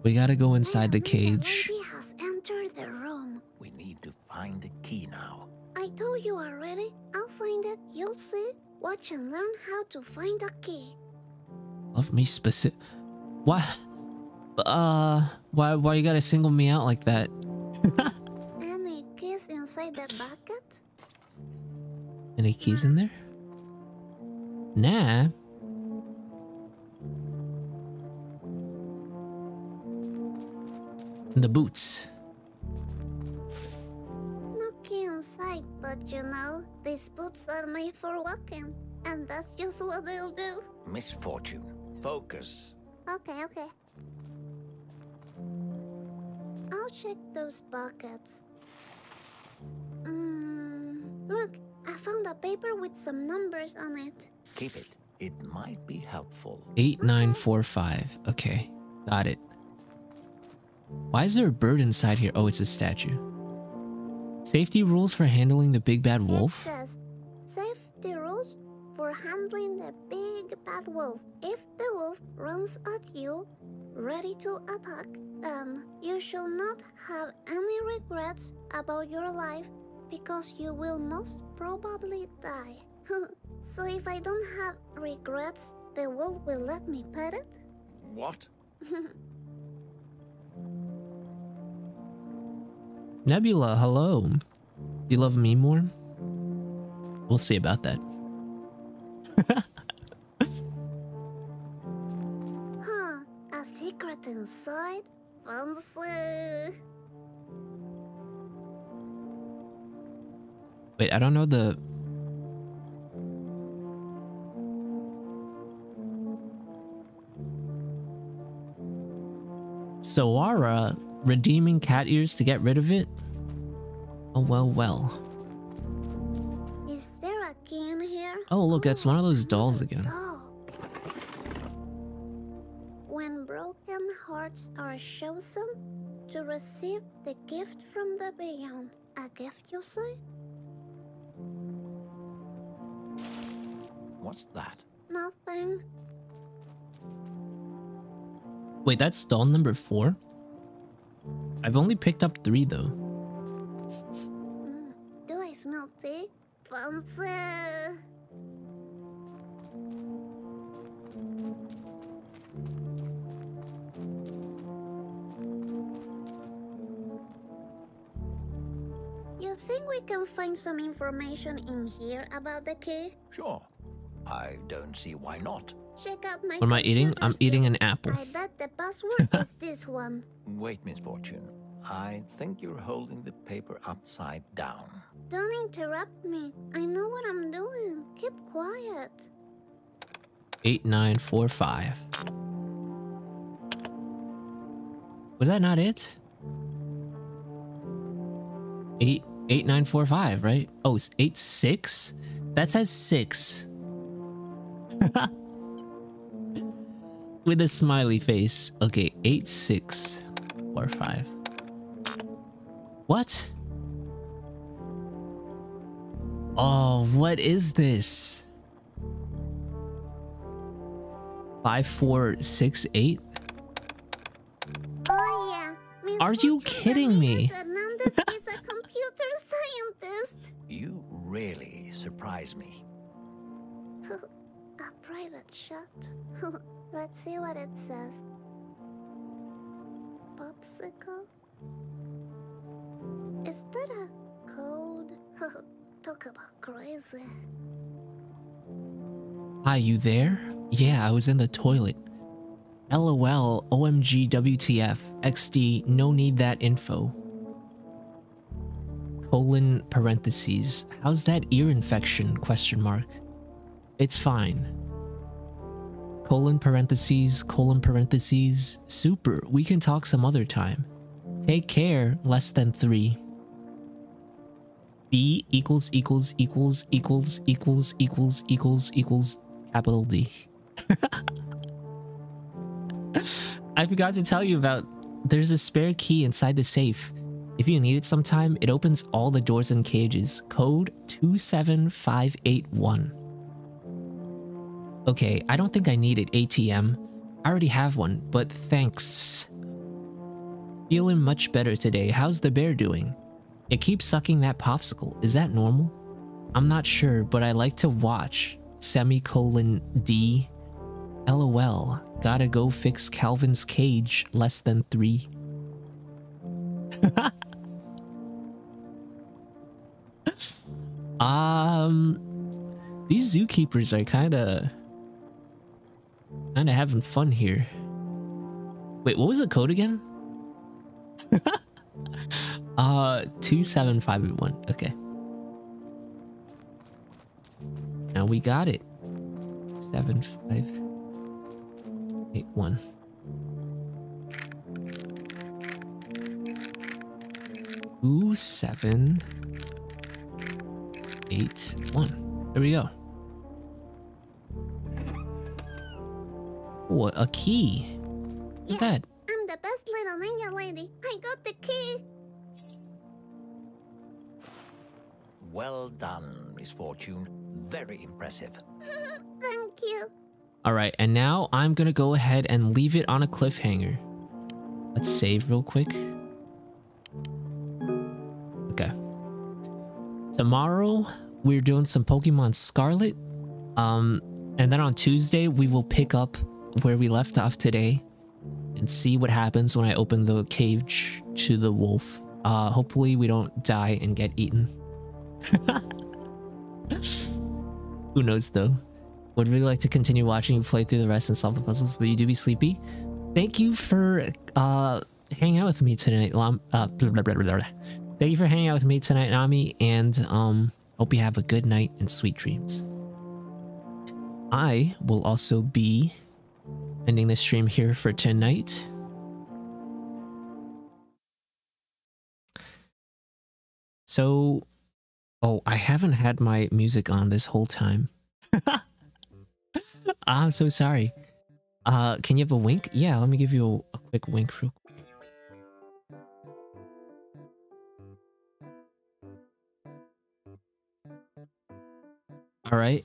We gotta go inside the And cage. lady has entered the room. We need to find a key now. I told you already. I'll find it. You'll see. Watch and learn how to find a key. Love me specific. What? Uh, why? Why you gotta single me out like that? Any keys inside the bucket? Any keys in there? Nah. The boots. No key inside, but you know, these boots are made for walking. And that's just what they'll do. Misfortune. Focus. Okay, okay. I'll check those buckets. Mm, look, I found a paper with some numbers on it. Keep it. It might be helpful. Eight nine four five. Okay, got it. Why is there a bird inside here? Oh, it's a statue. Safety rules for handling the big bad wolf. It says safety rules for handling the big bad wolf. If the wolf runs at you, ready to attack, then you shall not have any regrets about your life because you will most probably die. so if I don't have regrets, the wolf will let me pet it? What? Nebula, hello. You love me more? We'll see about that. Huh, a secret inside? Fancy. Wait, I don't know the. Sawara redeeming cat ears to get rid of it? Oh, well, well. Is there a key in here? Oh, look, that's one of those dolls again. Oh, Doll. When broken hearts are chosen to receive the gift from the beyond, a gift, you say? What's that? Nothing. Wait, that's doll number four? I've only picked up three, though. Do I smell tea? Fancy. You think we can find some information in here about the key? Sure. I don't see why not. Check out my What am I eating? I'm eating an apple. I bet the password is this one. Wait, Misfortune. I think you're holding the paper upside down. Don't interrupt me. I know what I'm doing. Keep quiet. 8945. Was that not it? 8 8945, right? Oh, it's 86? That says 6. With a smiley face. Okay, eight, six, four, five. What? Oh, what is this? Five, four, six, eight? Oh yeah. Are you kidding me? You really surprise me. private shot. Let's see what it says. Popsicle? Is that a code? Talk about crazy. Hi, you there? Yeah, I was in the toilet. LOL, OMG, WTF, XD, no need that info. Colon parentheses. How's that ear infection? Question mark. It's fine. Colon parentheses, colon parentheses. Super, we can talk some other time. Take care, less than three. B equals equals equals equals equals equals equals equals capital D. I forgot to tell you about there's a spare key inside the safe. If you need it sometime, it opens all the doors and cages. Code 27581. Okay, I don't think I need needed ATM. I already have one, but thanks. Feeling much better today. How's the bear doing? It keeps sucking that popsicle. Is that normal? I'm not sure, but I like to watch. Semicolon D. LOL. Gotta go fix Calvin's cage. Less than three. um, these zookeepers are kind of, kind of having fun here. Wait, what was the code again? uh, two seven five one. Okay. Now we got it. Seven five eight one. Two seven eight one. There we go. What a key. Look Yeah. at that. I'm the best little ninja lady. I got the key. Well done, Miss Fortune. Very impressive. Thank you. All right, and now I'm gonna go ahead and leave it on a cliffhanger. Let's save real quick. Okay. Tomorrow we're doing some Pokemon Scarlet. Um, and then on Tuesday we will pick up where we left off today and see what happens when I open the cage to the wolf. Uh, hopefully we don't die and get eaten. Who knows though? Would really like to continue watching you play through the rest and solve the puzzles, but you do be sleepy. Thank you for uh hanging out with me tonight, Lam. Uh, blah, blah, blah. Thank you for hanging out with me tonight, Nami, and um, hope you have a good night and sweet dreams. I will also be ending the stream here for tonight. So, oh, I haven't had my music on this whole time. I'm so sorry. Uh, can you have a wink? Yeah, let me give you a, a quick wink real quick. All right.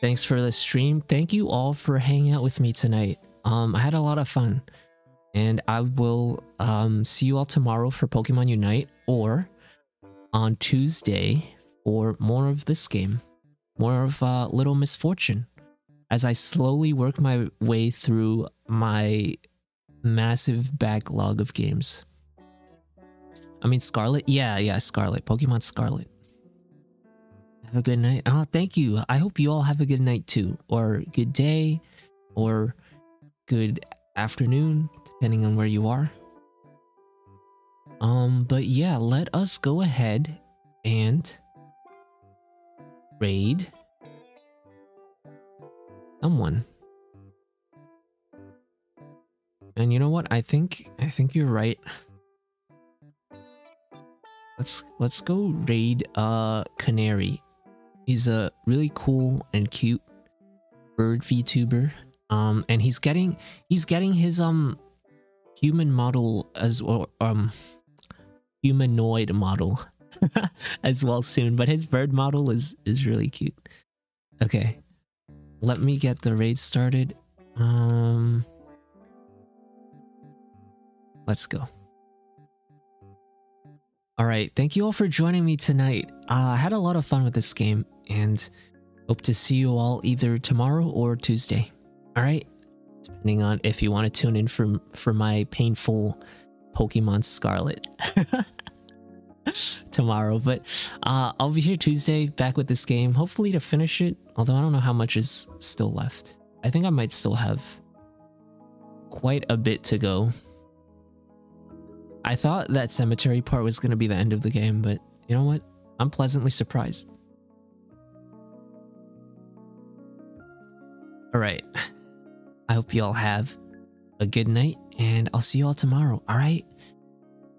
Thanks for the stream. Thank you all for hanging out with me tonight. Um, I had a lot of fun. And I will um see you all tomorrow for Pokemon Unite or on Tuesday for more of this game. More of uh, Little Misfortune. As I slowly work my way through my massive backlog of games. I mean Scarlet? Yeah, yeah, Scarlet. Pokemon Scarlet. Have a good night. Oh, thank you. I hope you all have a good night too, or good day, or good afternoon, depending on where you are. Um, but yeah, let us go ahead and raid someone. And you know what? I think I think you're right. Let's let's go raid uh Canary. He's a really cool and cute bird VTuber. Um and he's getting he's getting his um human model as well um humanoid model as well soon, but his bird model is is really cute. Okay. Let me get the raid started. Um Let's go. All right, thank you all for joining me tonight. Uh, I had a lot of fun with this game and hope to see you all either tomorrow or Tuesday. All right, depending on if you want to tune in for for my painful Pokemon Scarlet tomorrow. But uh, I'll be here Tuesday back with this game, hopefully to finish it. Although I don't know how much is still left. I think I might still have quite a bit to go. I thought that cemetery part was going to be the end of the game, but you know what? I'm pleasantly surprised. All right. I hope you all have a good night, and I'll see you all tomorrow. All right.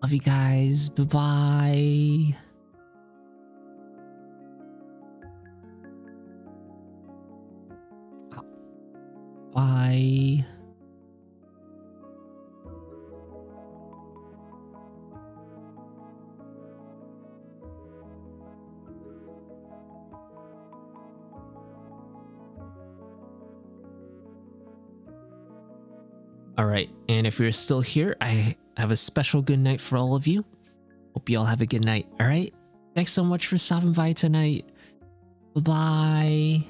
Love you guys. Bye bye. Bye. All right, and if you're still here, I have a special good night for all of you. Hope you all have a good night. All right, thanks so much for stopping by tonight. Bye bye.